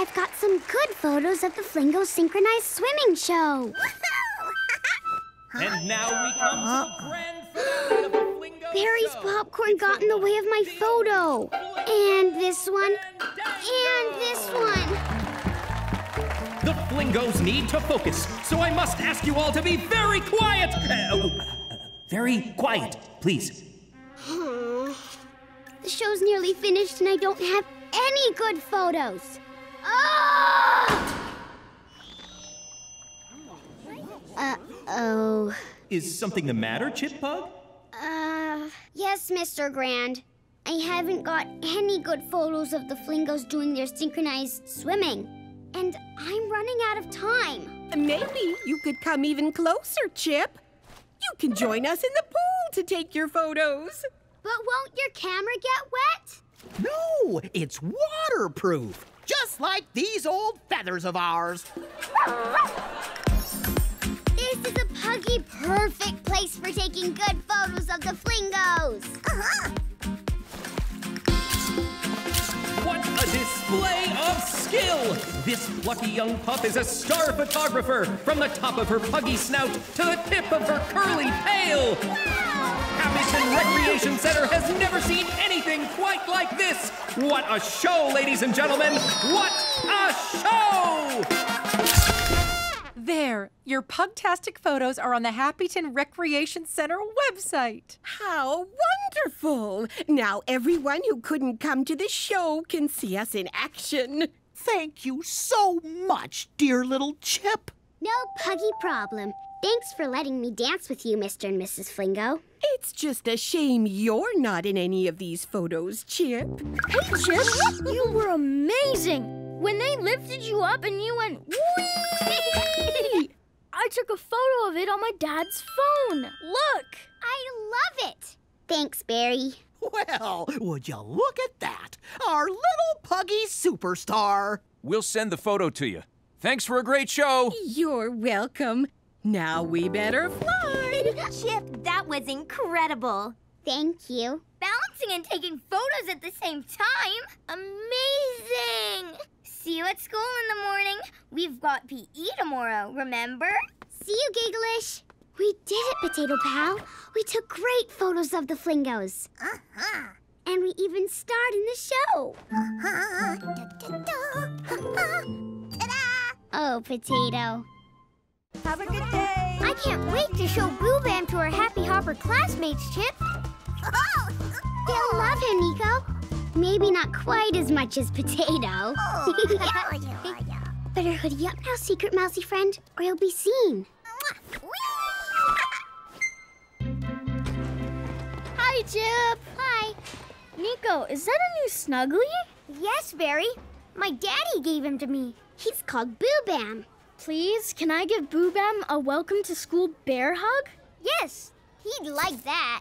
I've got some good photos of the Flingo Synchronized Swimming Show. And now we come to the grand finale of the Flingo Barry's popcorn got in the way of my photo. And this one. And this one. The Flingos need to focus, so I must ask you all to be very quiet. Uh, oh, uh, very quiet, please. The show's nearly finished and I don't have any good photos. Ah! Uh, Oh. Is something the matter, Chip Pug? Uh, yes, Mr. Grand. I haven't got any good photos of the Flingos doing their synchronized swimming. And I'm running out of time. Maybe you could come even closer, Chip. You can join us in the pool to take your photos. But won't your camera get wet? No, it's waterproof, just like these old feathers of ours. This is a puggy perfect place for taking good photos of the Flingos. Uh-huh. What a display of skill! This plucky young pup is a star photographer from the top of her puggy snout to the tip of her curly tail. Appleton Recreation Center has never seen anything quite like this. What a show, ladies and gentlemen! What a show! There, your pugtastic photos are on the Happyton Recreation Center website. How wonderful! Now everyone who couldn't come to the show can see us in action. Thank you so much, dear little Chip. No puggy problem. Thanks for letting me dance with you, Mr. and Mrs. Flingo. It's just a shame you're not in any of these photos, Chip. Hey, Chip, you were amazing. When they lifted you up and you went whee! I took a photo of it on my dad's phone. Look! I love it. Thanks, Barry. Well, would you look at that? Our little puggy superstar. We'll send the photo to you. Thanks for a great show. You're welcome. Now we better fly. Chip, that was incredible. Thank you. Balancing and taking photos at the same time. Amazing! See you at school in the morning. We've got PE tomorrow, remember? See you, Gigglish. We did it, Potato Pal. We took great photos of the Flingos. Uh-huh. And we even starred in the show. Oh, Potato. Have a good day. I can't wait to show Boo Bam to our Happy Hopper classmates, Chip. Oh. They'll love him, Nico. Maybe not quite as much as Potato. Oh, Better hoodie up now, secret mousy friend, or you'll be seen. Hi, Chip. Hi. Nico, is that a new Snuggly? Yes, Barry. My daddy gave him to me. He's called Boo Bam. Please, can I give Boo Bam a welcome to school bear hug? Yes, he'd like that.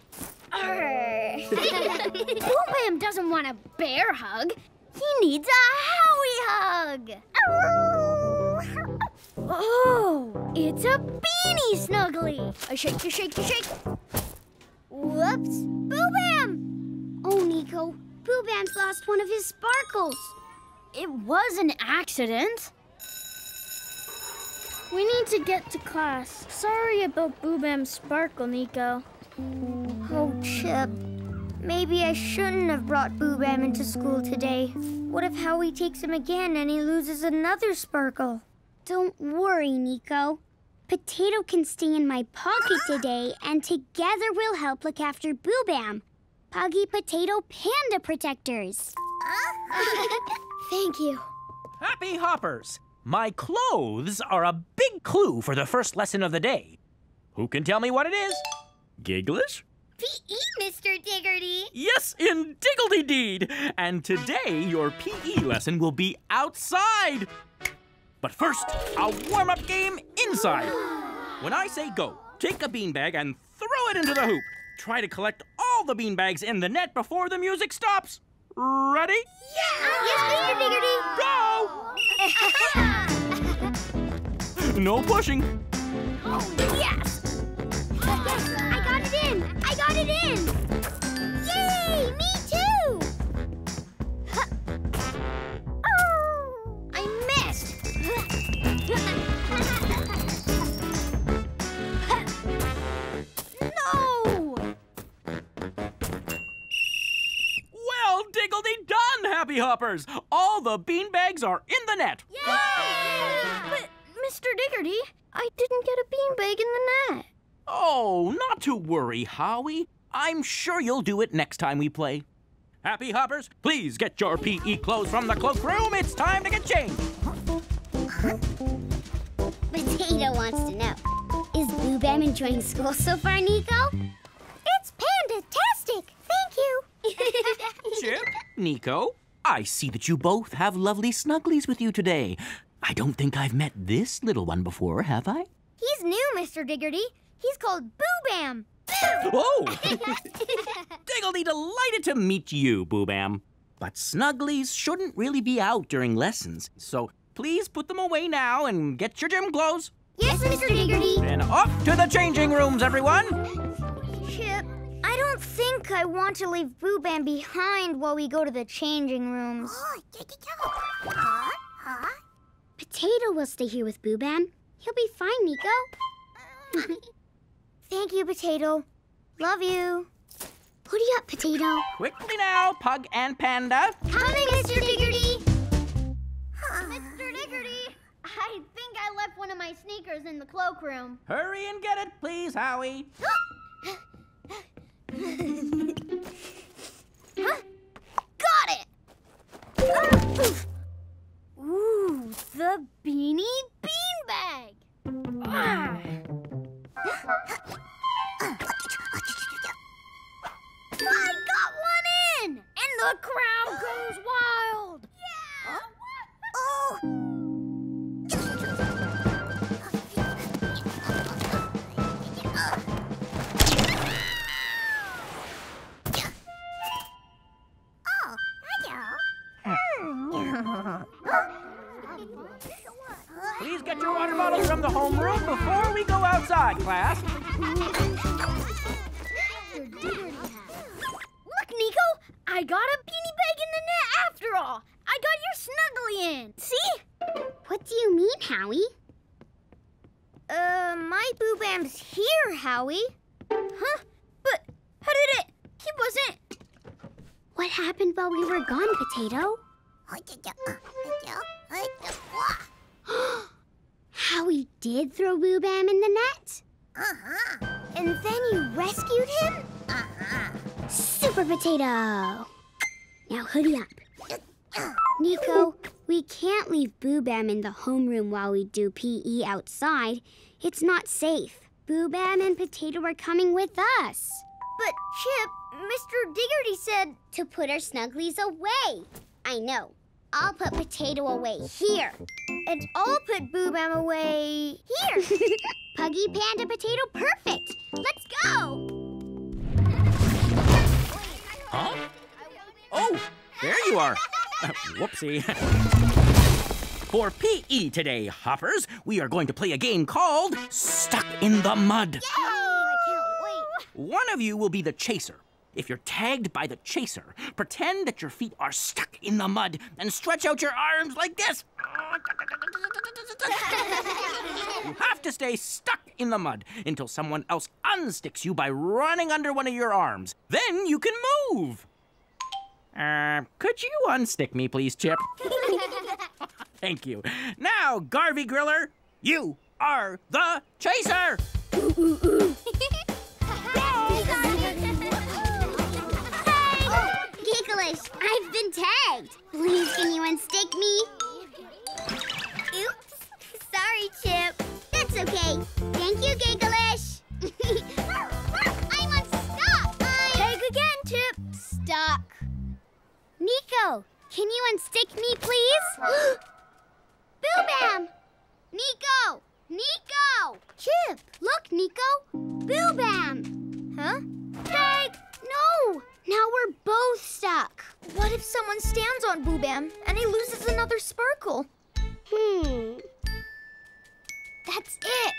Boo Bam doesn't want a bear hug. He needs a Howie hug. Oh, it's a beanie snuggly. A shake, a shake, a shake. Whoops, Boo Bam! Oh, Nico, Boo Bam's lost one of his sparkles. It was an accident. We need to get to class. Sorry about Boo Bam's sparkle, Nico. Oh, Chip. Maybe I shouldn't have brought Boo Bam into school today. What if Howie takes him again and he loses another sparkle? Don't worry, Nico. Potato can stay in my pocket today, and together we'll help look after Boo Bam. Puggy Potato Panda Protectors. Thank you. Happy Hoppers! My clothes are a big clue for the first lesson of the day. Who can tell me what it is? Gigglish? P.E., Mr. Diggerty. Yes, in Diggledy Deed! And today, your PE lesson will be outside! But first, a warm up game inside. When I say go, take a beanbag and throw it into the hoop. Try to collect all the beanbags in the net before the music stops. Ready? Yeah! Yes, Mr. Diggerty. Go! no pushing. Oh, yes! Yes, I got it in! I got it in! Happy Hoppers! All the beanbags are in the net. Yeah! But, Mr. Diggerty, I didn't get a beanbag in the net. Oh, not to worry, Howie. I'm sure you'll do it next time we play. Happy Hoppers, please get your PE clothes from the cloakroom. It's time to get changed. Potato wants to know Is Boo Boo Bam enjoying school so far, Nico? It's panda-tastic. Thank you. Chip, Nico, I see that you both have lovely snugglies with you today. I don't think I've met this little one before, have I? He's new, Mr. Diggerty. He's called Boo Bam. Oh! Diggledy delighted to meet you, Boo Bam. But snugglies shouldn't really be out during lessons, so please put them away now and get your gym clothes. Yes, Mr. Diggerty. And off to the changing rooms, everyone! Chip, I don't think I want to leave Boo Bam behind while we go to the changing rooms. Oh, uh, uh. Potato will stay here with Boo Bam. He'll be fine, Nico. Thank you, Potato. Love you. Hoodie up, Potato. Quickly now, Pug and Panda. Coming, Mr. Diggerty. Mr. Diggerty, I think I left one of my sneakers in the cloakroom. Hurry and get it, please, Howie. Got it! Ooh, the Beanie Beanbag! Ah. I got one in! And the crowd goes wild! Yeah! Oh! Please get your water bottles from the homeroom before we go outside, class. Look, Nico! I got a beanie bag in the net after all! I got your snuggly in! See? What do you mean, Howie? Uh, my Boo Bam's here, Howie. Huh? But how did it? He wasn't. What happened while we were gone, Potato? Howie did throw Boo Bam in the net? Uh-huh. And then you rescued him? Uh-huh. Super Potato! Now hoodie up. Nico, we can't leave Boo Bam in the homeroom while we do PE outside. It's not safe. Boo Bam and Potato are coming with us. But, Chip, Mr. Diggerty said to put our snugglies away. I know. I'll put Potato away here. And I'll put Boo Bam away here. Puggy, Panda, Potato, perfect. Let's go. Huh? Oh, there you are. Uh, whoopsie. For PE today, Hoppers, we are going to play a game called Stuck in the Mud. I can't wait. One of you will be the chaser. If you're tagged by the chaser, pretend that your feet are stuck in the mud and stretch out your arms like this. you have to stay stuck in the mud until someone else unsticks you by running under one of your arms. Then you can move. Uh, could you unstick me, please, Chip? Thank you. Now, Garvey Griller, you are the chaser. I've been tagged. Please, can you unstick me? Oops. Sorry, Chip. That's okay. Thank you, Gigglish. I'm unstuck. I'm... Tag again, Chip. Stuck. Nico, can you unstick me, please? Boo Bam! Nico! Nico! Chip, look, Nico. Boo Bam! Huh? Tag! No! Now we're both stuck. What if someone stands on Boo Bam and he loses another sparkle? Hmm. That's it.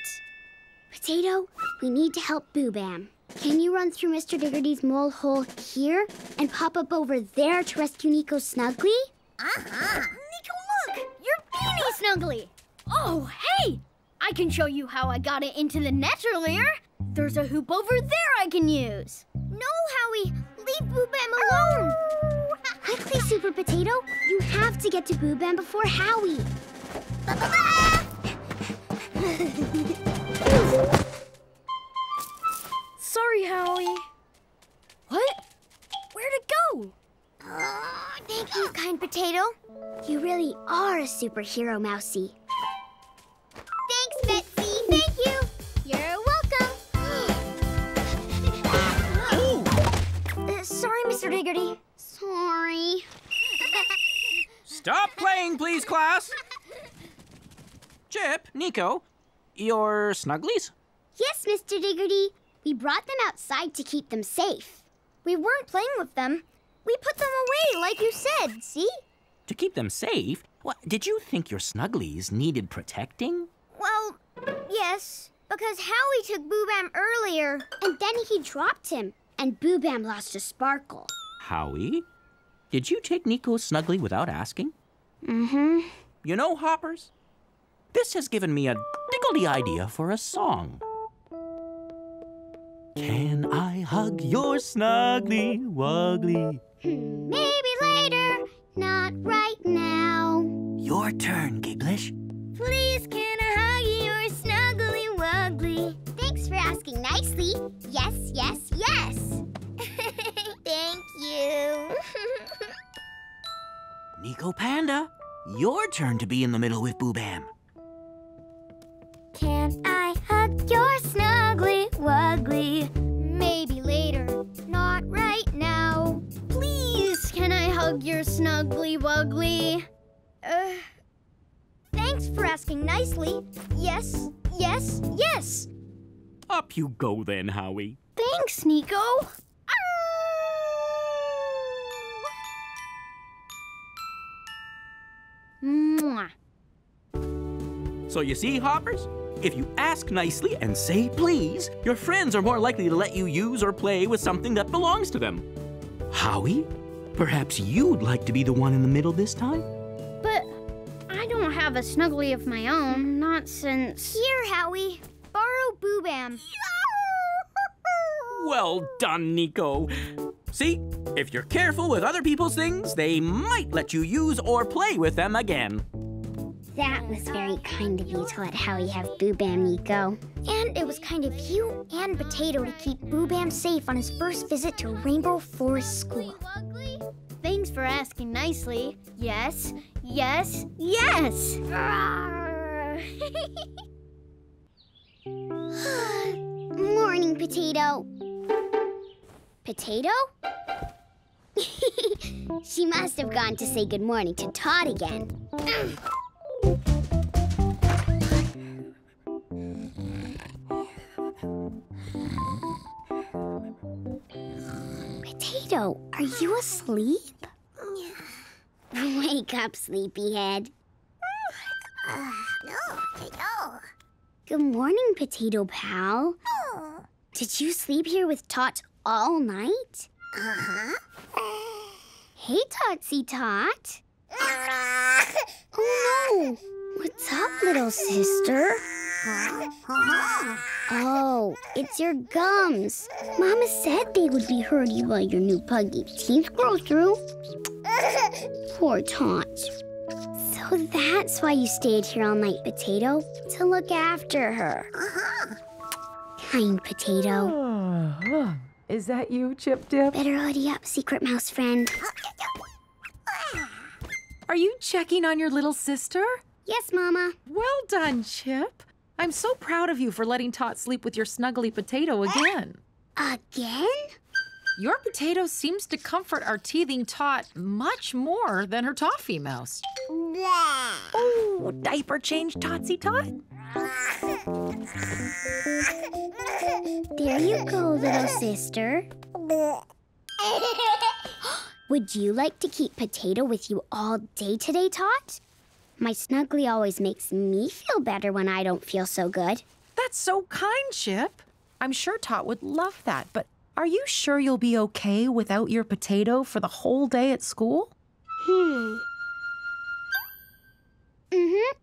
Potato, we need to help Boo Bam. Can you run through Mr. Diggerty's mole hole here and pop up over there to rescue Nico Snuggly? Uh-huh. Nico, look! Your beanie snuggly! Oh, hey! I can show you how I got it into the net earlier. There's a hoop over there I can use. No, Howie! Leave Boo Bam alone! Quickly, Super Potato. You have to get to Boo Bam before Howie. Sorry, Howie. What? Where'd it go? Oh, thank you, kind potato. You really are a superhero, Mousy. Please, class. Chip, Nico, your snugglies? Yes, Mr. Diggerty. We brought them outside to keep them safe. We weren't playing with them. We put them away, like you said, see? To keep them safe? What, did you think your snugglies needed protecting? Well, yes, because Howie took Boo Bam earlier. And then he dropped him, and Boo Bam lost a sparkle. Howie, did you take Nico's snuggly without asking? Mm-hmm. You know, Hoppers, this has given me a diggledy idea for a song. Can I hug your snuggly wuggly? Maybe later, not right now. Your turn, Gigglish. Please, can I hug your snuggly wuggly? Thanks for asking nicely. Yes, yes, yes. Thank you. Nico Panda, your turn to be in the middle with Boo Bam. Can I hug your snuggly wuggly? Maybe later, not right now. Please, can I hug your snuggly wuggly? Uh, thanks for asking nicely. Yes, yes, yes. Up you go then, Howie. Thanks, Nico. Mwah. So you see, Hoppers? If you ask nicely and say please, your friends are more likely to let you use or play with something that belongs to them. Howie, perhaps you'd like to be the one in the middle this time? But I don't have a snuggly of my own, not since. Here, Howie. Borrow Boo Bam. Well done, Nico. See, if you're careful with other people's things, they might let you use or play with them again. That was very kind of you to let Howie have Boo Bam, Nico. And it was kind of you and Potato to keep Boo Bam safe on his first visit to Rainbow Forest School. Thanks for asking nicely. Yes, yes, yes! Morning, Potato. Potato? she must have gone to say good morning to Tot again. Potato, are you asleep? Wake up, sleepyhead. No, yo. Good morning, Potato Pal. Oh. Did you sleep here with Tot all night? Uh-huh. Hey, Totsy Tot. oh, no. What's up, little sister? Oh, it's your gums. Mama said they would be hurting while your new puggy teeth grow through. Poor Tot. So that's why you stayed here all night, Potato? To look after her. Kind Potato. Is that you, Chip Dip? Better hoodie up, secret mouse friend. Are you checking on your little sister? Yes, Mama. Well done, Chip. I'm so proud of you for letting Tot sleep with your snuggly potato again. Again? Your potato seems to comfort our teething Tot much more than her toffee mouse. Oh, diaper change, Totsy Tot? There you go, little sister. Would you like to keep Potato with you all day today, Tot? My snuggly always makes me feel better when I don't feel so good. That's so kind, Chip. I'm sure Tot would love that, but are you sure you'll be okay without your potato for the whole day at school? Hmm. Mm-hmm.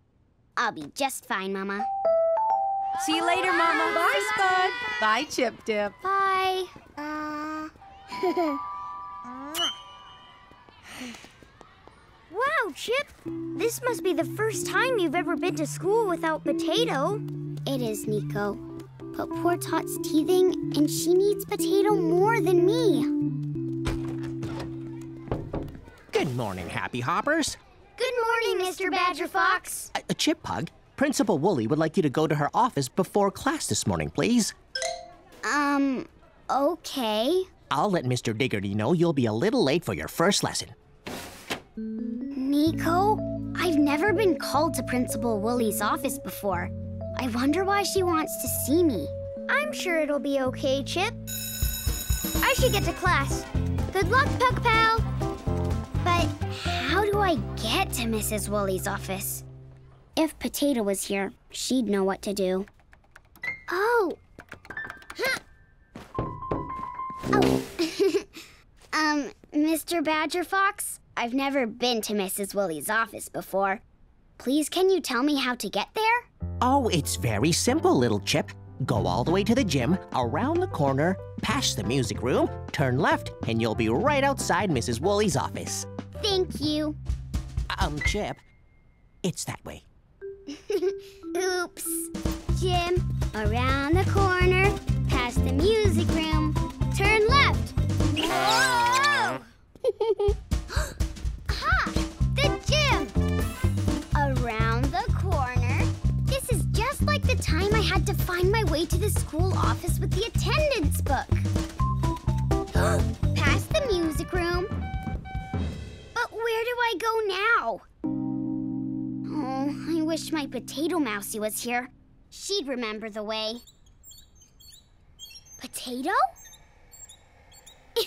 I'll be just fine, Mama. See you later, Mama. Bye, Spud. Bye, Chip Dip. Bye. Uh... wow, Chip. This must be the first time you've ever been to school without Potato. It is, Nico. But poor Tot's teething, and she needs Potato more than me. Good morning, Happy Hoppers. Good morning, Mr. Badger Fox. A, a chip pug. Principal Wooly would like you to go to her office before class this morning, please. Um, okay. I'll let Mr. Diggerty know you'll be a little late for your first lesson. Nico, I've never been called to Principal Wooly's office before. I wonder why she wants to see me. I'm sure it'll be okay, Chip. I should get to class. Good luck, Pug Pal. But how do I get to Mrs. Wooly's office? If Potato was here, she'd know what to do. Oh. Oh. um, Mr. Badger Fox, I've never been to Mrs. Wooly's office before. Please, can you tell me how to get there? Oh, it's very simple, little Chip. Go all the way to the gym, around the corner, past the music room, turn left, and you'll be right outside Mrs. Wooly's office. Thank you. Um, Chip, it's that way. Oops. Gym, around the corner, past the music room, turn left. Whoa! ha! The gym! Around the corner. This is just like the time I had to find my way to the school office with the attendance book. past the music room. But where do I go now? Oh, I wish my potato mousey was here. She'd remember the way. Potato?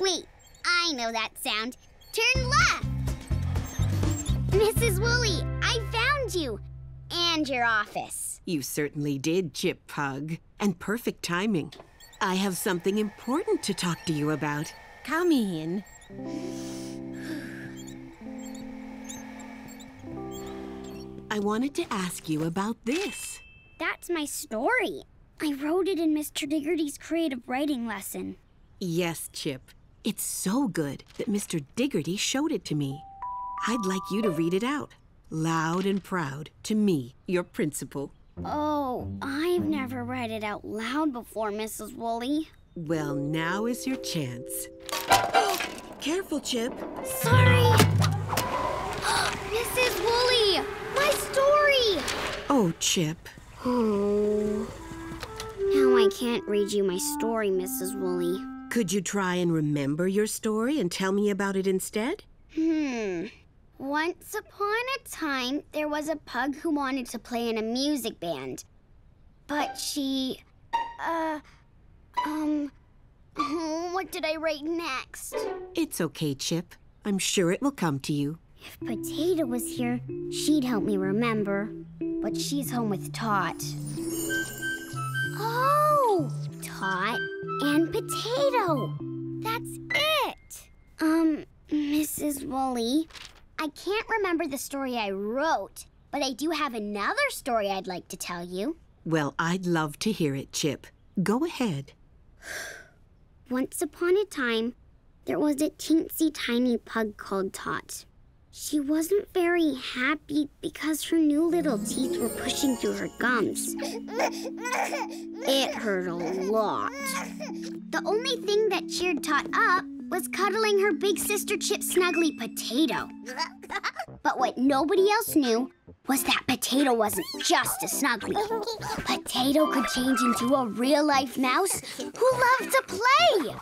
Wait, I know that sound. Turn left! Mrs. Wooly, I found you! And your office. You certainly did, Chip Pug. And perfect timing. I have something important to talk to you about. Come in. I wanted to ask you about this. That's my story. I wrote it in Mr. Diggerty's creative writing lesson. Yes, Chip. It's so good that Mr. Diggerty showed it to me. I'd like you to read it out, loud and proud, to me, your principal. Oh, I've never read it out loud before, Mrs. Woolley. Well, now is your chance. Careful, Chip. Sorry. Mrs. Wooly, my story. Oh, Chip. Oh. Now I can't read you my story, Mrs. Wooly. Could you try and remember your story and tell me about it instead? Hmm. Once upon a time, there was a pug who wanted to play in a music band. But she. Uh. Um. What did I write next? It's okay, Chip. I'm sure it will come to you. If Potato was here, she'd help me remember. But she's home with Tot. Oh! Tot and Potato! That's it! Um, Mrs. Wooly, I can't remember the story I wrote, but I do have another story I'd like to tell you. Well, I'd love to hear it, Chip. Go ahead. Once upon a time, there was a teensy tiny pug called Tot. She wasn't very happy because her new little teeth were pushing through her gums. It hurt a lot. The only thing that cheered Tot up was cuddling her big sister Chip Snuggly Potato. But what nobody else knew was that Potato wasn't just a Snuggly. Potato could change into a real life mouse who loved to play.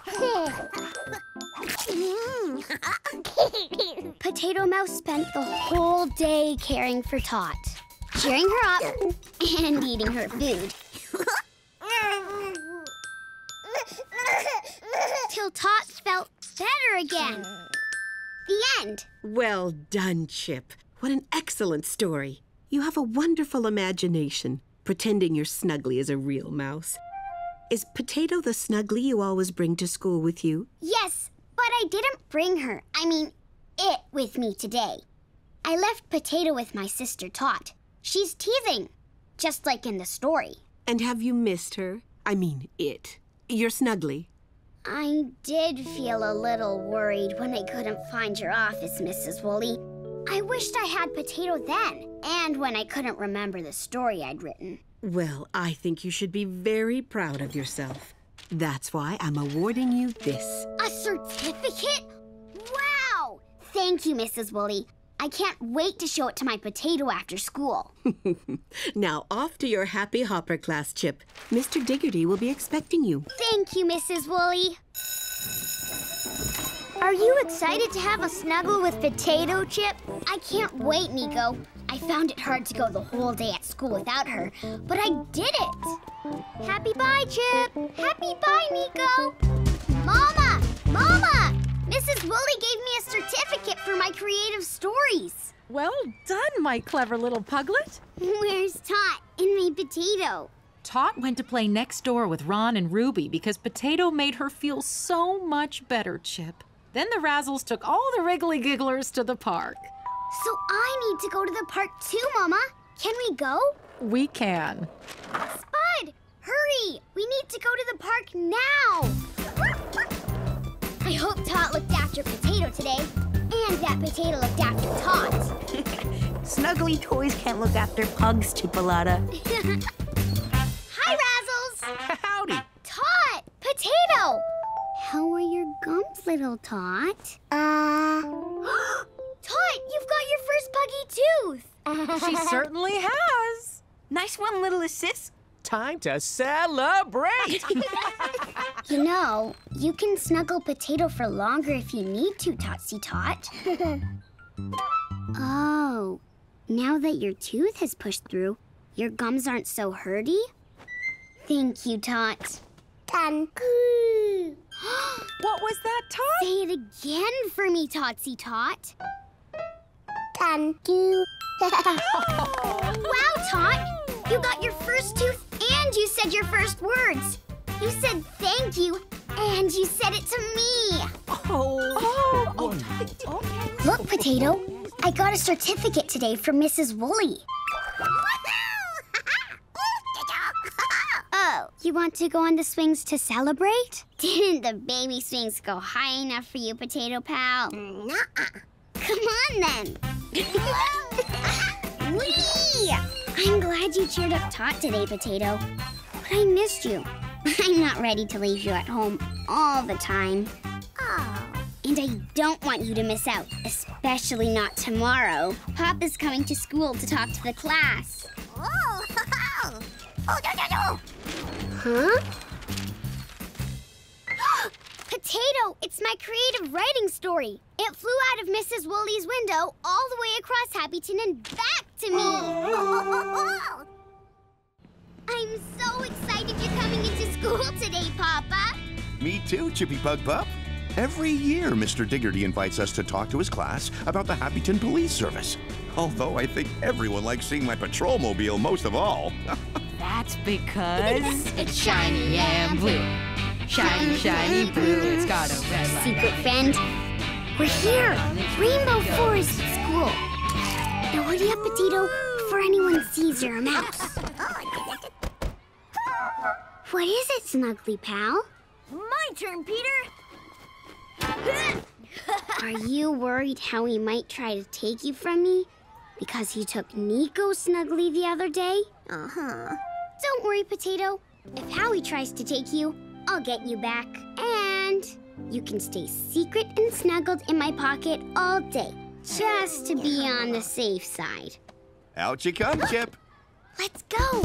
Potato Mouse spent the whole day caring for Tot, cheering her up and eating her food. Till Tot felt better again. The end. Well done, Chip. What an excellent story. You have a wonderful imagination, pretending your Snuggly is a real mouse. Is Potato the Snuggly you always bring to school with you? Yes, but I didn't bring her, I mean, it with me today. I left Potato with my sister Tot. She's teething, just like in the story. And have you missed her? I mean, it. Your Snuggly. I did feel a little worried when I couldn't find your office, Mrs. Wooly. I wished I had Potato then, and when I couldn't remember the story I'd written. Well, I think you should be very proud of yourself. That's why I'm awarding you this. A certificate? Wow! Thank you, Mrs. Wooly. I can't wait to show it to my potato after school. now off to your Happy Hopper class, Chip. Mr. Diggerty will be expecting you. Thank you, Mrs. Woolley. Are you excited to have a snuggle with Potato Chip? I can't wait, Nico. I found it hard to go the whole day at school without her, but I did it. Happy bye, Chip. Happy bye, Nico. Mama! Mama! Mrs. Woolley gave me a certificate for my creative stories. Well done, my clever little puglet. Where's Tot and my potato? Tot went to play next door with Ron and Ruby because Potato made her feel so much better, Chip. Then the Razzles took all the Wriggly Gigglers to the park. So I need to go to the park too, Mama. Can we go? We can. Spud, hurry! We need to go to the park now. I hope Tot looked after Potato today, and that Potato looked after Tot. Snuggly toys can't look after pugs, Chipolata. Hi, Razzles! Howdy! Tot! Potato! How are your gums, little Tot? Uh. Tot, you've got your first puggy tooth! She certainly has. Nice one, little assist. Time to celebrate! You know, you can snuggle Potato for longer if you need to, Totsy Tot. oh, now that your tooth has pushed through, your gums aren't so hurty? Thank you, Tot. Done. what was that, Tot? Say it again for me, Totsy Tot. Thank you. wow, Tot! You got your first tooth and you said your first words. You said thank you and you said it to me. Oh. Oh, okay. Look, Potato. I got a certificate today from Mrs. Woolley. Oh, you want to go on the swings to celebrate? Didn't the baby swings go high enough for you, Potato Pal? Nuh-uh. Come on, then. Whee! I'm glad you cheered up Tot today, Potato. But I missed you. I'm not ready to leave you at home all the time. Oh. And I don't want you to miss out, especially not tomorrow. Papa's coming to school to talk to the class. Oh, oh Huh? Potato, it's my creative writing story. It flew out of Mrs. Woolley's window all the way across Happyton and back to me. I'm so excited you're coming into school today, Papa. Me too, Chippy Pug Pup. Every year, Mr. Diggerty invites us to talk to his class about the Happyton Police Service. Although I think everyone likes seeing my patrol mobile most of all. That's because it's shiny and blue. Shiny, shiny blue. It's got a red light. Secret friend, we're here. Rainbow Forest School. Hurry up, Potato, before anyone sees you're a mouse. What is it, Snuggly Pal? My turn, Peter. Are you worried how he might try to take you from me? Because he took Nico Snuggly the other day? Uh-huh. Don't worry, Potato. If Howie tries to take you, I'll get you back. And you can stay secret and snuggled in my pocket all day, just to be on the safe side. Out you come, Chip. Let's go!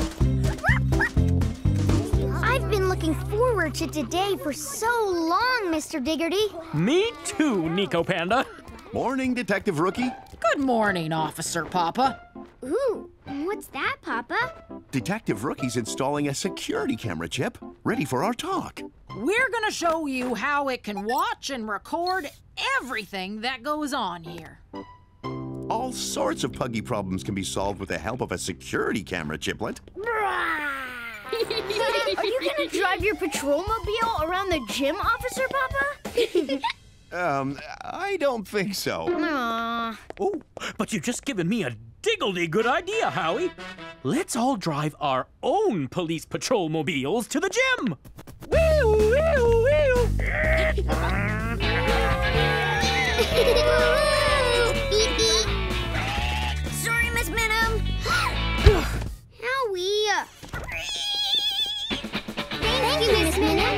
I've been looking forward to today for so long, Mr. Diggerty. Me too, Nico Panda. Morning, Detective Rookie. Good morning, Officer Papa. Ooh, what's that, Papa? Detective Rookie's installing a security camera chip, ready for our talk. We're gonna show you how it can watch and record everything that goes on here. All sorts of puggy problems can be solved with the help of a security camera chiplet. Are you gonna drive your patrol mobile around the gym, Officer Papa? Um, I don't think so. Aww. Oh, but you've just given me a diggledy good idea, Howie. Let's all drive our own police patrol mobiles to the gym. Woo, woo, beep, beep. Sorry, Miss Minham. Howie. Uh, Thank you, Miss Minham.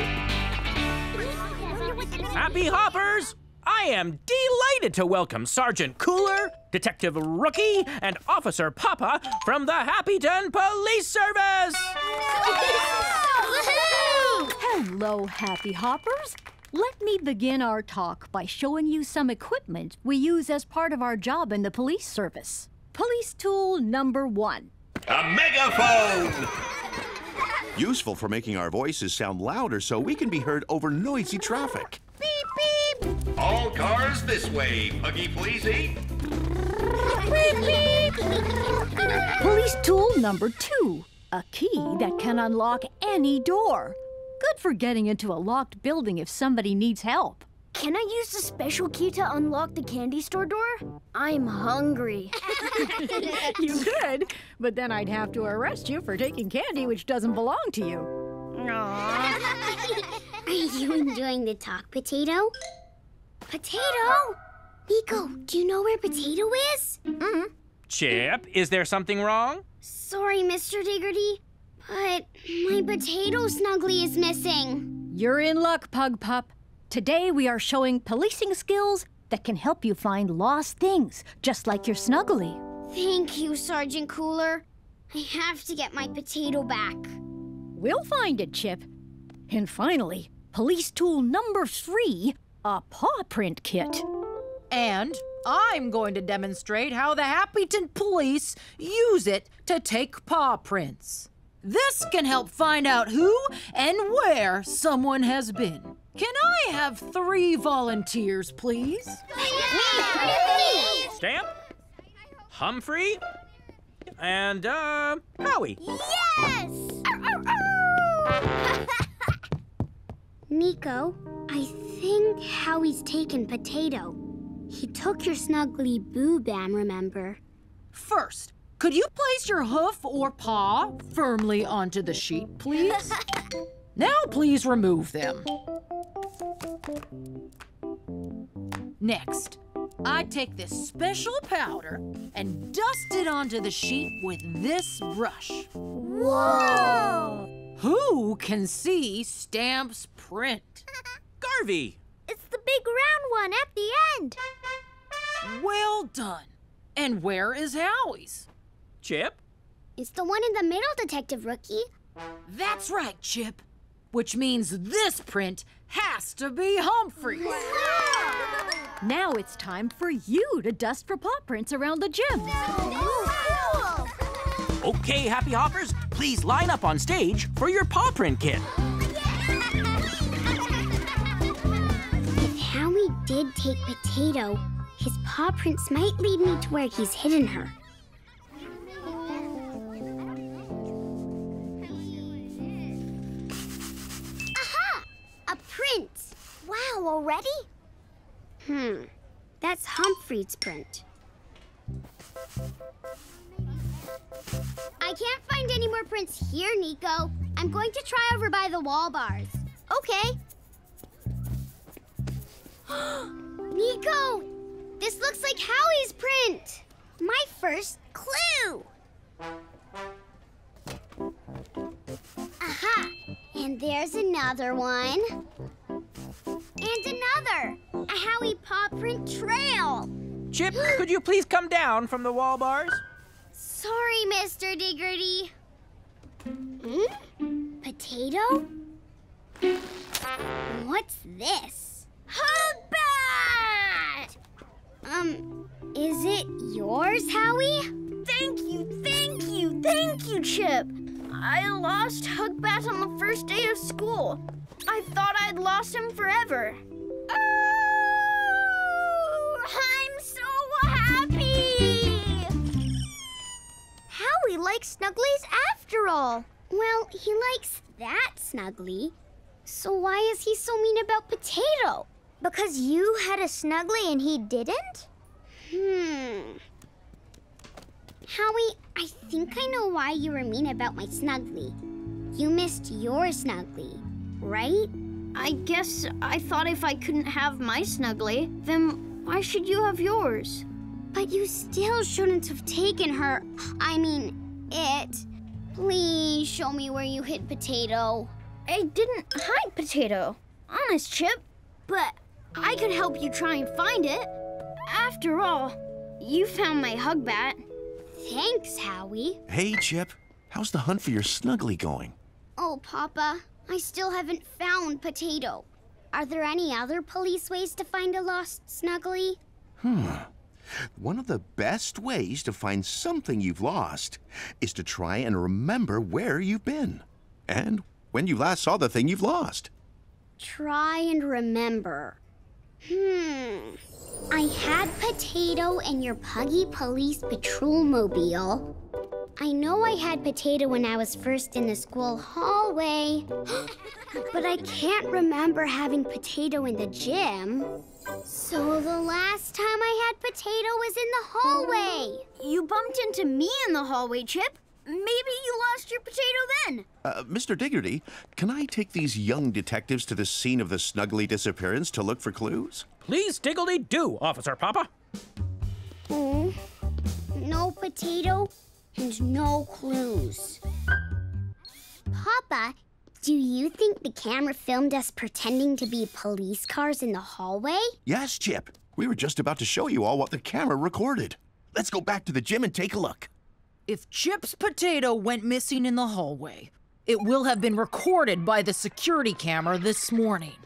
Happy hoppers! I am delighted delighted to welcome Sergeant Cooler, Detective Rookie, and Officer Papa from the Happyton Police Service! Hello, Happy Hoppers. Let me begin our talk by showing you some equipment we use as part of our job in the police service. Police tool number one. A megaphone! Useful for making our voices sound louder so we can be heard over noisy traffic. Beep, beep! All cars this way. Puggy Pleasy. Beep, beep! Police tool number two. A key that can unlock any door. Good for getting into a locked building if somebody needs help. Can I use the special key to unlock the candy store door? I'm hungry. you could, but then I'd have to arrest you for taking candy which doesn't belong to you. Are you enjoying the talk, Potato? Potato? Nico, do you know where Potato is? Mm-hmm. Chip, is there something wrong? Sorry, Mr. Diggerty, but my potato snuggly is missing. You're in luck, Pug Pup. Today we are showing policing skills that can help you find lost things, just like your snuggly. Thank you, Sergeant Cooler. I have to get my potato back. We'll find it, Chip. And finally, police tool number three a paw print kit. And I'm going to demonstrate how the Happyton police use it to take paw prints. This can help find out who and where someone has been. Can I have three volunteers, please? Stamp, Humphrey, and, uh, Howie. Yes! Nico, I think Howie's taken Potato. He took your snuggly boo bam, remember? First, could you place your hoof or paw firmly onto the sheet, please? now, please remove them. Next, I take this special powder and dust it onto the sheet with this brush. Whoa! Who can see Stamp's print? Garvey! It's the big round one at the end. Well done. And where is Howie's? Chip? It's the one in the middle, Detective Rookie. That's right, Chip. Which means this print has to be Humphrey's. Now it's time for you to dust for paw prints around the gym. Okay, Happy Hoppers, please line up on stage for your paw print kit. If Howie did take Potato, his paw prints might lead me to where he's hidden her. A print! Wow, already? Hmm. That's Humphrey's print. I can't find any more prints here, Nico. I'm going to try over by the wall bars. Okay. Nico! This looks like Howie's print! My first clue! Aha! And there's another one. And another! A Howie paw print trail! Chip, could you please come down from the wall bars? Sorry, Mr. Diggerty. Hmm? Potato? What's this? Hugbat! Um, is it yours, Howie? Thank you, thank you, thank you, Chip. I lost Hugbat on the first day of school. I thought I'd lost him forever. Oh, I'm so happy! Howie likes Snugglies after all. Well, he likes that Snuggly. So why is he so mean about Potato? Because you had a Snuggly and he didn't? Hmm. Howie, I think I know why you were mean about my Snuggly. You missed your Snuggly, right? I guess I thought if I couldn't have my Snuggly, then why should you have yours? But you still shouldn't have taken her. I mean, it. Please show me where you hid Potato. I didn't hide Potato. Honest, Chip. But I could help you try and find it. After all, you found my hug bat. Thanks, Howie. Hey, Chip. How's the hunt for your snuggly going? Oh, Papa, I still haven't found Potato. Are there any other police ways to find a lost Snuggly? Hmm. One of the best ways to find something you've lost is to try and remember where you've been and when you last saw the thing you've lost. Try and remember. Hmm. I had Potato in your Puggy Police Patrol Mobile. I know I had Potato when I was first in the school hallway, but I can't remember having Potato in the gym. So the last time I had Potato was in the hallway. You bumped into me in the hallway, Chip. Maybe you lost your potato then. Uh, Mr. Diggerty, can I take these young detectives to the scene of the snuggly disappearance to look for clues? Please, Diggledy, do, Officer Papa. Oh, no Potato and no clues. Papa, do you think the camera filmed us pretending to be police cars in the hallway? Yes, Chip. We were just about to show you all what the camera recorded. Let's go back to the gym and take a look. If Chip's potato went missing in the hallway, it will have been recorded by the security camera this morning.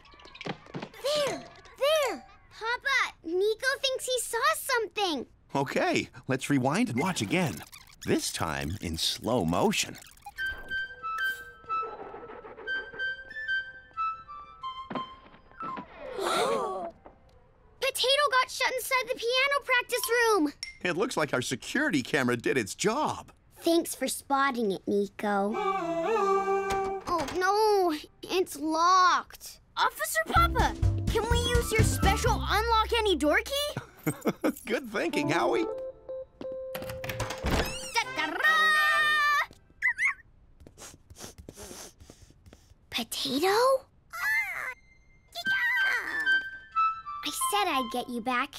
There, there. Papa, Nico thinks he saw something. Okay, let's rewind and watch again. This time in slow motion. Potato got shut inside the piano practice room. It looks like our security camera did its job. Thanks for spotting it, Nico. Oh no, it's locked. Officer Papa, can we use your special unlock any door key? Good thinking, Howie. Potato? Ah, I said I'd get you back.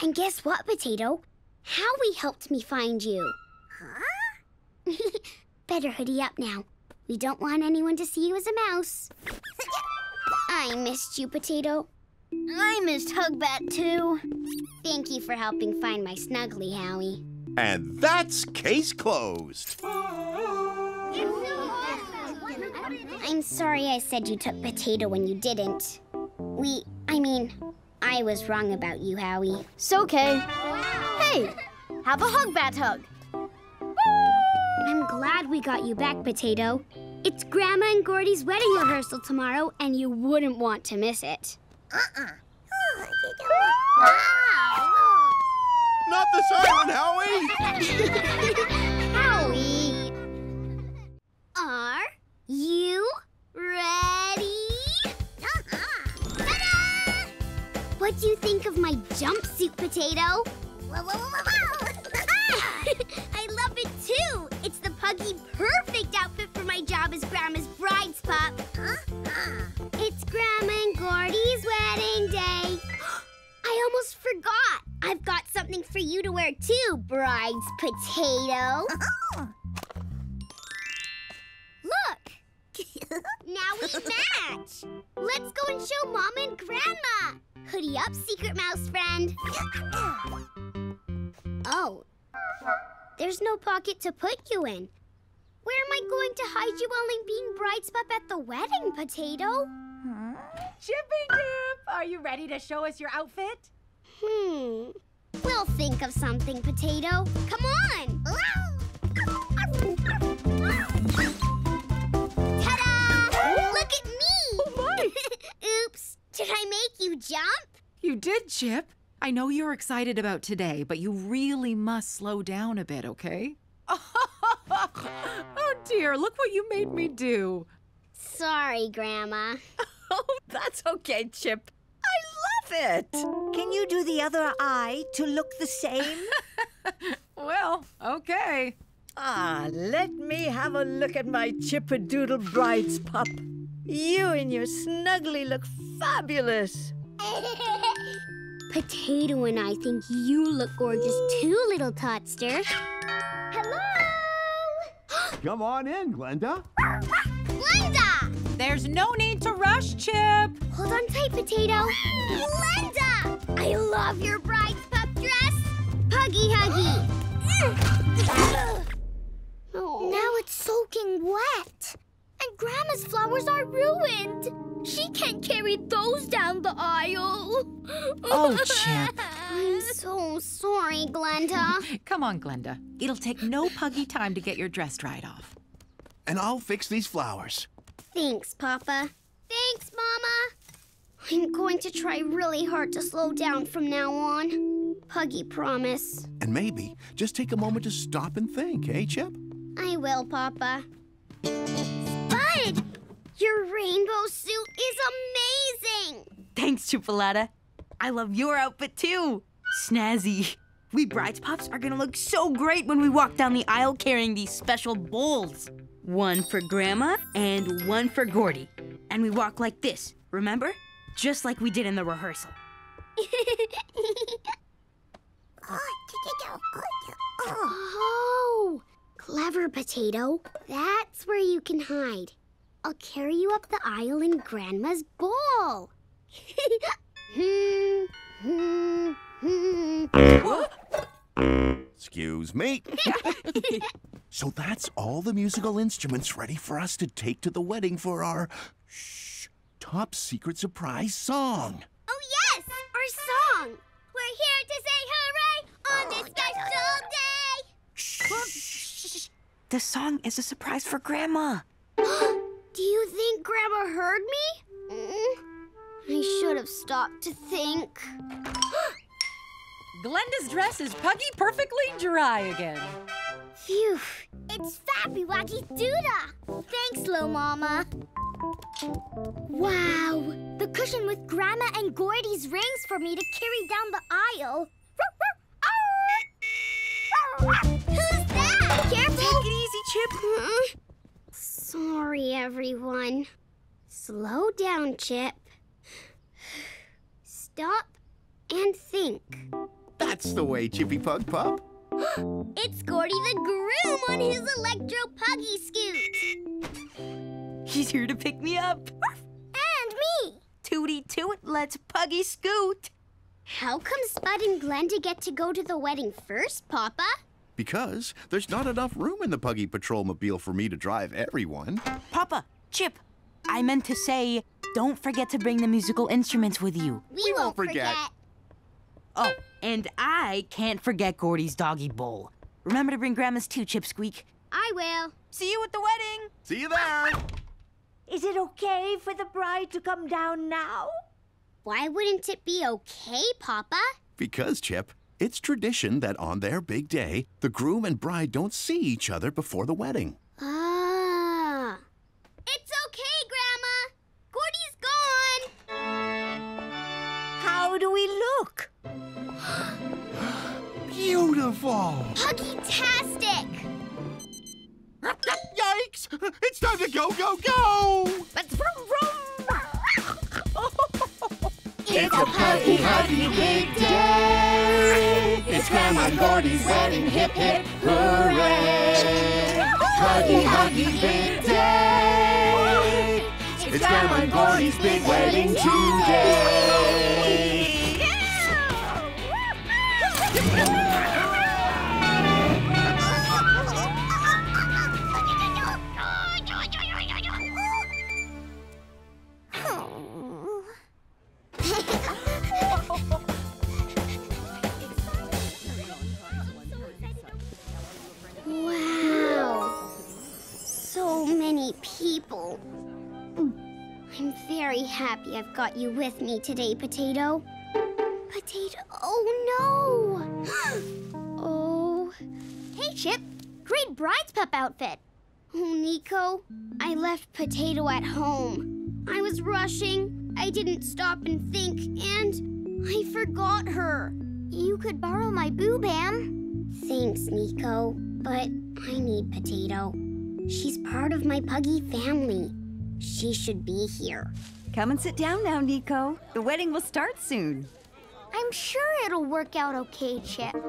And guess what, Potato? Howie helped me find you. Huh? Better hoodie up now. We don't want anyone to see you as a mouse. I missed you, Potato. I missed Hugbat too. Thank you for helping find my snuggly, Howie. And that's case closed. I'm sorry I said you took Potato when you didn't. We, I mean, I was wrong about you, Howie. It's okay. Hey, have a Hugbat hug. I'm glad we got you back, Potato. It's Grandma and Gordy's wedding rehearsal tomorrow, and you wouldn't want to miss it. Uh-uh. Not the siren, Howie! Howie! Are you ready? Ta-da! What do you think of my jumpsuit, Potato? I love it too! It's the puggy perfect outfit for my job as Grandma's bride's pup. It's Grandma and Gordy's wedding day. I almost forgot. I've got something for you to wear too, bride's potato. Oh. Look! now we match! Let's go and show Mom and Grandma! Hoodie up, secret mouse friend. oh, there's no pocket to put you in. Where am I going to hide you while I'm being bridesmaid at the wedding, Potato? Chippy Dip, are you ready to show us your outfit? Hmm. We'll think of something, Potato. Come on! Ta-da! Look at me! Oh my! Oops! Did I make you jump? You did, Chip. I know you're excited about today, but you really must slow down a bit, okay? oh dear, look what you made me do. Sorry, Grandma. Oh, that's okay, Chip. I love it. Can you do the other eye to look the same? Well, okay. Ah, let me have a look at my Chippadoodle bride's pup. You and your snuggly look fabulous. Potato and I think you look gorgeous too, little Totster. Hello! Come on in, Glenda. Glenda! There's no need to rush, Chip. Hold on tight, Potato. Glenda! I love your bride's pup dress? Puggy Huggy! Now it's soaking wet. And Grandma's flowers are ruined. She can't carry those down the aisle. Oh, Chip. I'm so sorry, Glenda. Come on, Glenda. It'll take no puggy time to get your dress dried off. And I'll fix these flowers. Thanks, Papa. Thanks, Mama. I'm going to try really hard to slow down from now on. Puggy promise. And maybe just take a moment to stop and think, eh, Chip? I will, Papa. Your rainbow suit is amazing! Thanks, Chipolata. I love your outfit too. Snazzy. We Brides Pops are gonna look so great when we walk down the aisle carrying these special bowls. One for Grandma and one for Gordy. And we walk like this, remember? Just like we did in the rehearsal. Oh, clever potato. That's where you can hide. I'll carry you up the aisle in Grandma's bowl. Hmm, hmm, hmm. Excuse me. so that's all the musical instruments ready for us to take to the wedding for our shh, top secret surprise song. Oh, yes, our song. We're here to say hooray on this special day. Shh. The song is a surprise for Grandma. Do you think Grandma heard me? Mm, I should have stopped to think. Glenda's dress is puggy perfectly dry again. Phew, it's Fabby Wacky Doodah. Thanks, Lo Mama. Wow, the cushion with Grandma and Gordy's rings for me to carry down the aisle. Who's that? Careful! Take it easy, Chip. Sorry, everyone. Slow down, Chip. Stop and think. That's the way, Chippy Pug Pup. It's Gordy the Groom on his electro puggy scoot. He's here to pick me up. And me. Tooty toot, let's puggy scoot. How come Spud and Glenda get to go to the wedding first, Papa? Because there's not enough room in the Puggy Patrol mobile for me to drive everyone. Papa, Chip, I meant to say, don't forget to bring the musical instruments with you. We, won't forget. Oh, and I can't forget Gordy's doggy bowl. Remember to bring Grandma's too, Chip Squeak. I will. See you at the wedding. See you there. Is it okay for the bride to come down now? Why wouldn't it be okay, Papa? Because, Chip, it's tradition that on their big day, the groom and bride don't see each other before the wedding. Ah. It's okay, Grandma. Gordy's gone. How do we look? Beautiful! Puggy-tastic. Yikes! It's time to go, go, go! Let's vroom vroom. It's a Puggy Huggy big day. It's Grandma Gordy's wedding, hip hip hooray. Huggy, Huggy big day. It's Grandma Gordy's big wedding today. People. Mm. I'm very happy I've got you with me today, Potato. Potato. Oh, no. oh. Hey, Chip. Great bride's pup outfit. Oh, Nico. I left Potato at home. I was rushing. I didn't stop and think, and I forgot her. You could borrow my boo bam. Thanks, Nico, but I need Potato. She's part of my puggy family. She should be here. Come and sit down now, Nico. The wedding will start soon. I'm sure it'll work out okay, Chip. we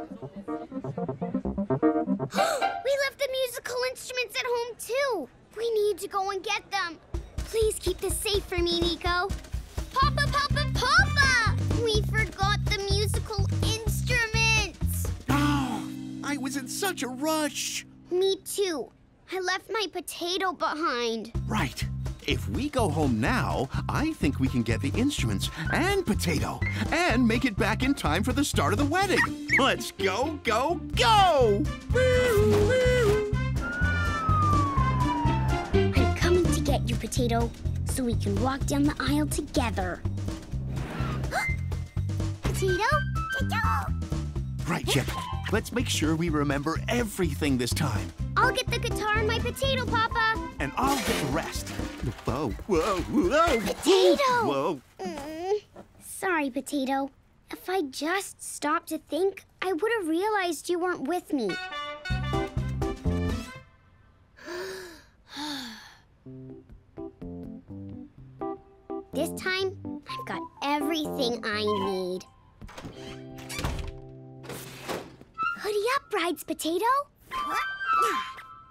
left the musical instruments at home, too. We need to go and get them. Please keep this safe for me, Nico. Papa, Papa, Papa! We forgot the musical instruments. Ah, I was in such a rush. Me too. I left my potato behind. Right. If we go home now, I think we can get the instruments and potato and make it back in time for the start of the wedding. Let's go, go, go! I'm coming to get you, potato, so we can walk down the aisle together. potato? Potato! Right, Chip. Let's make sure we remember everything this time. I'll get the guitar and my potato, Papa. And I'll get the rest. Whoa, whoa, whoa! Potato! Whoa! Mm. Sorry, Potato. If I just stopped to think, I would have realized you weren't with me. This time, I've got everything I need. Hoodie up, Bride's Potato.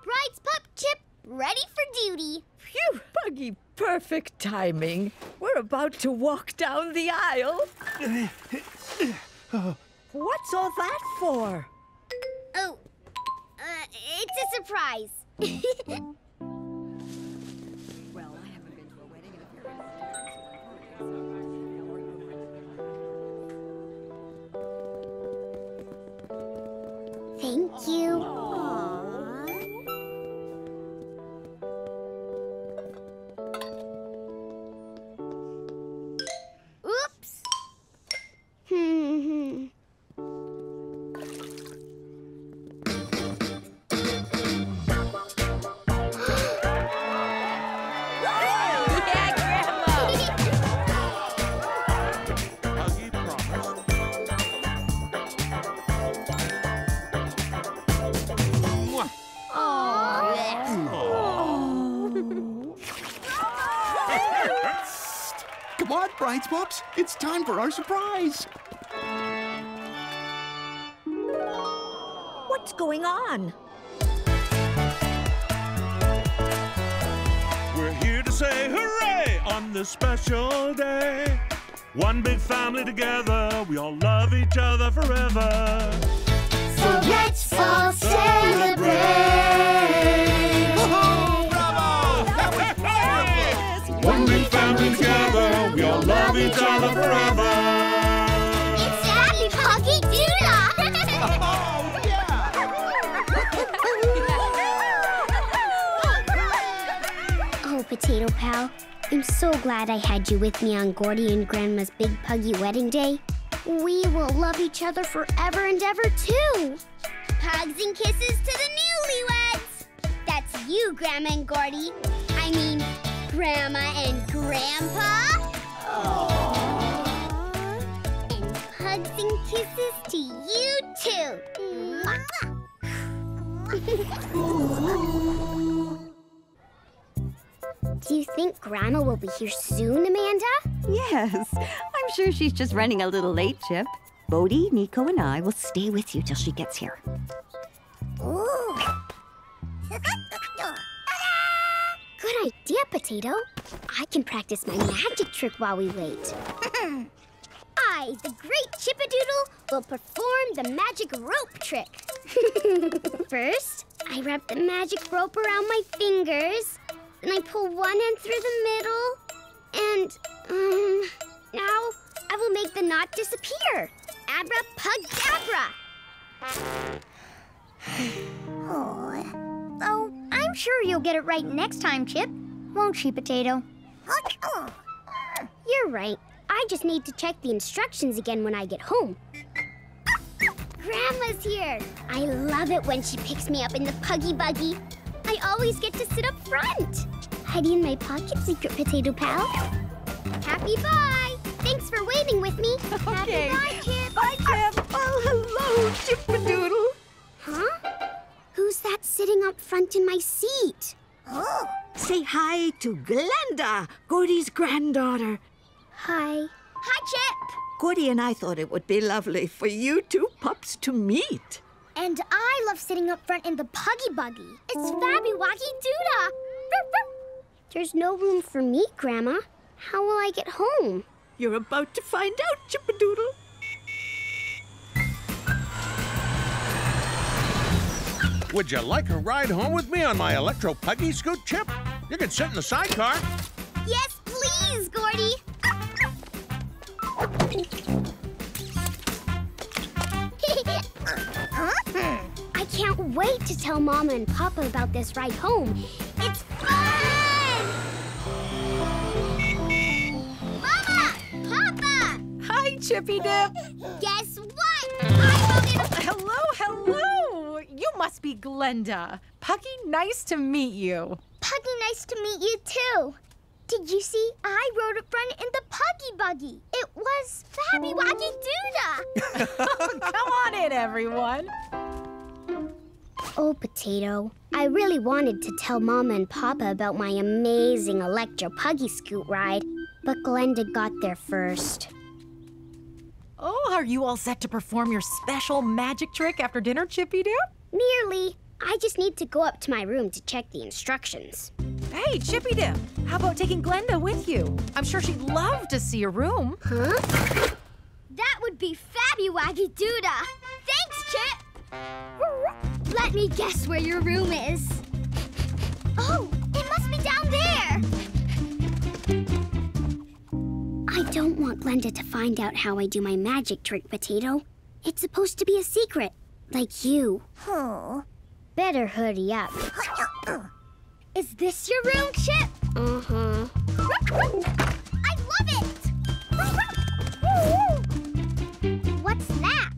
Bride's Pup Chip, ready for duty. Phew, Puggy, perfect timing. We're about to walk down the aisle. What's all that for? Oh, uh, it's a surprise. you. Bride's Pups. It's time for our surprise. What's going on? We're here to say hooray on this special day. One big family together, we all love each other forever. So let's all celebrate. Family together, we all love each other forever. It's Happy Puggy Oh, Potato Pal, I'm so glad I had you with me on Gordy and Grandma's big puggy wedding day. We will love each other forever and ever, too. Hugs and kisses to the newlyweds. That's you, Grandma and Gordy. I mean, Grandma and Grandpa. And hugs and kisses to you, too. Do you think Grandma will be here soon, Amanda? Yes, I'm sure she's just running a little late, Chip. Bodie, Nico, and I will stay with you till she gets here. Ooh. Good idea, Potato. I can practice my magic trick while we wait. I, the great Chippadoodle, will perform the magic rope trick. First, I wrap the magic rope around my fingers. Then I pull one end through the middle. And, um, now I will make the knot disappear. Abra pug dabra. Oh. Oh, I'm sure you'll get it right next time, Chip. Won't she, Potato? You're right. I just need to check the instructions again when I get home. Grandma's here. I love it when she picks me up in the puggy buggy. I always get to sit up front. Hidey in my pocket, secret potato pal. Happy bye. Thanks for waiting with me. Okay. Happy bye, Chip. Bye, Chip. Oh, hello, Chippadoodle. Huh? Who's that sitting up front in my seat? Oh, say hi to Glenda, Gordy's granddaughter. Hi. Hi, Chip. Gordy and I thought it would be lovely for you two pups to meet. And I love sitting up front in the puggy buggy. It's Fabby Wacky Doodah. There's no room for me, Grandma. How will I get home? You're about to find out, Chippadoodle. Would you like a ride home with me on my electro puggy scoot, Chip? You can sit in the sidecar. Yes, please, Gordy. I can't wait to tell Mama and Papa about this ride home. It's fun! Mama! Papa! Hi, Chippy Dip. Guess Hello, hello. You must be Glenda. Puggy, nice to meet you. Puggy, nice to meet you too. Did you see? I rode a front in the Puggy Buggy. It was Fabby Waggy Doodah. Come on in, everyone. Oh, Potato. I really wanted to tell Mama and Papa about my amazing electro Puggy Scoot ride, but Glenda got there first. Oh, are you all set to perform your special magic trick after dinner, Chippy Dip? Nearly. I just need to go up to my room to check the instructions. Hey, Chippy Dip, how about taking Glenda with you? I'm sure she'd love to see your room. Huh? That would be Fabby Waggy Doodah. Thanks, Chip. Let me guess where your room is. Oh, it must be down there. I don't want Glenda to find out how I do my magic trick, Potato. It's supposed to be a secret, like you. Oh. Better hurry up. Is this your room, Chip? Uh-huh. I love it! What's that?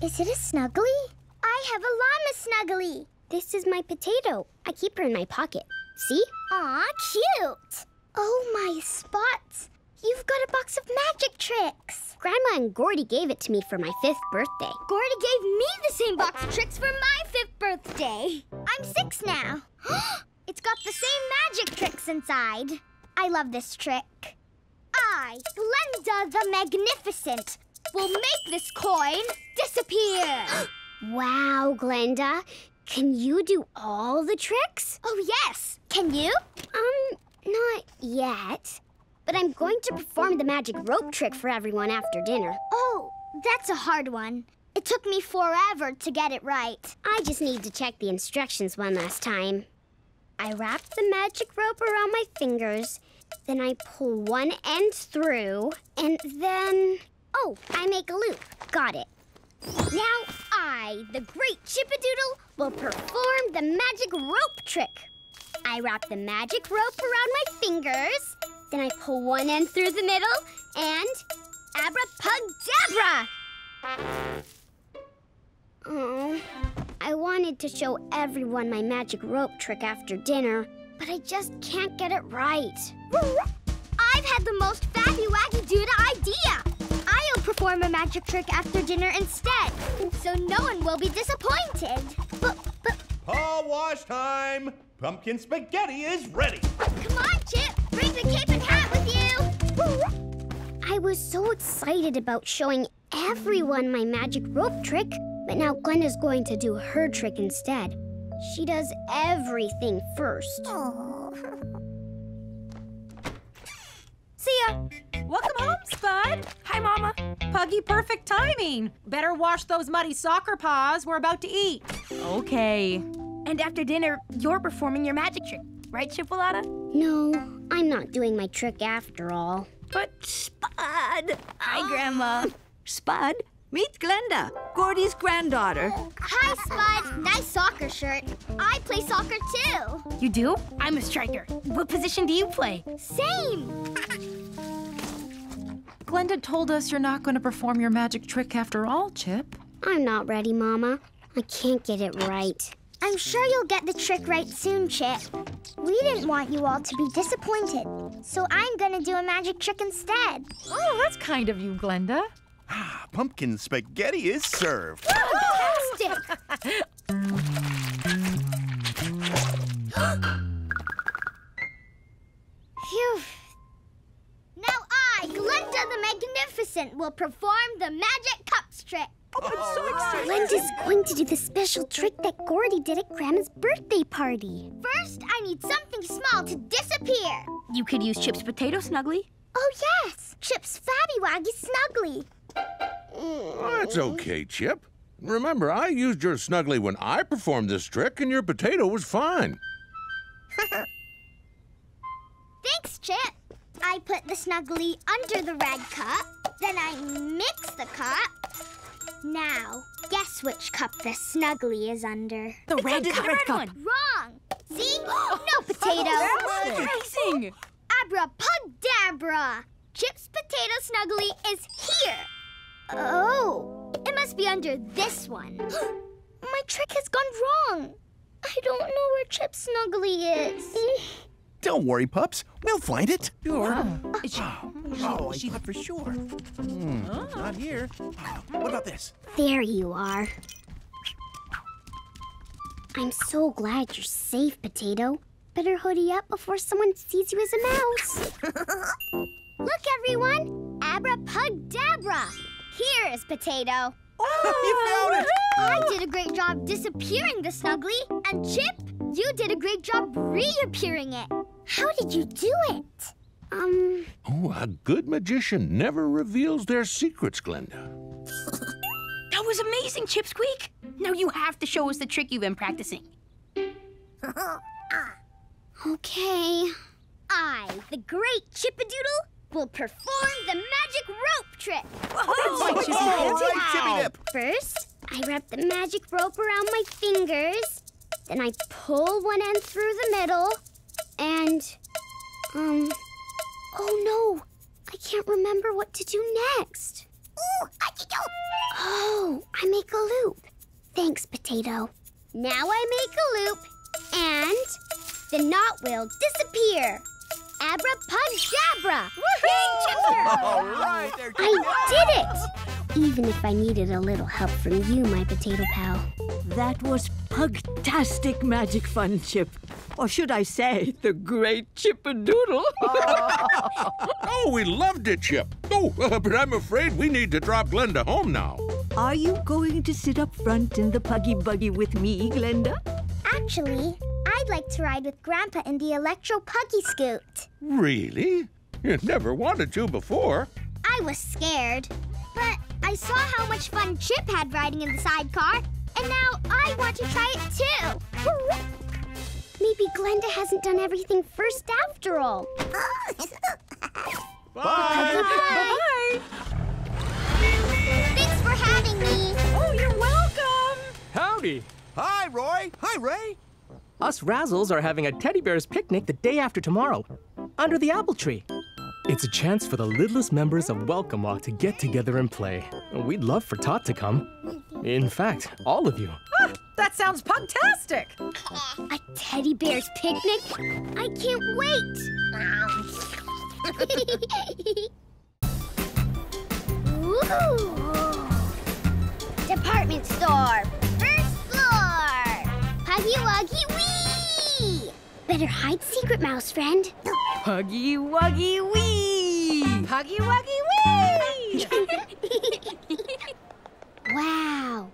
Is it a snuggly? I have a llama snuggly. This is my potato. I keep her in my pocket. See? Aw, cute! Oh, my spots. You've got a box of magic tricks. Grandma and Gordy gave it to me for my fifth birthday. Gordy gave me the same box of tricks for my fifth birthday. I'm six now. it's got the same magic tricks inside. I love this trick. I, Glenda the Magnificent, will make this coin disappear. wow, Glenda. Can you do all the tricks? Oh, yes. Can you? Um, not yet. But I'm going to perform the magic rope trick for everyone after dinner. Oh, that's a hard one. It took me forever to get it right. I just need to check the instructions one last time. I wrap the magic rope around my fingers, then I pull one end through, and then... Oh, I make a loop. Got it. Now I, the great Chippadoodle, will perform the magic rope trick. I wrap the magic rope around my fingers, then I pull one end through the middle, and abracadabra! Oh, I wanted to show everyone my magic rope trick after dinner, but I just can't get it right. I've had the most fabby waggy doodah idea! I'll perform a magic trick after dinner instead, so no one will be disappointed. But, but, Paw wash time! Pumpkin spaghetti is ready! come on, Chip! Bring the cape and hat with you! I was so excited about showing everyone my magic rope trick, but now Glenda's going to do her trick instead. She does everything first. See ya. Welcome home, Spud. Hi, Mama. Puggy, perfect timing. Better wash those muddy soccer paws. We're about to eat. Okay. And after dinner, you're performing your magic trick, right, Chipolata? No, I'm not doing my trick after all. But Spud! Hi, Grandma. Spud, meet Glenda, Gordy's granddaughter. Hi, Spud. Nice soccer shirt. I play soccer too. You do? I'm a striker. What position do you play? Same. Glenda told us you're not going to perform your magic trick after all, Chip. I'm not ready, Mama. I can't get it right. I'm sure you'll get the trick right soon, Chip. We didn't want you all to be disappointed, so I'm gonna do a magic trick instead. Oh, that's kind of you, Glenda. Ah, pumpkin spaghetti is served. Fantastic! Phew. Now I, Glenda the Magnificent, will perform the magic cups trick. Oh, I'm so excited. Glenda's going to do the special trick that Gordy did at Grandma's birthday party. First, I need something small to disappear. You could use Chip's potato snuggly. Oh, yes! Chip's Fabby Waggy Snuggly. That's okay, Chip. Remember, I used your snuggly when I performed this trick, and your potato was fine. Thanks, Chip. I put the snuggly under the red cup, then I mix the cup. Now, guess which cup the snuggly is under? The red under cup. the red cup. one. Wrong. See? Oh, no potato. Amazing. Abracadabra. Chip's potato snuggly is here. Oh, it must be under this one. My trick has gone wrong. I don't know where Chip's snuggly is. Don't worry, pups. We'll find it. Sure. Oh, I thought for sure. Hmm, Not here. What about this? There you are. I'm so glad you're safe, Potato. Better hoodie up before someone sees you as a mouse. Look, everyone! Abracadabra! Here is Potato. Oh, you found it! I did a great job disappearing the Snuggly, and Chip, you did a great job reappearing it. How did you do it? Um, Oh, a good magician never reveals their secrets, Glenda. That was amazing, Chip Squeak. Now you have to show us the trick you've been practicing. okay. I, the great Chippadoodle, will perform the magic rope trick. Oh, Chippy Dip. All right, Chippy First, I wrap the magic rope around my fingers. Then I pull one end through the middle. And, um, oh no, I can't remember what to do next. Ooh, Oh, I make a loop. Thanks, Potato. Now I make a loop, and the knot will disappear. Abracadabra! All right, there, Chippy I did it! Even if I needed a little help from you, my potato pal. That was pugtastic magic fun, Chip. Or should I say, the great Chippadoodle. oh, we loved it, Chip. Oh, but I'm afraid we need to drop Glenda home now. Are you going to sit up front in the puggy buggy with me, Glenda? Actually, I'd like to ride with Grandpa in the Electro Puggy Scoot. Really? You never wanted to before. I was scared, but I saw how much fun Chip had riding in the sidecar, and now I want to try it too. Maybe Glenda hasn't done everything first after all. Bye. Bye. Bye. Thanks for having me. Oh, you're welcome. Howdy. Hi, Roy. Hi, Ray. Us Razzles are having a teddy bear's picnic the day after tomorrow, under the apple tree. It's a chance for the littlest members of Welcome Walk to get together and play. We'd love for Tot to come. In fact, all of you. Ah, that sounds pugtastic. A teddy bear's picnic? I can't wait. Ooh. Department store, first floor. Huggy Wuggy Wee! Better hide secret, mouse friend. Huggy Wuggy Wee! Huggy Wuggy Wee! wow.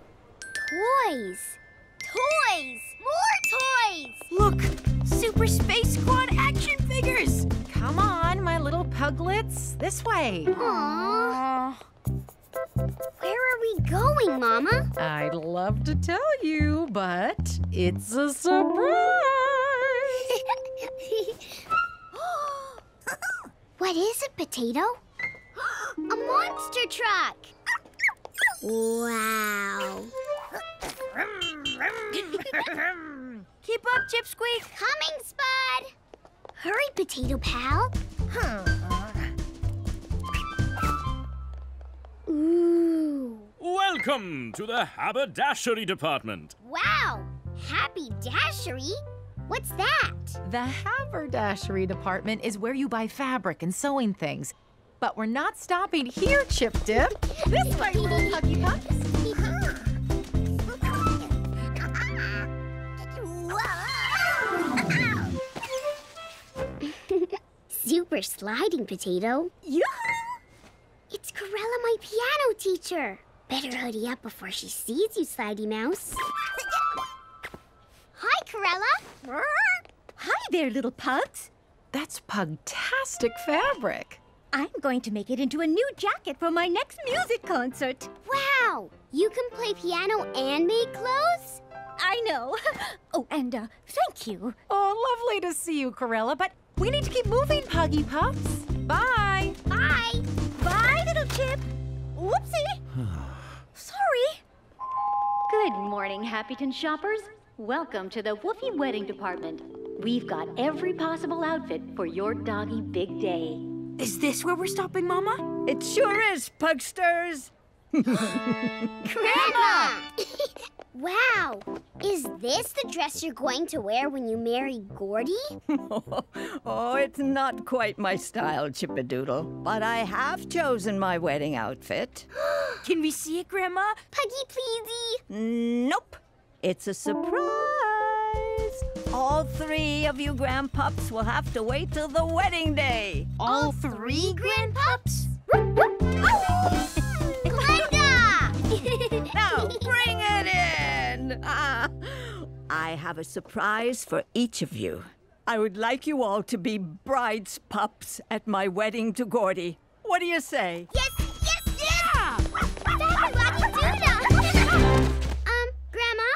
Toys. Toys! More toys! Look, Super Space Squad action figures! Come on, my little puglets. This way. Aww. Where are we going, Mama? I'd love to tell you, but it's a surprise. what is it, Potato? a monster truck! Wow. Keep up, Chip Squeak. Coming, Spud. Hurry, Potato Pal. Ooh. Welcome to the haberdashery department. Wow. Happy Dashery? What's that? The haberdashery department is where you buy fabric and sewing things. But we're not stopping here, Chip Dip. This way, little puggy pups. Super sliding potato. Yoo-hoo! It's Corella, my piano teacher. Better hoodie up before she sees you, Slidey Mouse. Hi, Corella. Hi there, little pugs. That's pugtastic fabric. I'm going to make it into a new jacket for my next music concert. Wow! You can play piano and make clothes? I know. Oh, and uh, thank you. Oh, lovely to see you, Corella, but we need to keep moving, Puggy Pups. Bye. Bye. Bye, little chip. Whoopsie. Sorry. Good morning, Happyton shoppers. Welcome to the Woofy Wedding Department. We've got every possible outfit for your doggy big day. Is this where we're stopping, Mama? It sure is, Pugsters. Grandma! wow! Is this the dress you're going to wear when you marry Gordy? oh, it's not quite my style, Chippadoodle, but I have chosen my wedding outfit. Can we see it, Grandma? Puggy pleasy! Nope. It's a surprise. All three of you grandpups will have to wait till the wedding day. All three grandpups? Glenda! now bring it in. Ah, I have a surprise for each of you. I would like you all to be bride's pups at my wedding to Gordy. What do you say? Yes, yes, yes! um, Grandma,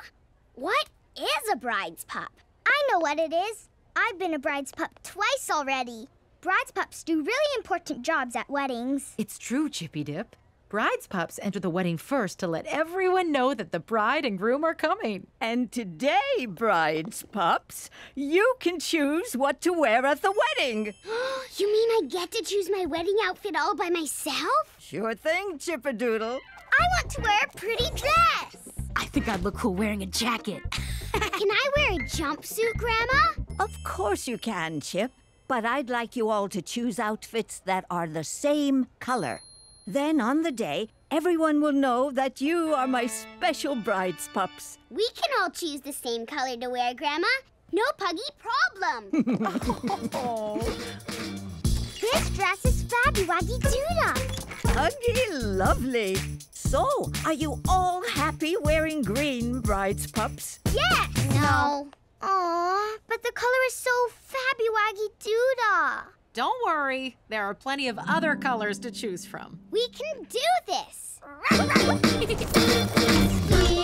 what is a bride's pup? I know what it is. I've been a bride's pup twice already. Bride's pups do really important jobs at weddings. It's true, Chippy Dip. Bride's pups enter the wedding first to let everyone know that the bride and groom are coming. And today, bride's pups, you can choose what to wear at the wedding. you mean I get to choose my wedding outfit all by myself? Sure thing, Chippadoodle. I want to wear a pretty dress. I think I'd look cool wearing a jacket. can I wear a jumpsuit, Grandma? Of course you can, Chip. But I'd like you all to choose outfits that are the same color. Then on the day, everyone will know that you are my special bride's pups. We can all choose the same color to wear, Grandma. No puggy problem. oh. This dress is Fabby Waggy Doodah. Puggy lovely. So, are you all happy wearing green, bride's pups? Yes. No. Aw, but the color is so Fabby Waggy Doodah. Don't worry, there are plenty of other colors to choose from. We can do this. we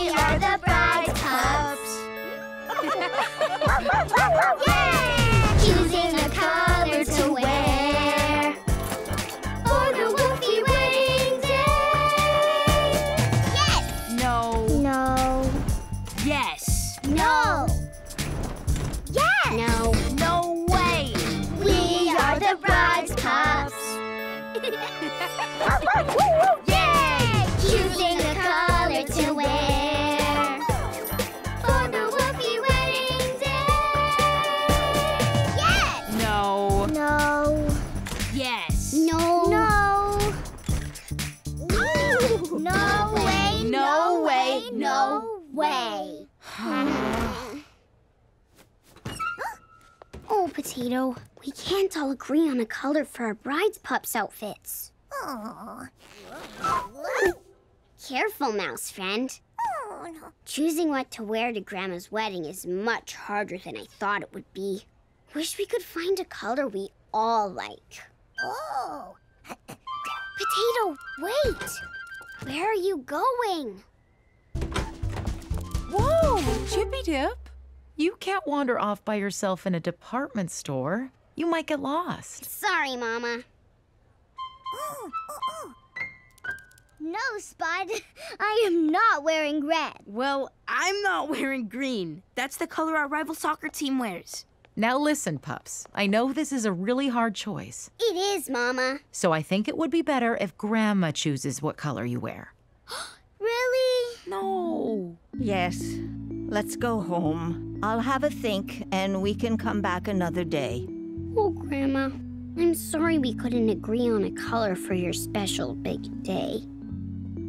are the bride's pups. Choosing a color to wear Potato. We can't all agree on a color for our bride's pups outfits. Careful, mouse friend. Choosing what to wear to Grandma's wedding is much harder than I thought it would be. Wish we could find a color we all like. Oh. Potato, wait! Where are you going? Whoa, Chippy Dip. You can't wander off by yourself in a department store. You might get lost. Sorry, Mama. No, Spud. I am not wearing red. Well, I'm not wearing green. That's the color our rival soccer team wears. Now listen, pups. I know this is a really hard choice. It is, Mama. So I think it would be better if Grandma chooses what color you wear. Really? No. Yes. Let's go home. I'll have a think, and we can come back another day. Oh, Grandma. I'm sorry we couldn't agree on a color for your special big day.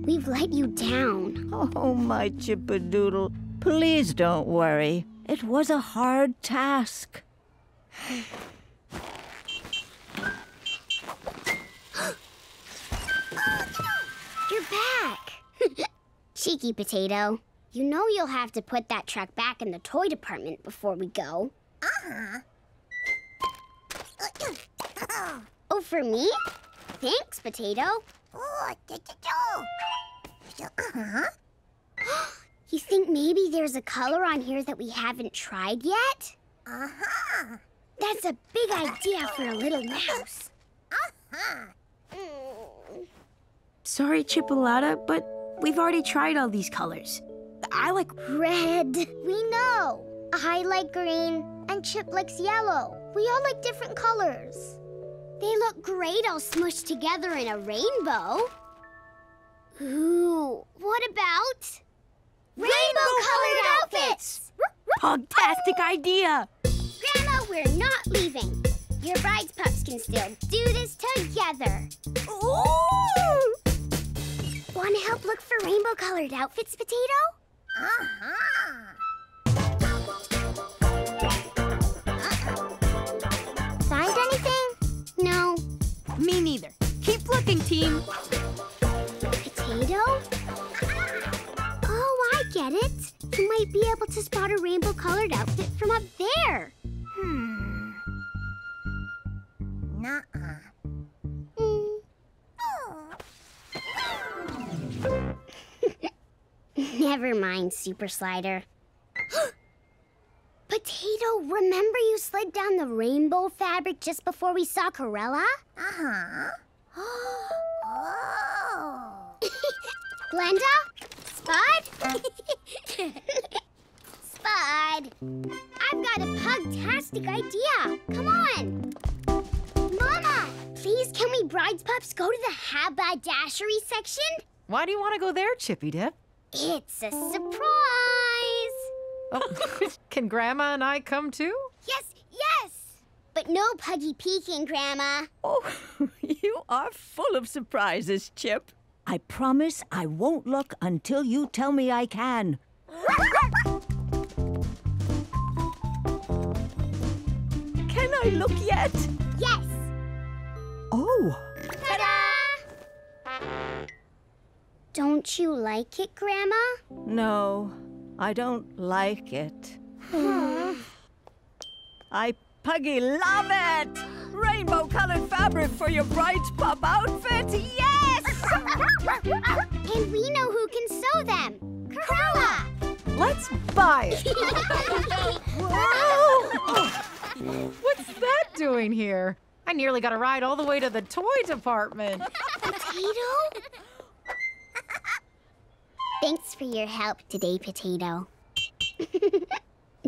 We've let you down. Oh, my chippadoodle. Please don't worry. It was a hard task. You're back. Cheeky potato. You know you'll have to put that truck back in the toy department before we go. Uh-huh. Oh, for me? Thanks, Potato. Oh, uh-huh. You think maybe there's a color on here that we haven't tried yet? Uh-huh. That's a big idea for a little mouse. Uh-huh. Sorry, Chipolata, but we've already tried all these colors. I like red. We know. I like green, and Chip likes yellow. We all like different colors. They look great all smushed together in a rainbow. Ooh, what about rainbow-colored outfits? Pugtastic idea! Grandma, we're not leaving. Your bride's pups can still do this together. Ooh! Want to help look for rainbow-colored outfits, Potato? Uh-huh. Me neither. Keep looking, team. Potato? Oh, I get it. You might be able to spot a rainbow-colored outfit from up there. Hmm. Nuh-uh. Never mind, Super Slider. Potato, remember you slid down the rainbow fabric just before we saw Corella? Uh-huh. oh. Glenda? Spud? Spud, I've got a pugtastic idea. Come on. Mama, please can we bride's pups go to the haberdashery section? Why do you want to go there, Chippy Dip? It's a surprise. Oh, can Grandma and I come too? Yes, yes. But no puggy peeking, Grandma. Oh, you are full of surprises, Chip. I promise I won't look until you tell me I can. Can I look yet? Yes. Oh, Ta-da! Don't you like it, Grandma? no, I don't like it. I puggy love it! Rainbow colored fabric for your bride's pup outfit! Yes! and we know who can sew them. Corella! Let's buy it. Whoa! What's that doing here? I nearly got a ride all the way to the toy department. Potato? Thanks for your help today, Potato.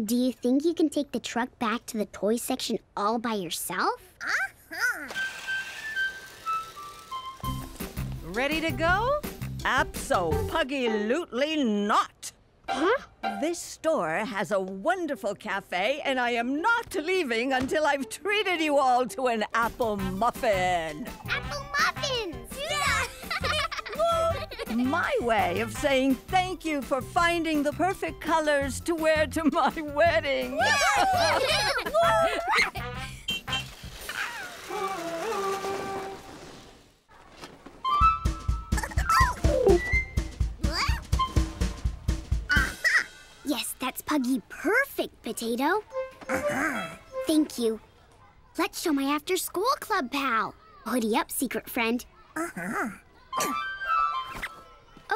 Do you think you can take the truck back to the toy section all by yourself? Uh-huh. Ready to go? Abso-puggy-lutely not! Huh? This store has a wonderful cafe, and I am not leaving until I've treated you all to an apple muffin. Apple muffins! My way of saying thank you for finding the perfect colors to wear to my wedding. Yes, that's Puggy perfect, Potato. Uh-huh. Thank you. Let's show my after school club pal. Hoodie up, secret friend. Uh-huh.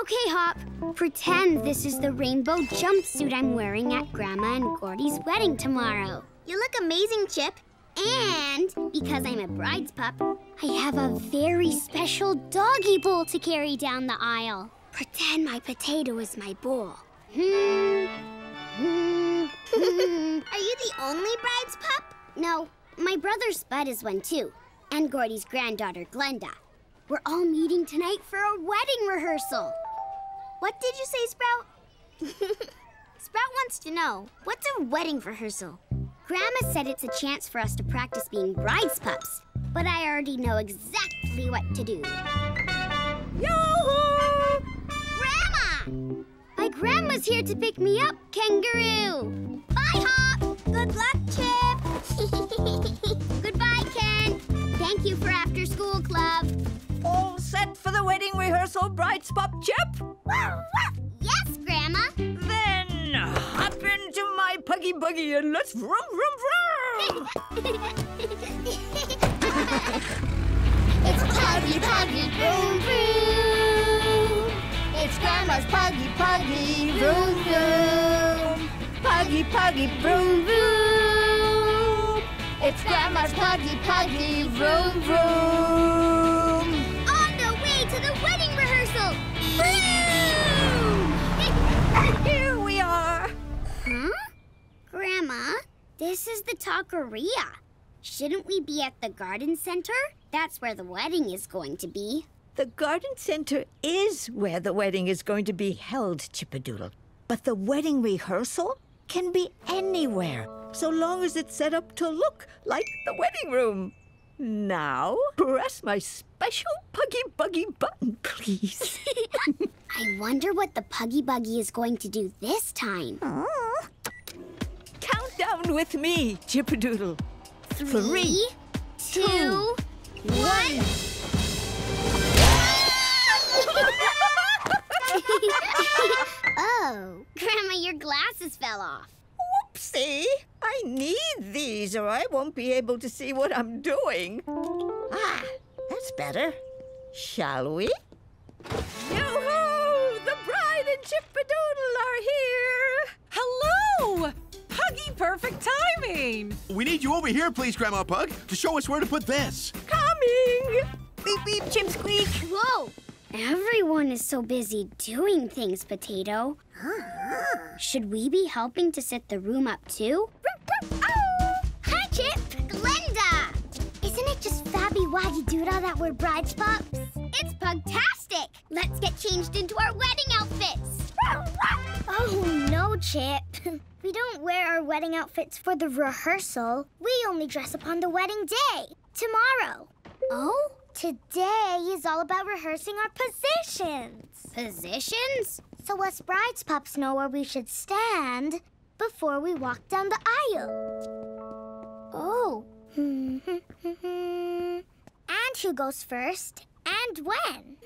Okay, Hop. Pretend this is the rainbow jumpsuit I'm wearing at Grandma and Gordy's wedding tomorrow. You look amazing, Chip. And because I'm a bride's pup, I have a very special doggy bowl to carry down the aisle. Pretend my potato is my bowl. Hmm. Hmm. Are you the only bride's pup? No, my brother Spud is one too, and Gordy's granddaughter Glenda. We're all meeting tonight for a wedding rehearsal. What did you say, Sprout? Sprout wants to know what's a wedding rehearsal? Grandma said it's a chance for us to practice being bride's pups, but I already know exactly what to do. Yoo-hoo! Grandma! My grandma's here to pick me up, kangaroo! Bye, Hop! Good luck, Chip! Goodbye, Ken! Thank you for after school club. All set for the wedding rehearsal, bride's pup Chip? Yes, Grandma! Then hop into my puggy buggy and let's vroom vroom vroom! It's Puggy Puggy Vroom Vroom. It's Grandma's Puggy Puggy Vroom Vroom. Puggy Puggy Vroom Vroom. It's Grandma's Puggy Puggy Vroom Vroom. To the wedding rehearsal! Here we are. Huh? Grandma, this is the taqueria. Shouldn't we be at the garden center? That's where the wedding is going to be. The garden center is where the wedding is going to be held, Chippadoodle. But the wedding rehearsal can be anywhere, so long as it's set up to look like the wedding room. Now, press my special Puggy Buggy button, please. I wonder what the Puggy Buggy is going to do this time. Count down with me, Chippadoodle. Three, two, one. oh, Grandma, your glasses fell off. Whoopsie! I need these or I won't be able to see what I'm doing. Ah, that's better. Shall we? Yoo-hoo! The bride and Chippadoodle are here! Hello! Puggy perfect timing! We need you over here, please, Grandma Pug, to show us where to put this. Coming! Beep beep, chip squeak. Whoa! Everyone is so busy doing things, Potato. Uh-huh. Should we be helping to set the room up too? Hi, Fabby Waggy Doodah that we're bride's pups? It's Pugtastic! Let's get changed into our wedding outfits! Oh no, Chip. we don't wear our wedding outfits for the rehearsal. We only dress up on the wedding day, tomorrow. Oh? Today is all about rehearsing our positions. Positions? So us bride's pups know where we should stand before we walk down the aisle. Oh. and who goes first and when?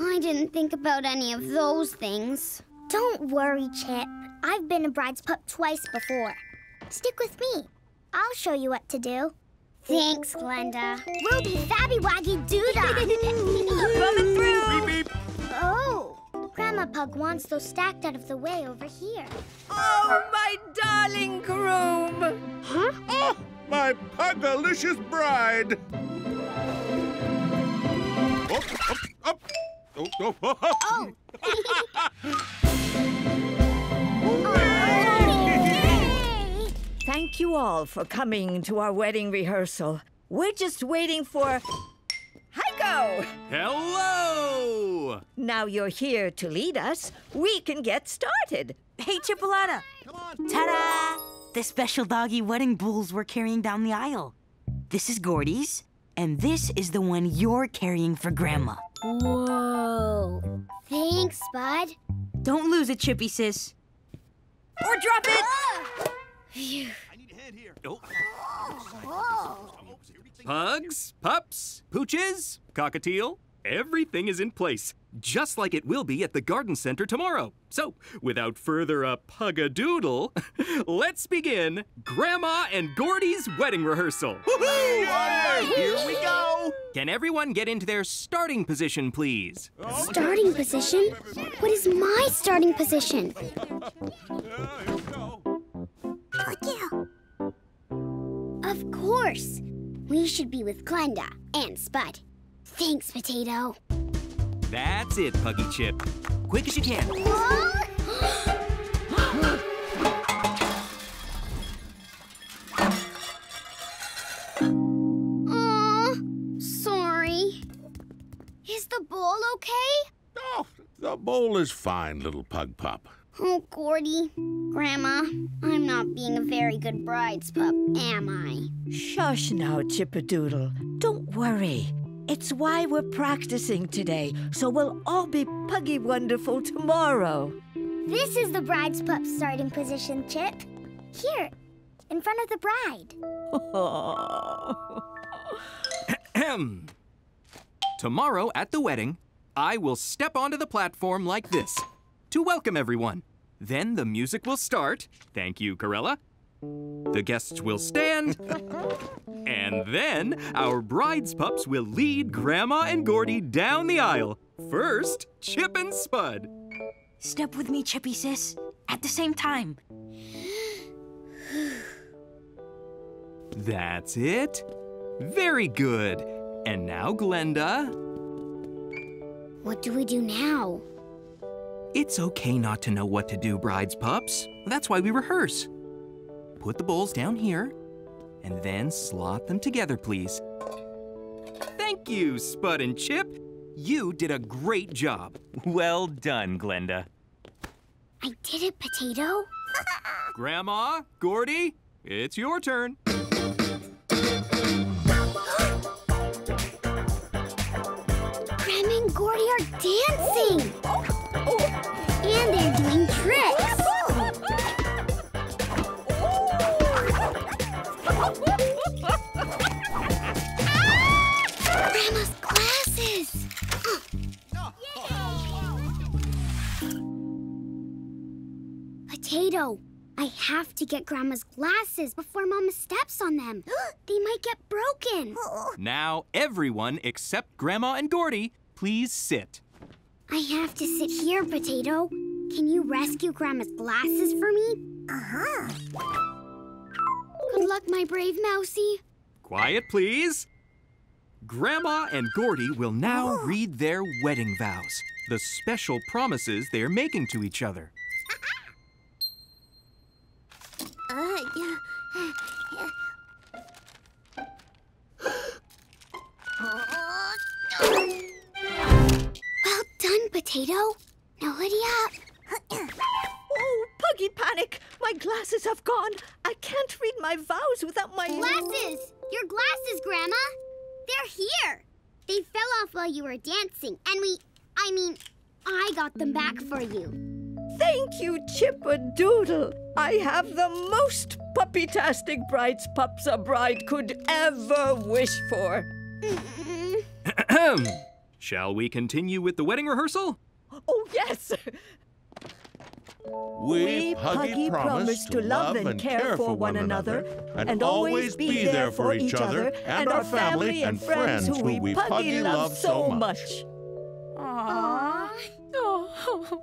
I didn't think about any of those things. Don't worry, Chip. I've been a bride's pup twice before. Stick with me. I'll show you what to do. Thanks, Glenda. We'll be Fabby Waggy Doodah. Coming through! Beep, beep. Oh, Grandma Pug wants those stacked out of the way over here. Oh, my darling groom! Huh? Eh, My Pugalicious bride! Up, up, up. Oh, oh, oh, oh. Thank you all for coming to our wedding rehearsal. We're just waiting for. Heiko! Hello! Now you're here to lead us. We can get started. Hey, Chipolata. Come on. Ta-da! The special doggy wedding bulls we're carrying down the aisle. This is Gordy's, and this is the one you're carrying for Grandma. Whoa. Thanks, Bud. Don't lose it, Chippy sis. Or drop it! Phew. Pugs, pups, pooches, cockatiel, everything is in place, just like it will be at the garden center tomorrow. So, without further a pug-a-doodle, let's begin Grandma and Gordy's wedding rehearsal. Woohoo! Here we go. Can everyone get into their starting position, please? Starting position? What is my starting position? Of course. We should be with Glenda and Spud. Thanks, Potato. That's it, Puggy Chip. Quick as you can. Aw, sorry. Is the bowl okay? Oh, the bowl is fine, little pug pup. Oh, Gordy. Grandma, I'm not being a very good bride's pup, am I? Shush now, Chippadoodle. Don't worry. It's why we're practicing today, so we'll all be puggy wonderful tomorrow. This is the bride's pup starting position, Chip. Here, in front of the bride. Ahem. Tomorrow at the wedding, I will step onto the platform like this to welcome everyone. Then the music will start. Thank you, Corella. The guests will stand. and then our bride's pups will lead Grandma and Gordy down the aisle. First, Chip and Spud. Step with me, Chippy sis. At the same time. That's it. Very good. And now, Glenda. What do we do now? It's okay not to know what to do, bride's pups. That's why we rehearse. Put the bowls down here, and then slot them together, please. Thank you, Spud and Chip. You did a great job. Well done, Glenda. I did it, Potato. Grandma, Gordy, it's your turn. Grandma and Gordy are dancing. And they're doing tricks. Potato, I have to get Grandma's glasses before Mama steps on them. they might get broken. Now, everyone except Grandma and Gordy, please sit. I have to sit here, Potato. Can you rescue Grandma's glasses for me? Uh-huh. Good luck, my brave Mousie. Quiet, please. Grandma and Gordy will now read their wedding vows, the special promises they're making to each other. Uh, well done, Potato. Now hurry up. Oh, Puggy Panic! My glasses have gone. I can't read my vows without my Glasses! Your glasses, Grandma! They're here! They fell off while you were dancing, and we. I mean, I got them back for you. Thank you, Chippadoodle. I have the most puppy-tastic bride's pups a bride could ever wish for. Ahem. Shall we continue with the wedding rehearsal? Oh, yes! We, Puggy, promise to love and care for one another, and always be there for each other and our family and friends who we Puggy love so much. Aww. Oh.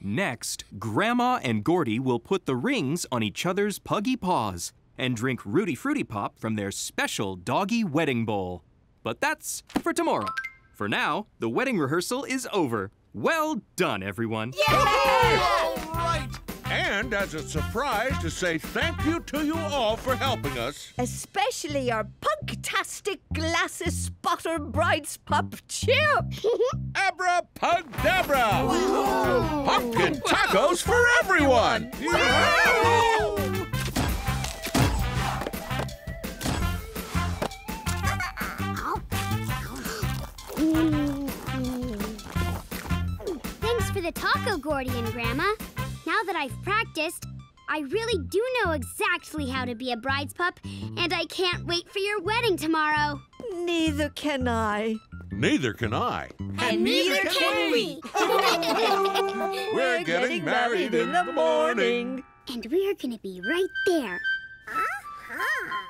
Next, Grandma and Gordy will put the rings on each other's puggy paws and drink Rudy Fruity Pop from their special doggy wedding bowl. But that's for tomorrow. For now, the wedding rehearsal is over. Well done, everyone. Right. And as a surprise to say thank you to you all for helping us. Especially our pugtastic glasses spotter bride's pup Chip. Abra Pug Debra! Pumpkin tacos for everyone! Thanks for the taco, Gordy and Grandma. Now that I've practiced, I really do know exactly how to be a bride's pup, and I can't wait for your wedding tomorrow. Neither can I. Neither can I. And neither can we. We're getting married in the morning. And we're gonna be right there. Uh-huh.